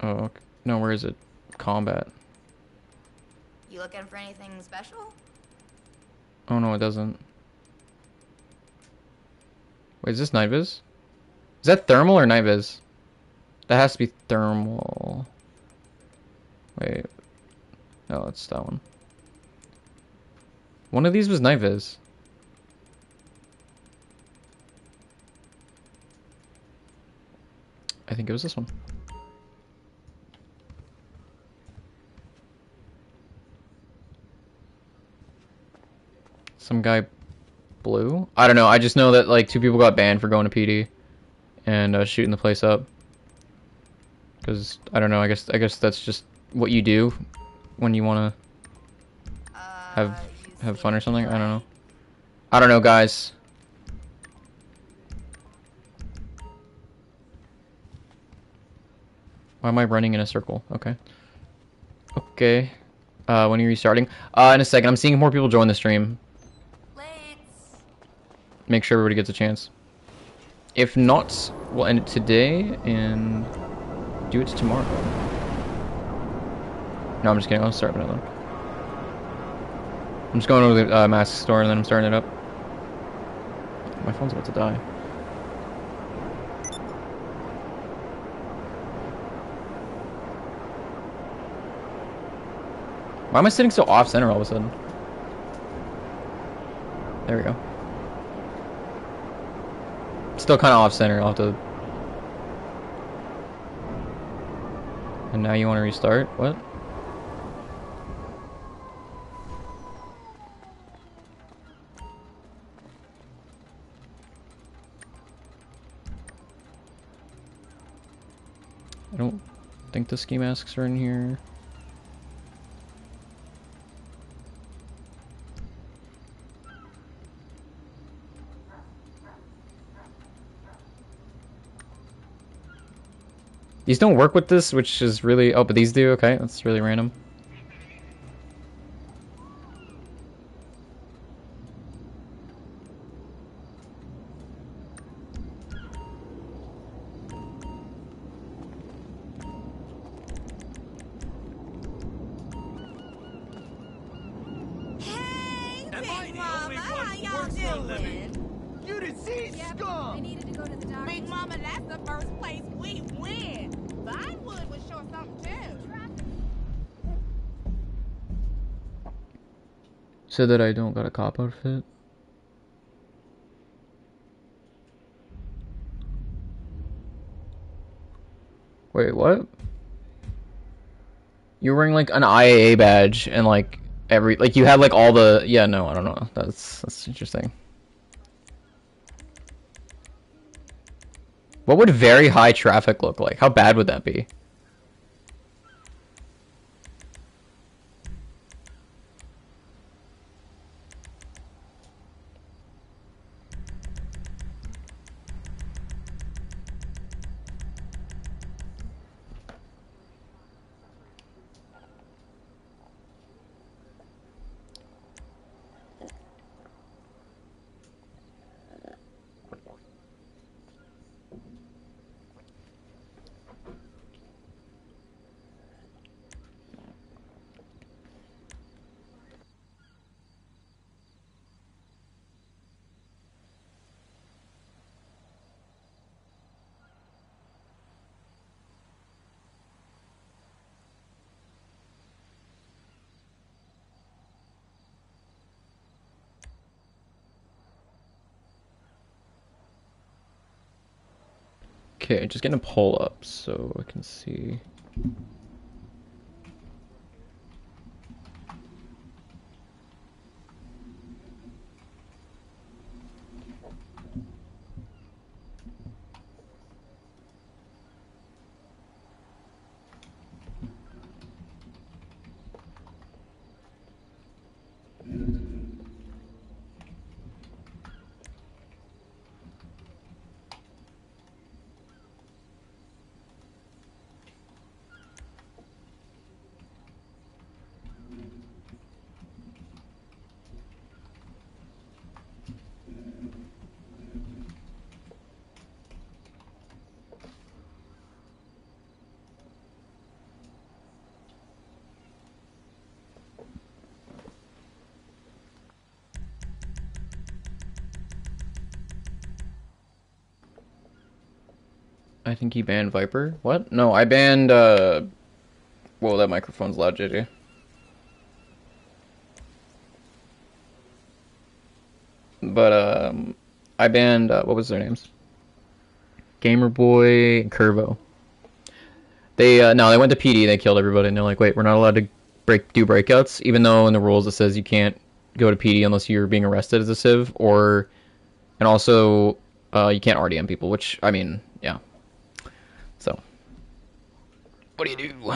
oh, okay. no, where is it, combat, You looking for anything special? oh no, it doesn't, wait, is this night vis? Is that thermal or night vis? That has to be thermal, wait, no, it's that one. One of these was night vis. I think it was this one. Some guy blue? I don't know. I just know that like two people got banned for going to PD and uh, shooting the place up. Cuz I don't know. I guess I guess that's just what you do when you want to Uh, have have fun or something. I don't know. I don't know, guys. Why am I running in a circle? Okay. Okay. Uh, when are you restarting? Uh, in a second. I'm seeing more people join the stream. Make sure everybody gets a chance. If not, we'll end it today and do it tomorrow. No, I'm just kidding. I'll start another one. I'm just going over to the uh, mask store and then I'm starting it up. My phone's about to die. Why am I sitting so off center all of a sudden? There we go. Still kind of off center. I'll have to. And now you want to restart? What? I don't think the ski masks are in here. These don't work with this, which is really... Oh, but these do? Okay, that's really random. So that I don't got a cop outfit. Wait, what? You're wearing like an IAA badge and like every like you had like all the yeah no I don't know that's that's interesting. What would very high traffic look like? How bad would that be? Okay, just getting a poll up so I can see. Think he banned Viper. What? No, I banned, uh... Whoa, that microphone's loud, JJ. But, um... I banned, uh, what was their names? Gamer Boy and Curvo. They, uh, no, they went to PD, and they killed everybody, and they're like, wait, we're not allowed to break do breakouts, even though in the rules it says you can't go to PD unless you're being arrested as a civ, or... And also, uh, you can't RDM people, which, I mean, yeah. So, what do you do?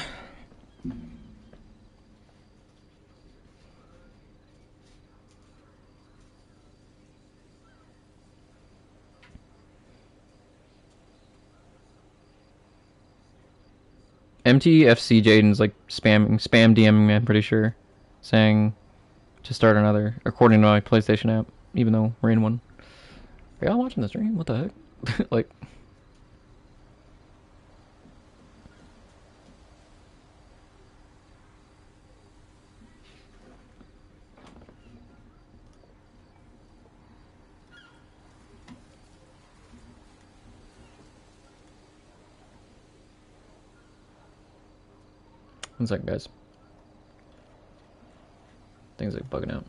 MTFC Jaden's like spamming, spam DMing me. I'm pretty sure, saying to start another, according to my PlayStation app, even though we're in one. Are y'all watching the stream? What the heck? like. One second, guys. Things are bugging out.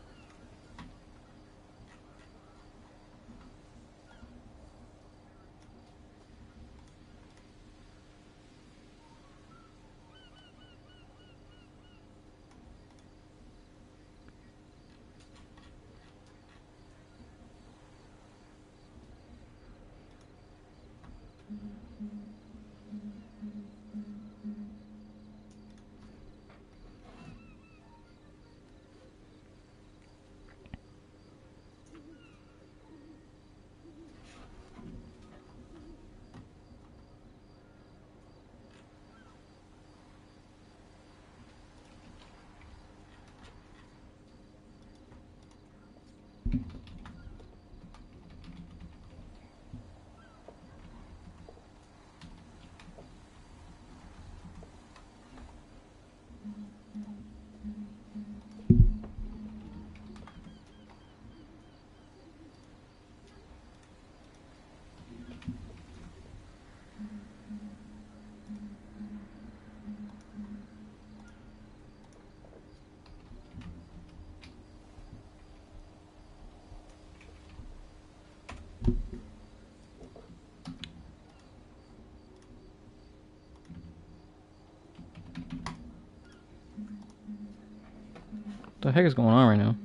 What the heck is going on right now?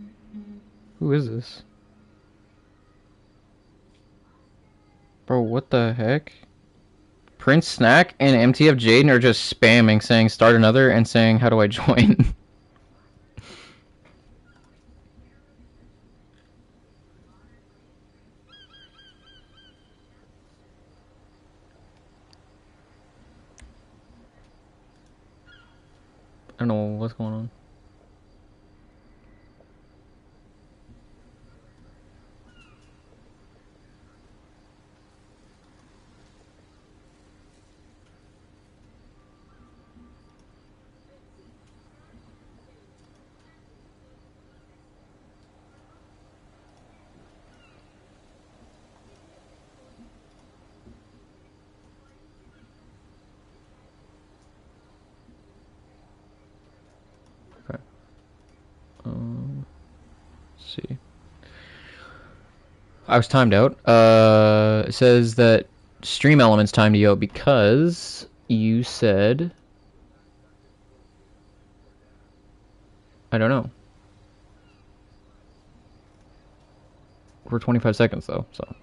Who is this? Bro, what the heck? Prince Snack and MTF Jaden are just spamming saying start another and saying how do I join? I don't know what's going on. Um, let's see. I was timed out. Uh, it says that StreamElements timed to yo because you said I don't know. For 25 seconds though, so.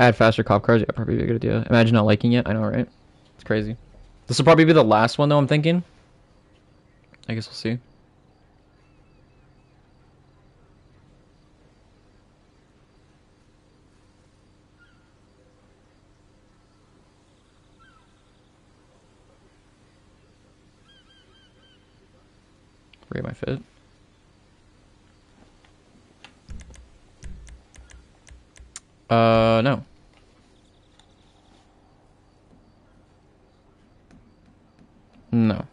Add faster cop cars, yeah, probably be a good idea. Imagine not liking it, I know, right? It's crazy. This will probably be the last one though, I'm thinking. I guess we'll see. Rate my fit. Uh, no. No.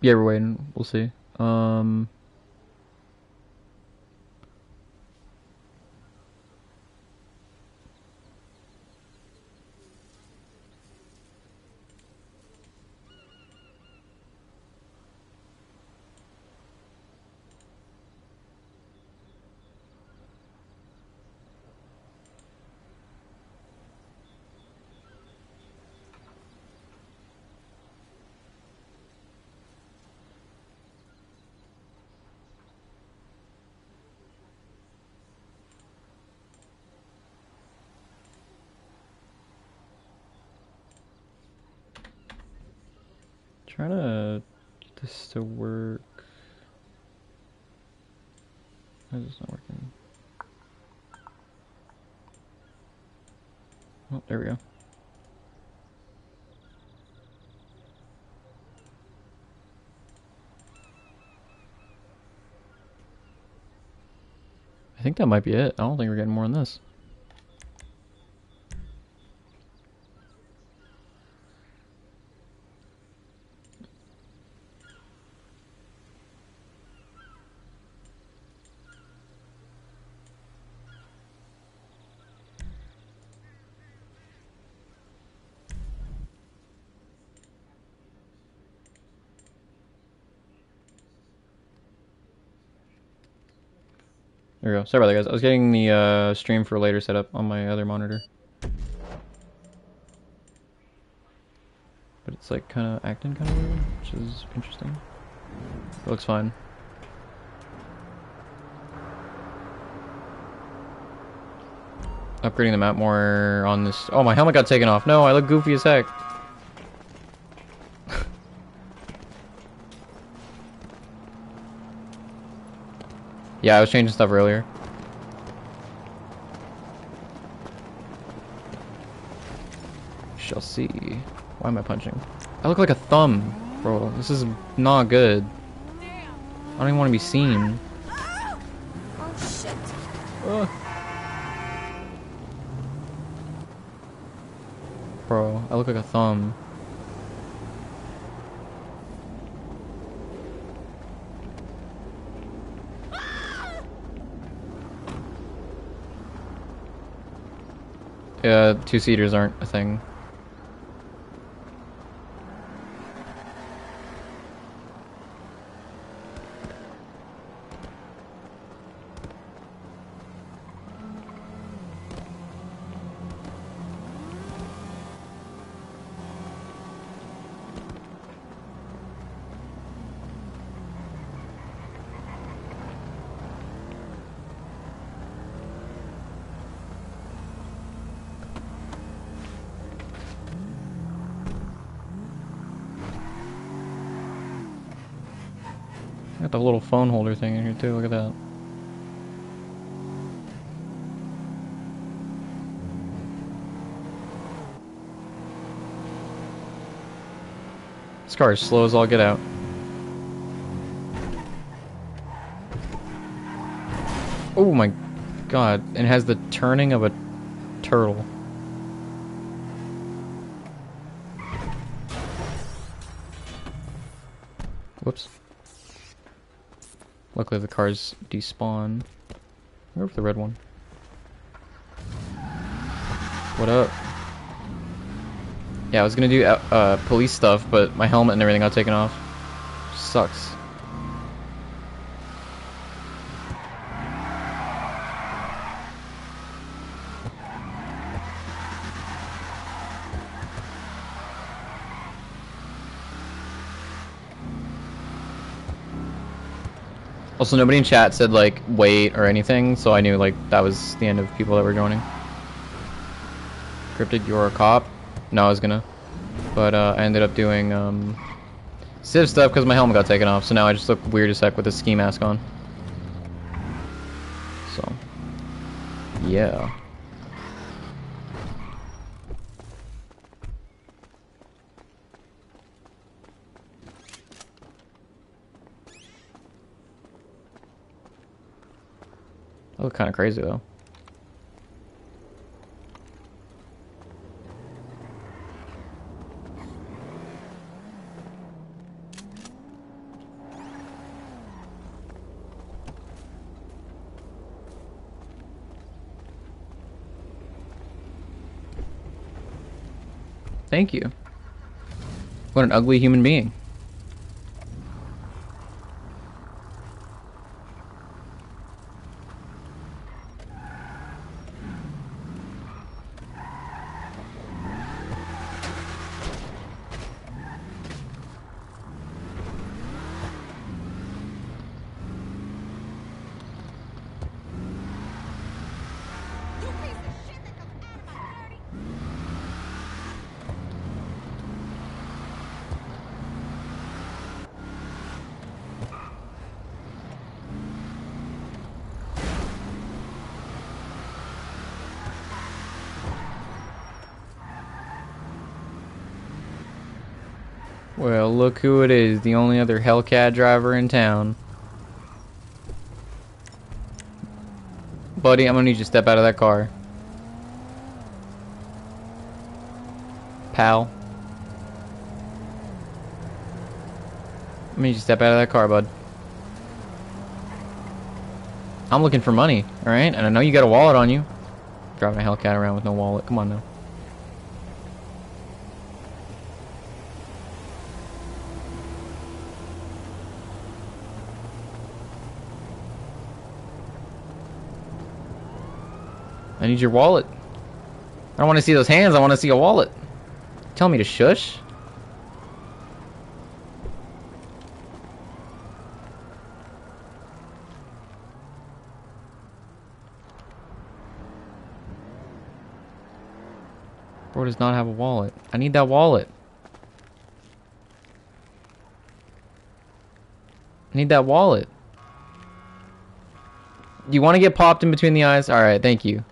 Yeah, we're waiting. We'll see. Um. Trying to get this to work. Why is this not working? Oh, there we go. I think that might be it. I don't think we're getting more on this. There we go. Sorry about that, guys. I was getting the uh, stream for later set up on my other monitor. But it's like kind of acting kind of weird, which is interesting. It looks fine. Upgrading the map more on this. Oh, my helmet got taken off. No, I look goofy as heck. Yeah, I was changing stuff earlier. Shall see. Why am I punching? I look like a thumb, bro. This is not good. I don't even want to be seen. Oh shit. Ugh. Bro, I look like a thumb. Uh, yeah, two-seaters aren't a thing. Got the little phone holder thing in here too. Look at that. This car is slow as all get out. Oh my god. And it has the turning of a turtle. Luckily the cars despawn. Where's the red one? What up? Yeah, I was gonna do uh, uh, police stuff, but my helmet and everything got taken off. Sucks. Also, nobody in chat said like wait or anything, so I knew like that was the end of people that were joining. Cryptic, you're a cop. No, I was gonna, but uh, I ended up doing um, civ stuff because my helmet got taken off. So now I just look weird as heck with a ski mask on. So, yeah. Look kind of crazy though. Thank you. What an ugly human being. Look who it is, the only other Hellcat driver in town. Buddy, I'm gonna need you to step out of that car. Pal. Gonna need you to step out of that car, bud. I'm looking for money, alright? And I know you got a wallet on you. Driving a Hellcat around with no wallet. Come on now. I need your wallet. I don't want to see those hands. I want to see a wallet. Tell me to shush. Bro does not have a wallet. I need that wallet. I need that wallet. You want to get popped in between the eyes? Alright, thank you.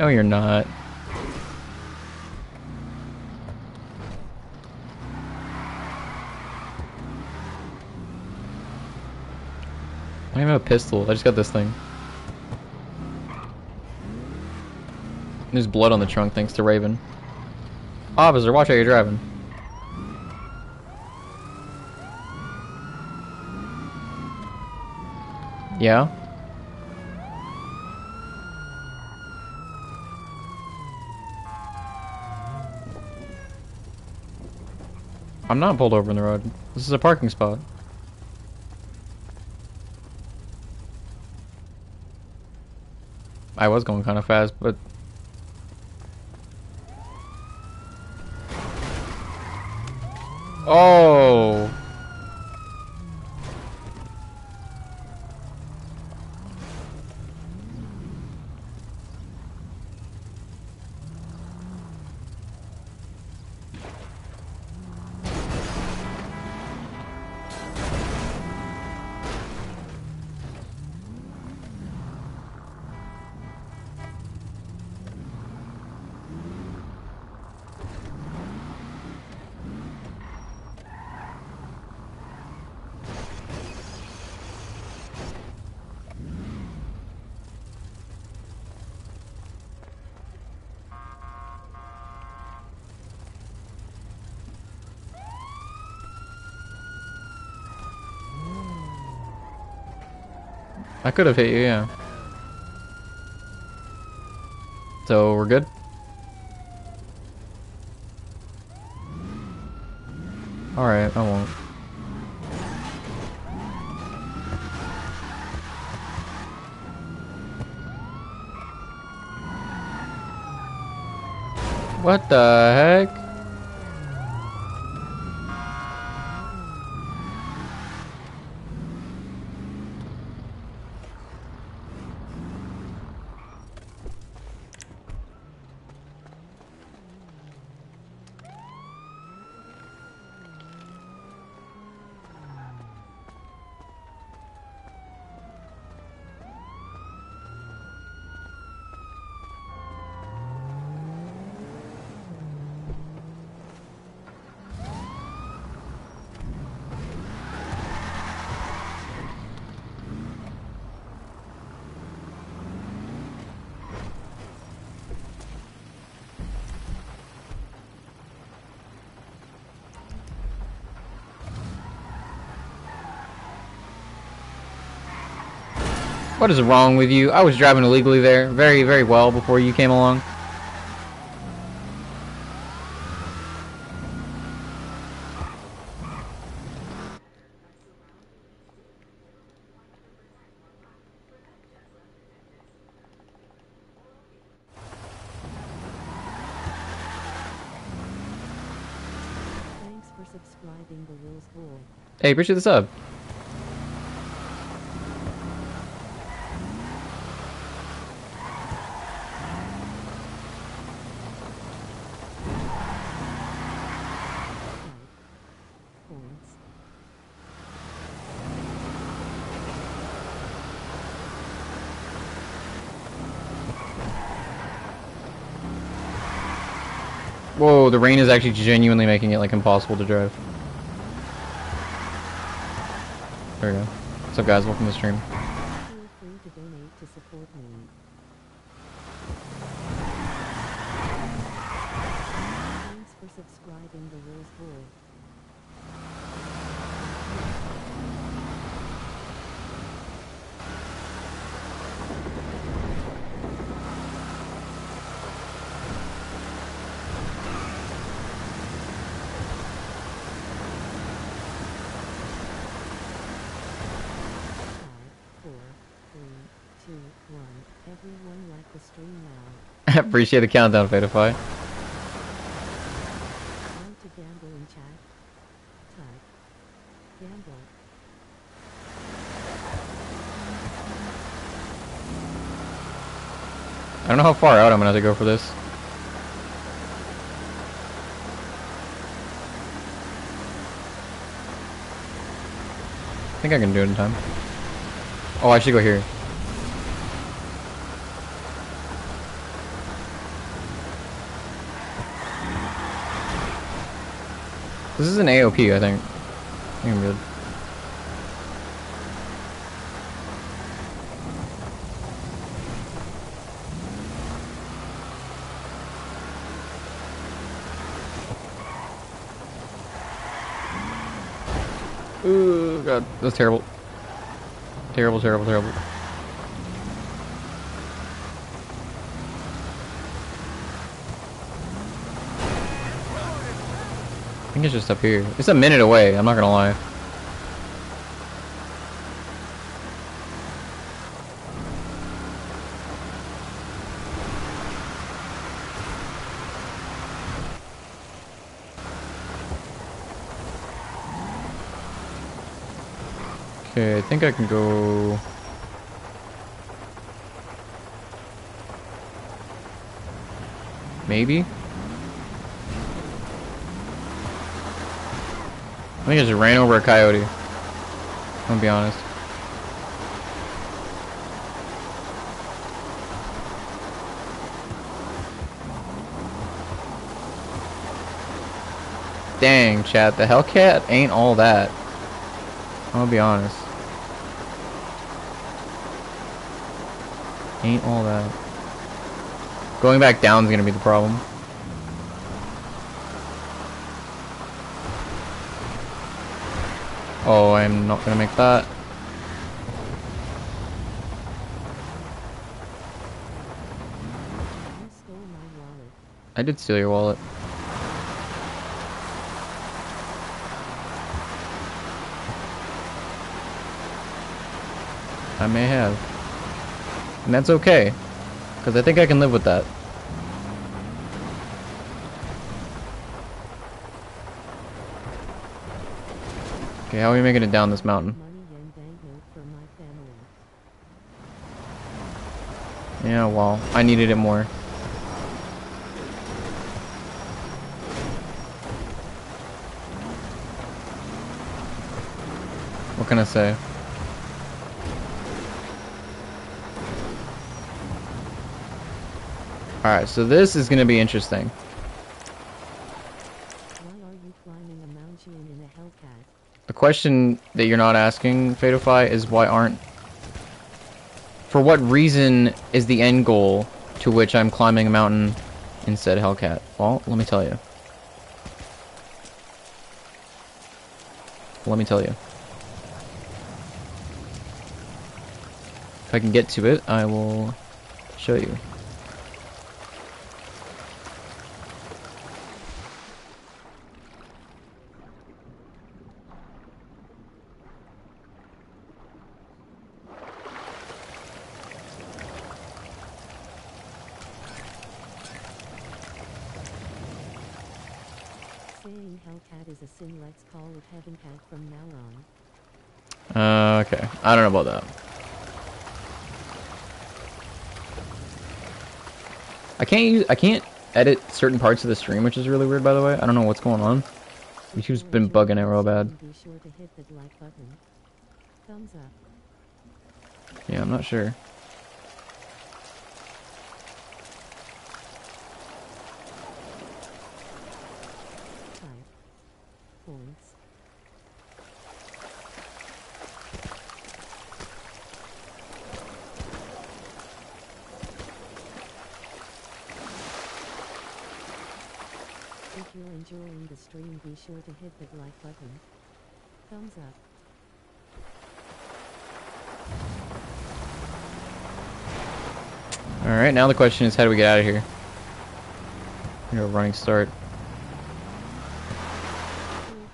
No, you're not. I don't have a pistol. I just got this thing. There's blood on the trunk thanks to Raven. Officer, watch how you're driving. Yeah? I'm not pulled over in the road. This is a parking spot. I was going kind of fast, but... Oh! I could have hit you, yeah. So we're good. All right, I won't. What the heck? What is wrong with you? I was driving illegally there very, very well before you came along. Thanks for subscribing the Will's Hey, appreciate the sub. Points. Whoa, the rain is actually genuinely making it like impossible to drive. There we go. What's up guys, welcome to the stream. Feel free to donate to support me. Thanks for subscribing the Will's Boy. Five, four, three, two, one. Everyone like the stream now. Appreciate the countdown, Fatify. To gamble in chat? Type. Gamble. I don't know how far out I'm gonna have to go for this. I think I can do it in time. Oh, I should go here. This is an AOP, I think. I think I'm good. Ooh, god, that's terrible. Terrible, terrible, terrible. I think it's just up here. It's a minute away, I'm not gonna lie. Okay, I think I can go... Maybe? Think I just ran over a coyote. I'm gonna be honest. Dang, chat, the Hellcat ain't all that. I'm gonna be honest. Ain't all that. Going back down is gonna be the problem. Oh, I'm not gonna make that. I did steal your wallet. I may have. And that's okay. Because I think I can live with that. Okay, how are we making it down this mountain? Yeah, well, I needed it more. What can I say? Alright, so this is gonna be interesting. Why are you climbing a mountain in a Hellcat? The question that you're not asking, Fadify, is why aren't... For what reason is the end goal to which I'm climbing a mountain instead Hellcat? Well, let me tell you. Let me tell you. If I can get to it, I will show you. Saying Hellcat is a sin, let's call it Heaven Cat from now on. Uh, okay. I don't know about that. I can't use I can't edit certain parts of the stream, which is really weird by the way. I don't know what's going on. YouTube's been bugging it real bad. Be sure to hit that like button. Thumbs up. Yeah, I'm not sure. Type. Points. If you're enjoying the stream, be sure to hit that like button. Thumbs up. Alright, now the question is how do we get out of here? Here, running start. Feel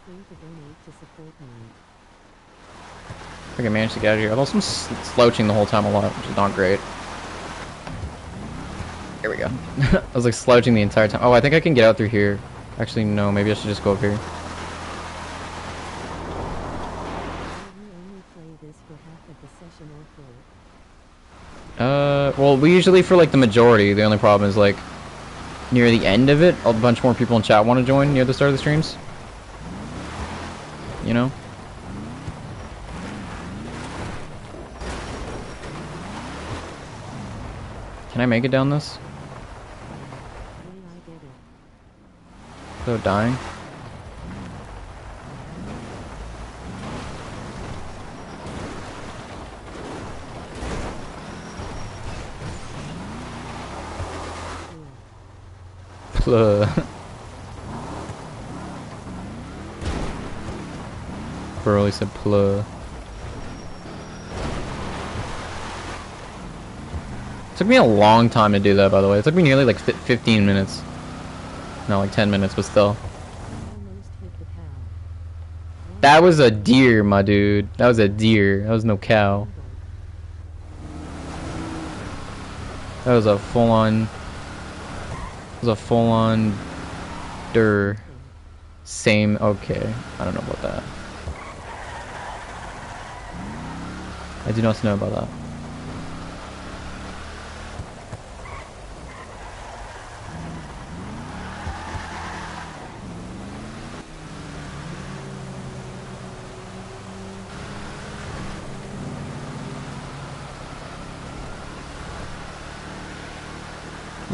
free to donate to support me. If I can manage to get out of here. I've also been slouching the whole time a lot, which is not great. Here we go. I was like slouching the entire time. Oh, I think I can get out through here. Actually, no, maybe I should just go up here. Uh, well, we usually for like the majority. The only problem is like near the end of it, a bunch more people in chat want to join near the start of the streams. You know? Can I make it down this Hey, I get without dying? Pluh. Burley said pluh. Took me a long time to do that, by the way. It took me nearly like 15 minutes. No, like 10 minutes, but still. That was a deer, my dude. That was a deer. That was no cow. That was a full-on... That was a full-on... Der... Same... Okay. I don't know about that. I do not know about that.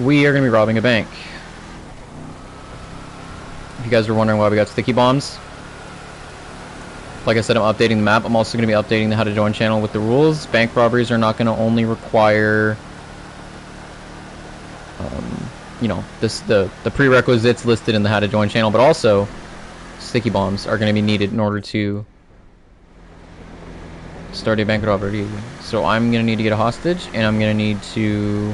We are going to be robbing a bank. If you guys were wondering why we got sticky bombs, like I said, I'm updating the map. I'm also going to be updating the how to join channel with the rules. Bank robberies are not going to only require, um, you know, this the the prerequisites listed in the how to join channel, but also sticky bombs are going to be needed in order to start a bank robbery. So I'm going to need to get a hostage, and I'm going to need to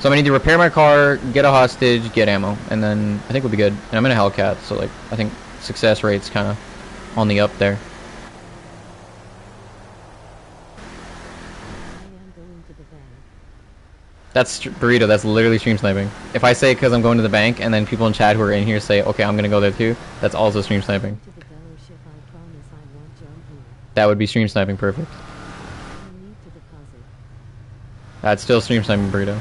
So I'm gonna need to repair my car, get a hostage, get ammo, and then I think we'll be good. And I'm in a Hellcat, so like I think success rate's kind of on the up there. That's burrito. That's literally stream sniping. If I say because I'm going to the bank, and then people in chat who are in here say, okay, I'm gonna go there too, that's also stream sniping. That would be stream sniping perfect. That's still stream sniping burrito.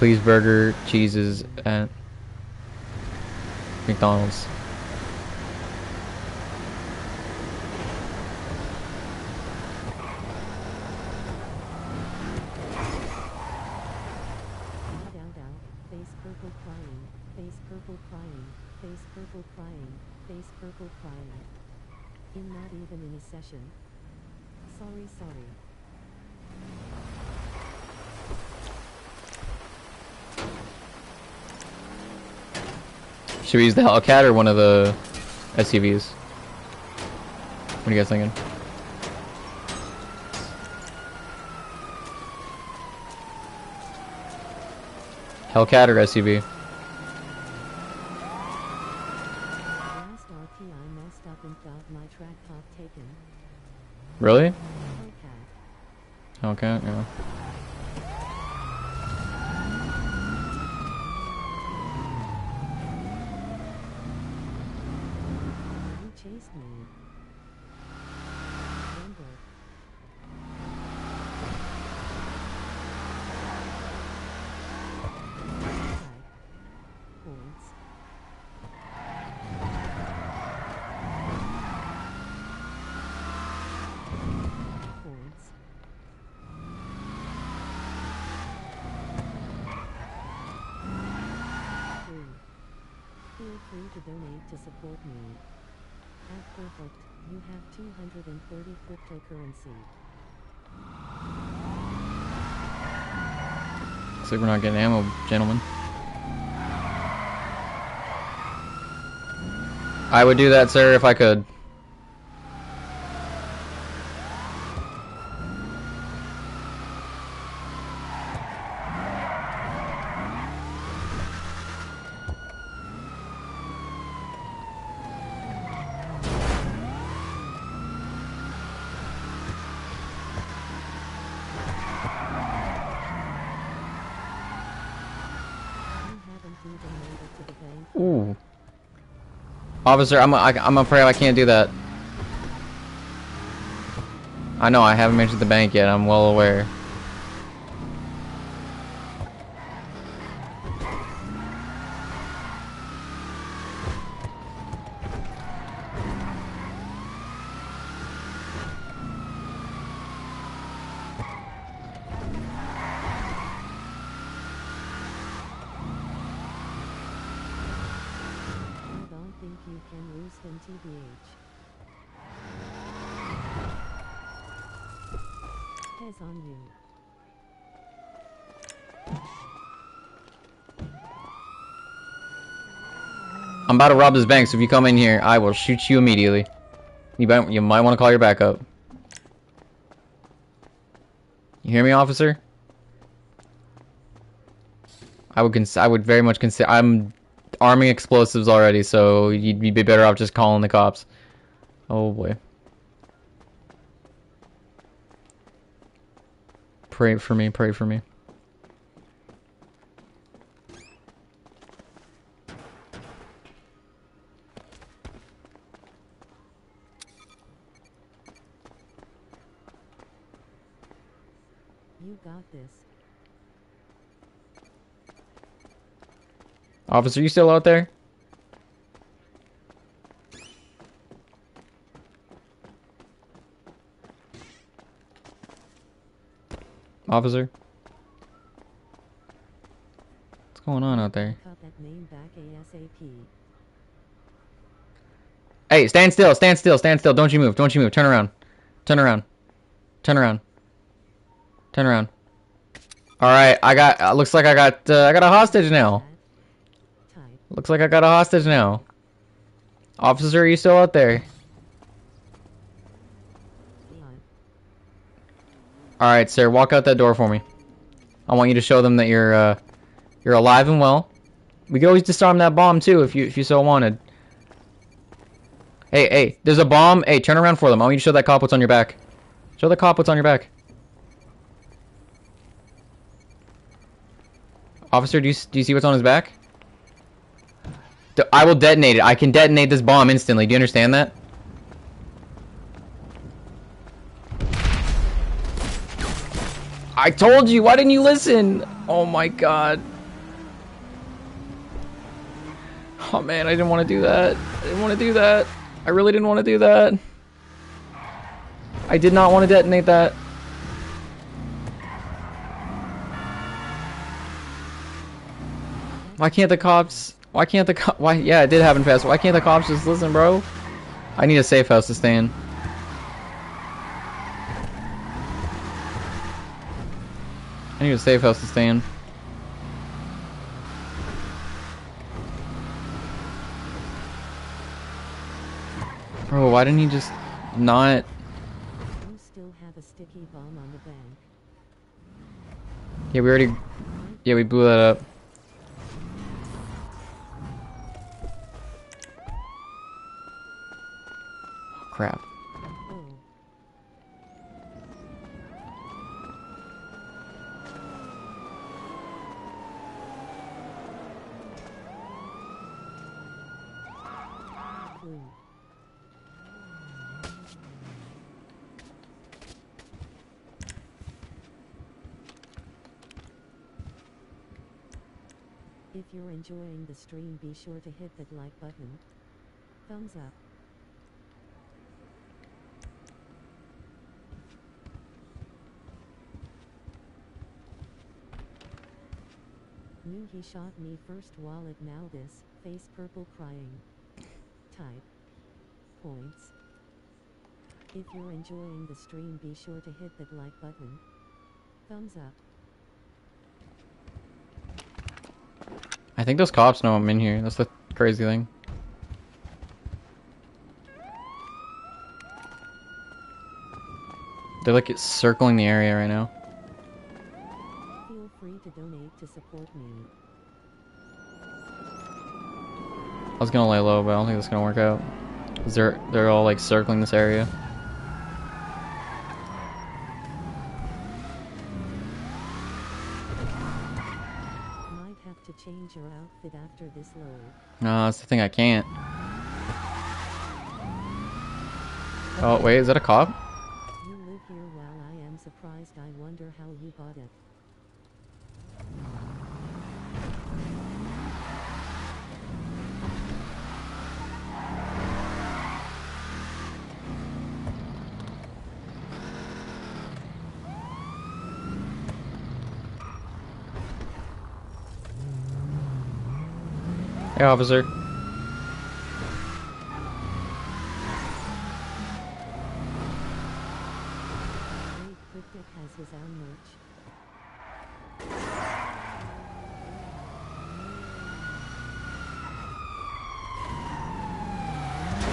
Please burger, cheeses at McDonald's. Down, down, down. Face purple crying. Face purple crying. Face purple crying. Face purple crying. In not even in a session. Sorry, sorry. Should we use the Hellcat or one of the SUVs? What are you guys thinking? Hellcat or SUV? Last RP I messed up and got my track top taken. Really? Hellcat. Hellcat, yeah. You chased me. Remember. Right. Points. Points. Free. Feel free to donate to support me. At perfect, you have 230 cryptocurrency. Looks like we're not getting ammo, gentlemen. I would do that, sir, if I could. You haven't even made it to the bank. Ooh. Officer, I'm I, I'm afraid I can't do that. I know I haven't mentioned the bank yet. I'm well aware. I can lose TBH. On you. I'm about to rob this bank, so if you come in here, I will shoot you immediately. You might, you might want to call your backup. You hear me, officer? I would cons- I would very much consider. I'm arming explosives already, so you'd be better off just calling the cops. Oh boy. Pray for me. Pray for me. You got this. Officer, you still out there? Officer? What's going on out there? Cut that name back ASAP. Hey, stand still, stand still, stand still. Don't you move, don't you move. Turn around. Turn around. Turn around. Turn around. Alright, I got, uh, looks like I got, uh, I got a hostage now. Looks like I got a hostage now. Officer, are you still out there? Alright, sir, walk out that door for me. I want you to show them that you're, uh, you're alive and well. We could always disarm that bomb, too, if you, if you so wanted. Hey, hey, there's a bomb. Hey, turn around for them. I want you to show that cop what's on your back. Show the cop what's on your back. Officer, do you, do you see what's on his back? I will detonate it. I can detonate this bomb instantly. Do you understand that? I told you. Why didn't you listen? Oh my god. Oh man, I didn't want to do that. I didn't want to do that. I really didn't want to do that. I did not want to detonate that. Why can't the cops? Why can't the cop? Why? Yeah, it did happen fast. Why can't the cops just listen, bro? I need a safe house to stay in. I need a safe house to stay in. Bro, why didn't he just not? You still have a sticky bomb on the bank. Yeah, we already. Yeah, we blew that up. Crap. If you're enjoying the stream be sure to hit that like button. Thumbs up. Knew he shot me first wallet now this, face purple crying. Type. Points. If you're enjoying the stream be sure to hit that like button. Thumbs up. I think those cops know I'm in here. That's the crazy thing. They're like circling the area right now. Feel free to donate to support me. I was gonna lay low, but I don't think that's gonna work out. 'Cause they're they're all like circling this area. Might have to change your outfit after this load. No, that's the thing I can't. Oh wait, is that a cop? You live here while I am surprised I wonder how you got it. Hey, officer.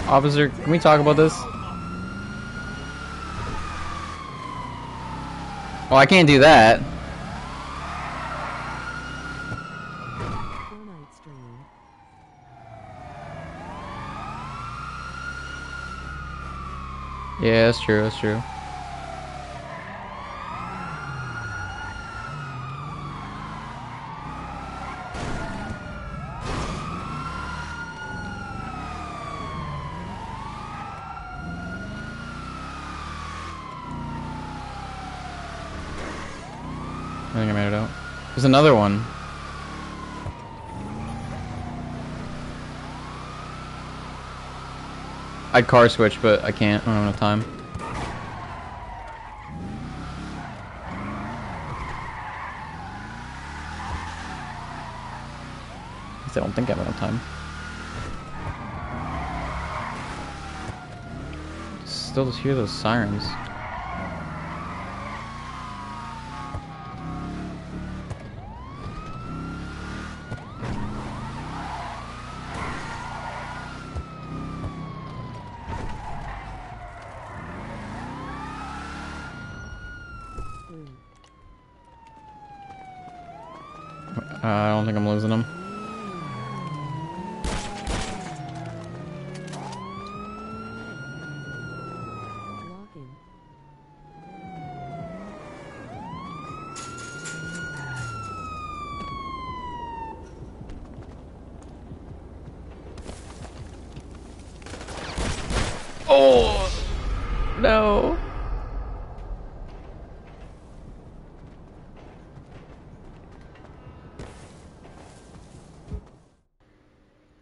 Officer, can we talk about this? Well, I can't do that. Fortnite stream. Yeah, that's true. That's true. I think I made it out. There's another one. I'd car switch, but I can't. I don't have enough time. I don't think I have enough time. Still just hear those sirens. blue. Uh, I don't think I'm losing him. Locking. Oh no.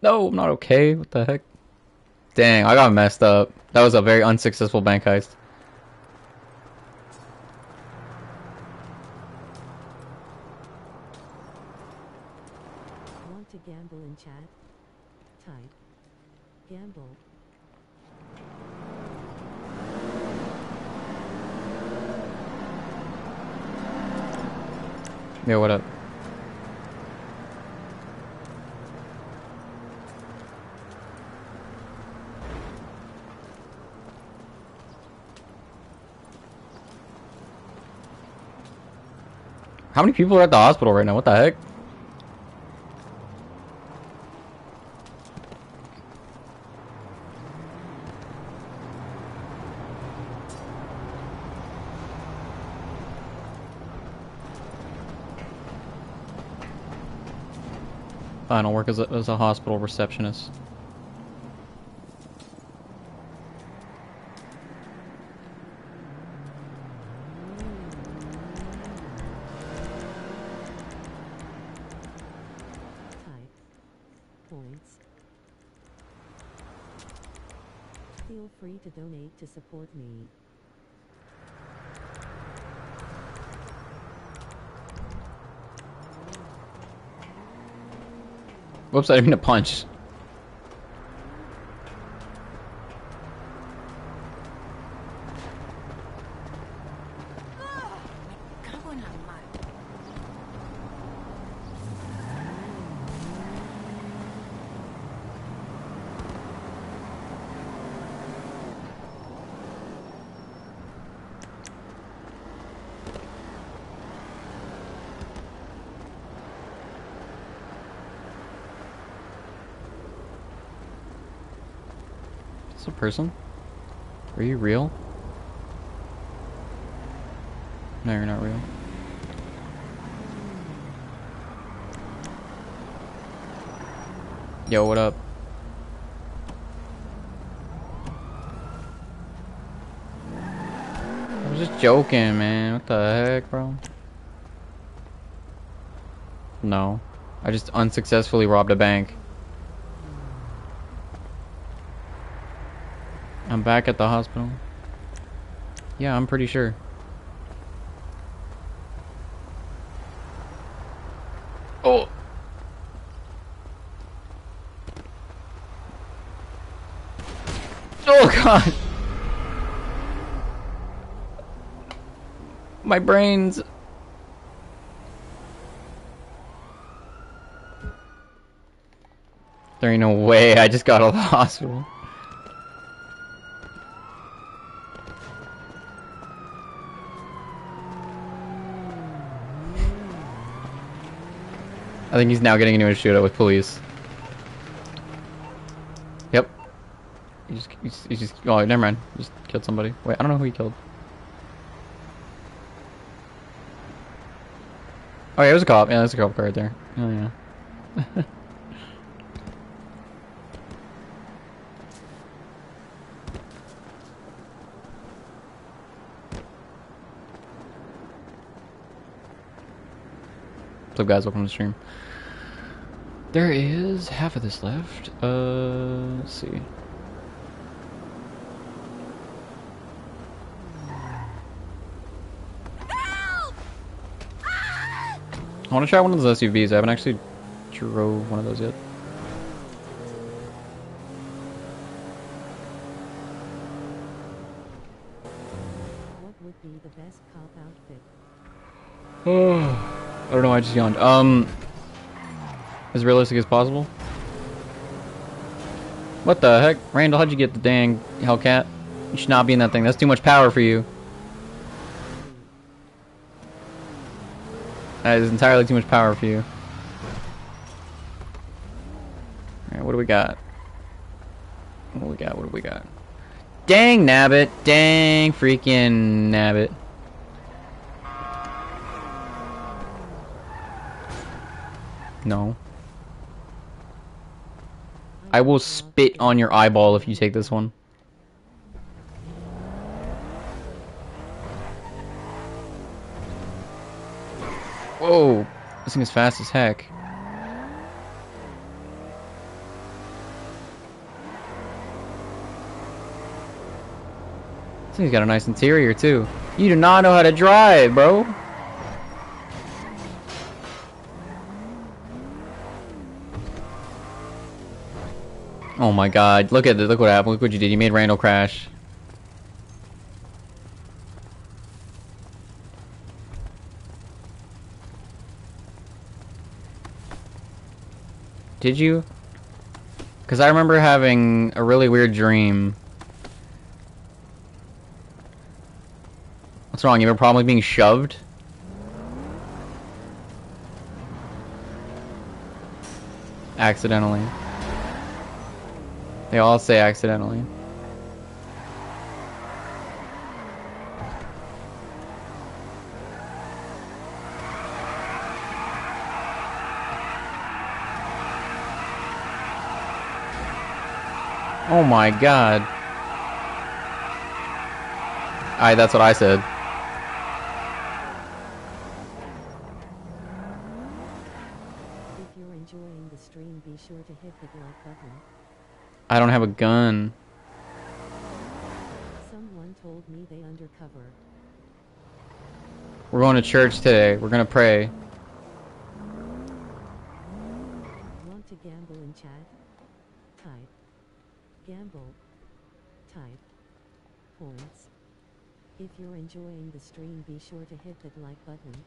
No, I'm not okay. What the heck? Dang, I got messed up. That was a very unsuccessful bank heist. Want to gamble in chat? Type. Gamble. Yeah, what up? How many people are at the hospital right now? What the heck? Final work as a, as a hospital receptionist. Type. Points. Feel free to donate to support me. Whoops, I didn't mean to punch. Person? Are you real? No, you're not real. Yo, what up? I was just joking, man. What the heck, bro? No. I just unsuccessfully robbed a bank. Back at the hospital. Yeah, I'm pretty sure. Oh! Oh god! My brains. There ain't no way I just got out of the hospital. I think he's now getting into a shootout with police. Yep. He just, he's, he just, oh, never mind. Just killed somebody. Wait, I don't know who he killed. Oh yeah, it was a cop. Yeah, there's a cop car right there. Oh yeah. What's up guys, welcome to the stream. There is half of this left. Uh, let's see. I want to try one of those SUVs. I haven't actually drove one of those yet. What would be the best cop outfit? I just yawned. Um, as realistic as possible. What the heck, Randall? How'd you get the dang Hellcat? You should not be in that thing. That's too much power for you. That is entirely too much power for you. Alright, what do we got? What do we got? What do we got? Dang nabbit! Dang freaking nabbit. I will spit on your eyeball if you take this one. Whoa! This thing is fast as heck. This thing's got a nice interior too. You do not know how to drive, bro. Oh my god, look at the, look what happened, look what you did, you made Randall crash. Did you? Because I remember having a really weird dream. What's wrong, you have a problem with being shoved? Accidentally. They all say accidentally. Oh my god. I that's what I said. If you're enjoying the stream, be sure to hit the like button. I don't have a gun. Someone told me they undercover. We're going to church today. We're gonna pray. Want to gamble in chat? Type. Gamble. Type. Points. If you're enjoying the stream, be sure to hit that like button.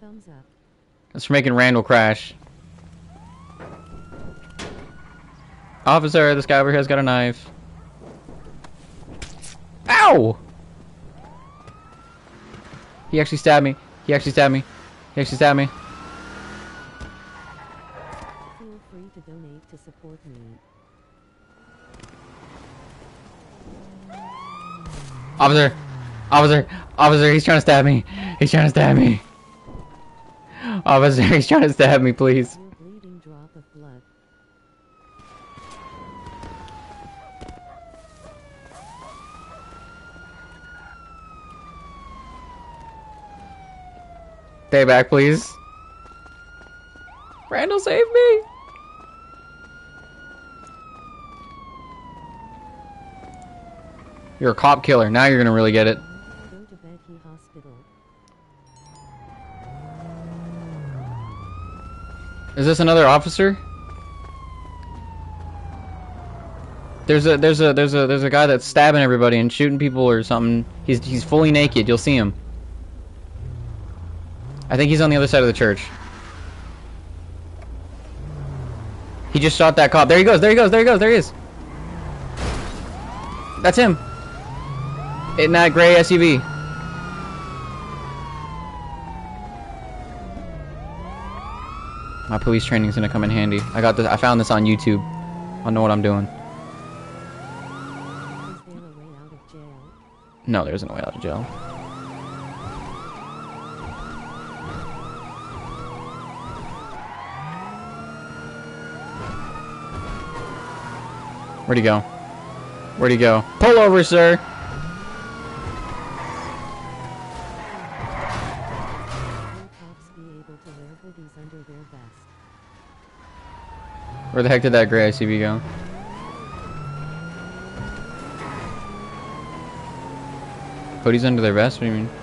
Thumbs up. That's for making Randall crash. Officer, this guy over here's got a knife. Ow! He actually stabbed me. He actually stabbed me. He actually stabbed me. Feel free to donate to support me. Officer! Officer! Officer, he's trying to stab me. He's trying to stab me. Officer, he's trying to stab me, please. Your bleeding drop of blood. Stay back, please. Randall, save me! You're a cop killer. Now you're gonna really get it. Go to Bedhe Hospital. Is this another officer? There's a there's a there's a there's a guy that's stabbing everybody and shooting people or something. He's he's fully naked. You'll see him. I think he's on the other side of the church. He just shot that cop. There he goes. There he goes. There he goes. There he is. That's him. In that gray SUV. My police training is gonna come in handy. I got this. I found this on YouTube. I know what I'm doing. Is there a way out of jail? No, there isn't a way out of jail. Where'd he go? Where'd he go? Pull over, sir! Where the heck did that gray SUV go? Hoodies under their vest? What do you mean?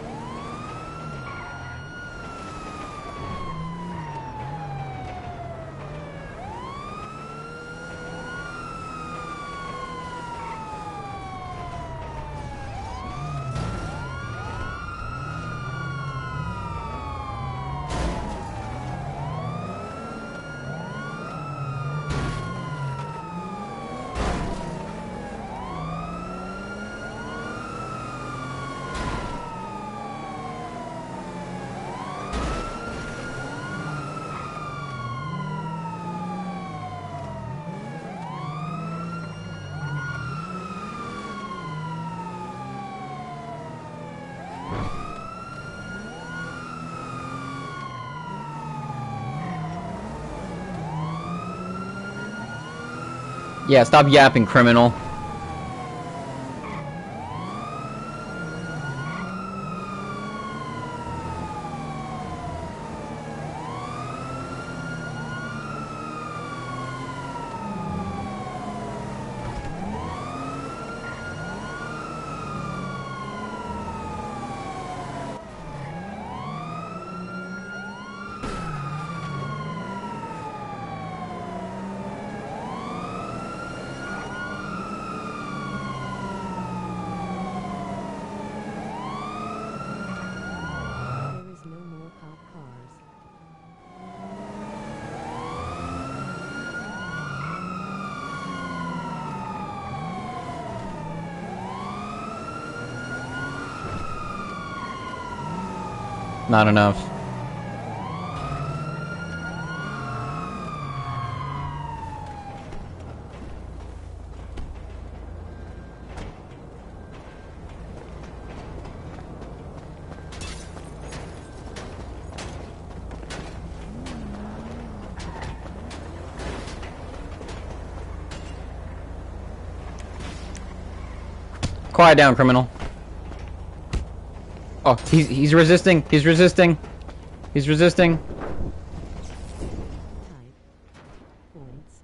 Yeah, stop yapping, criminal. There is no more cop cars. Not enough. Quiet down, criminal. Oh, he's he's resisting. He's resisting. He's resisting. Type. Points.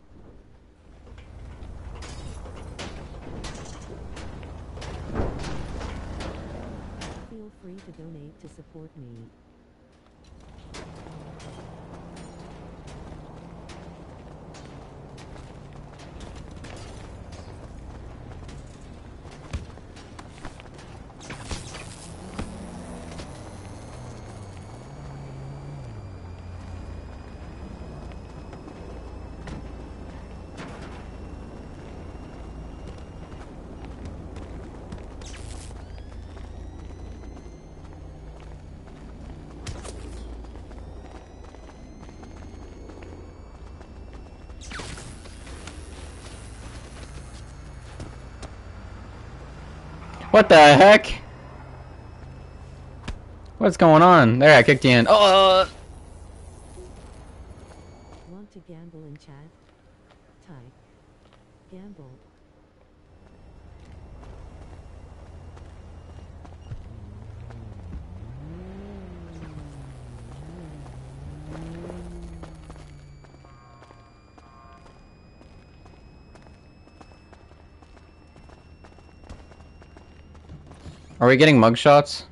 Feel free to donate to support me. What the heck? What's going on? There, I kicked you in. Oh, uh. Want to gamble in chat? Type. Gamble. Are we getting mugshots?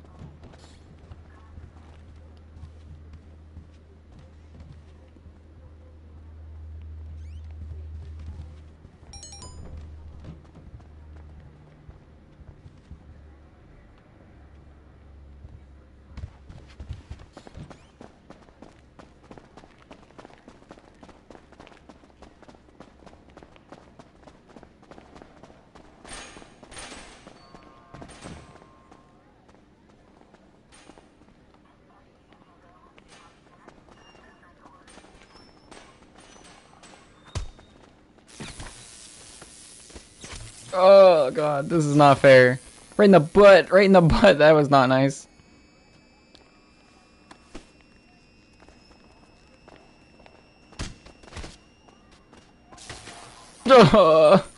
This is not fair. Right in the butt, right in the butt. That was not nice. Ugh.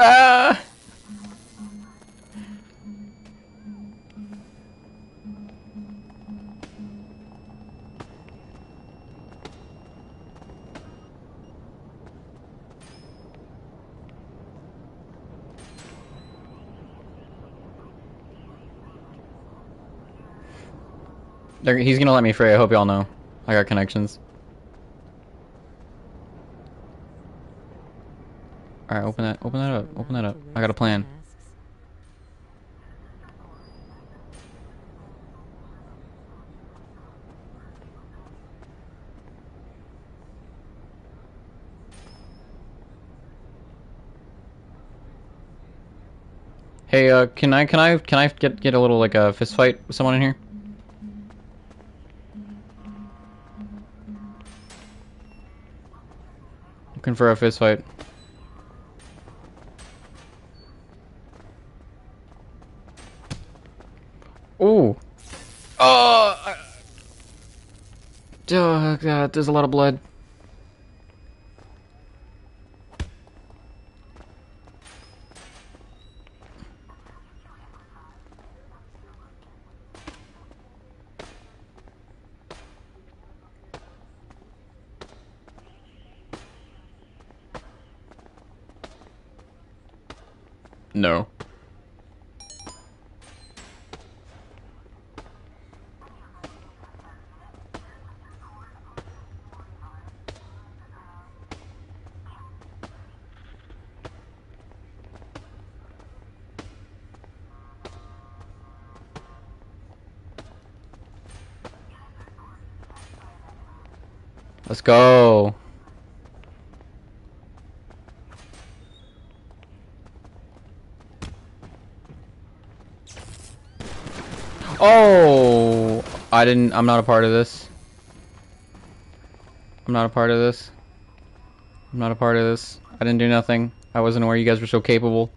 Oh. Ah! They're, he's gonna let me free. I hope y'all know. I got connections. Alright, open that open that up. Open that up. I got a plan. Hey, uh, can I can I can I get get a little like a fist fight with someone in here? for a fist fight. Ooh. Oh! Oh, God, there's a lot of blood. Go. Oh, I didn't. I'm not a part of this. I'm not a part of this. I'm not a part of this. I didn't do nothing. I wasn't aware you guys were so capable.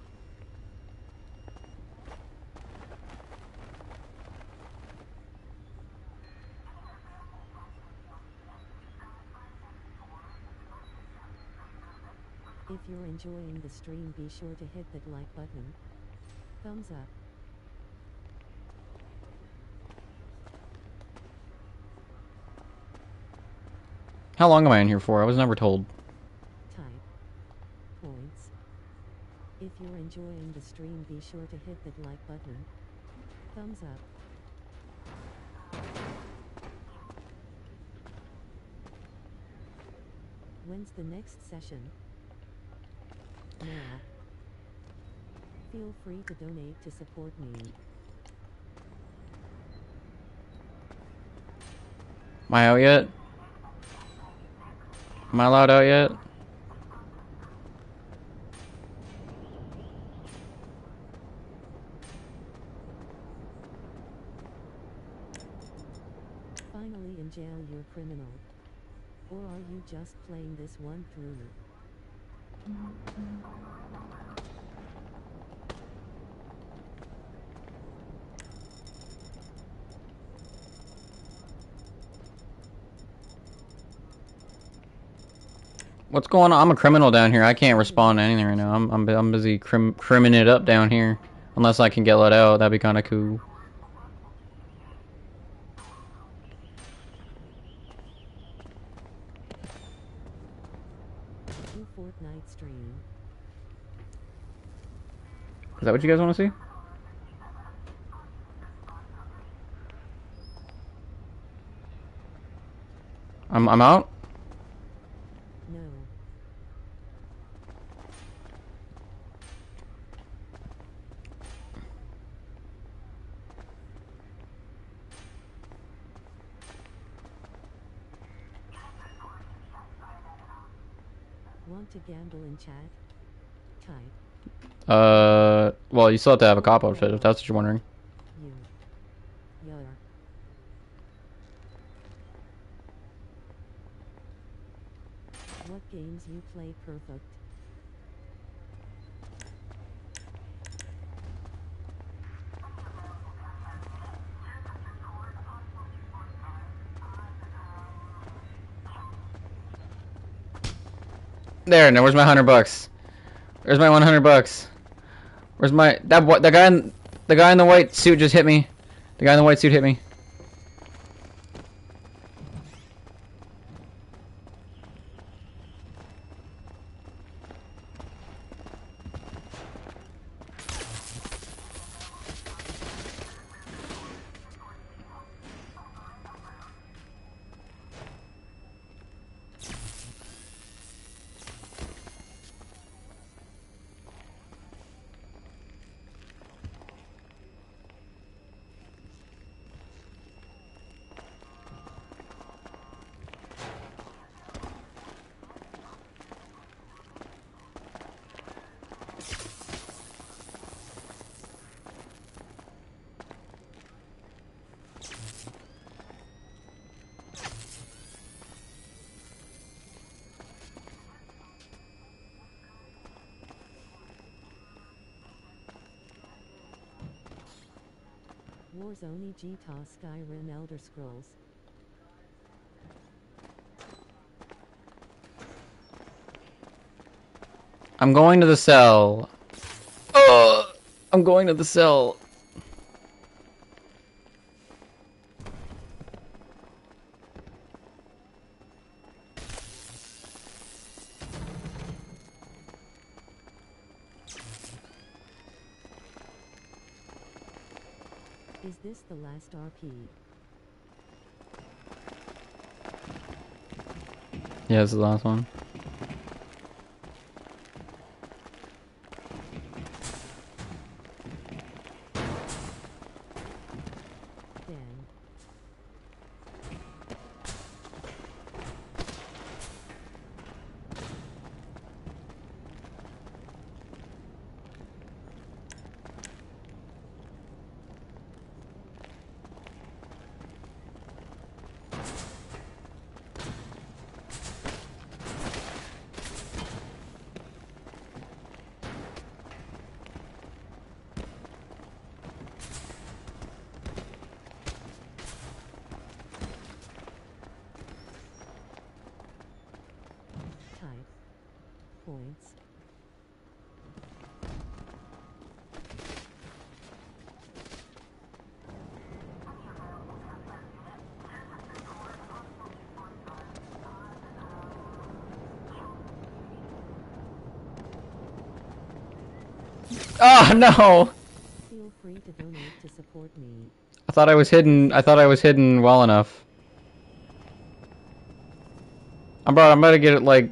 If you're enjoying the stream be sure to hit that like button. Thumbs up. How long am I in here for? I was never told. Type. Points. If you're enjoying the stream be sure to hit that like button. Thumbs up. When's the next session? Now. Feel free to donate to support me. Am I out yet? Am I allowed out yet? Finally in jail you're criminal. Or are you just playing this one through? What's going on? I'm a criminal down here. I can't respond to anything right now. I'm I'm, I'm busy crim crimming it up down here. Unless I can get let out, that'd be kind of cool. New Fortnite stream. Is that what you guys want to see? I'm I'm out. No. Want to gamble in chat? Type. Uh, well, you still have to have a cop outfit if that's what you're wondering. What games you play perfect? There, now where's my hundred bucks? Where's my one hundred bucks? Where's my that what the guy in the guy in the white suit just hit me? The guy in the white suit hit me. Skyrim Elder Scrolls. I'm going to the cell. Ugh, I'm going to the cell. Is this the RP? Yeah, is the last one. Dan. Type. Points. Oh no! Feel free to donate to support me. I thought I was hidden. I thought I was hidden well enough. I'm about. I'm about to get it like.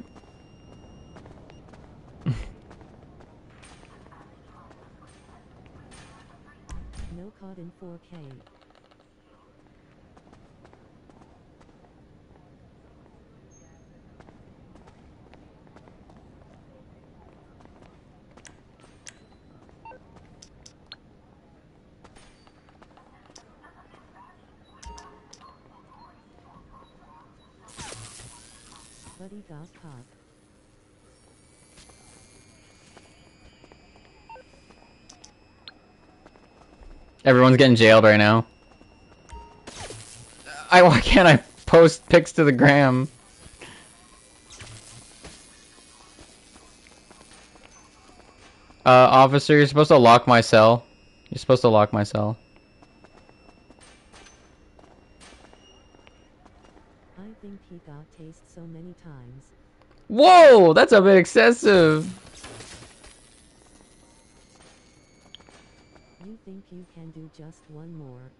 No COD in 4K. Buddy got caught. Everyone's getting jailed right now. I why can't I post pics to the gram? Uh, officer, you're supposed to lock my cell. You're supposed to lock my cell. I think he got tased so many times. Whoa, that's a bit excessive. You think you can do just one more?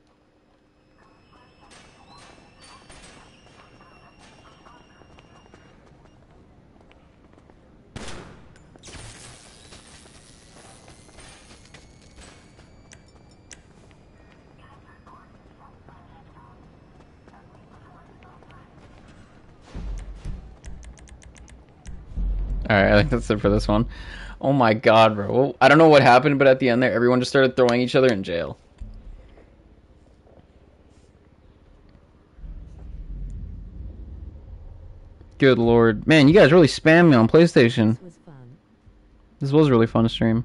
Alright, I think that's it for this one. Oh my god, bro. I don't know what happened, but at the end there, everyone just started throwing each other in jail. Good lord. Man, you guys really spam me on PlayStation. This was fun. This was really fun to stream.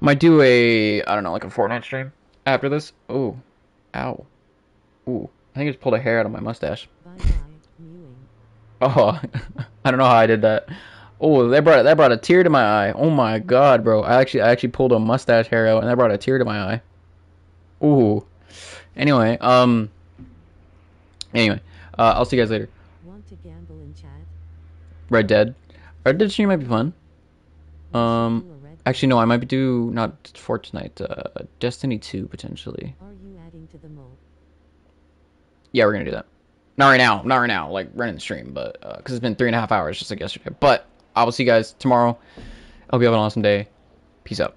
Might do a I don't know like a Fortnite stream after this. Ooh, ow, ooh. I think I just pulled a hair out of my mustache. Bye bye, mewing. Oh, I don't know how I did that. Oh, that brought that brought a tear to my eye. Oh my god, bro! I actually I actually pulled a mustache hair out, and that brought a tear to my eye. Ooh. Anyway, um. Anyway, uh, I'll see you guys later. Want to gamble in chat? Red Dead. Red Dead stream might be fun. Um, do a red actually, no, I might be do not Fortnite. Uh, Destiny two potentially. Are you adding to the mo? Yeah, we're gonna do that. Not right now. Not right now. Like running the stream, but uh, because it's been three and a half hours just like yesterday. But I will see you guys tomorrow. I hope you have an awesome day. Peace out.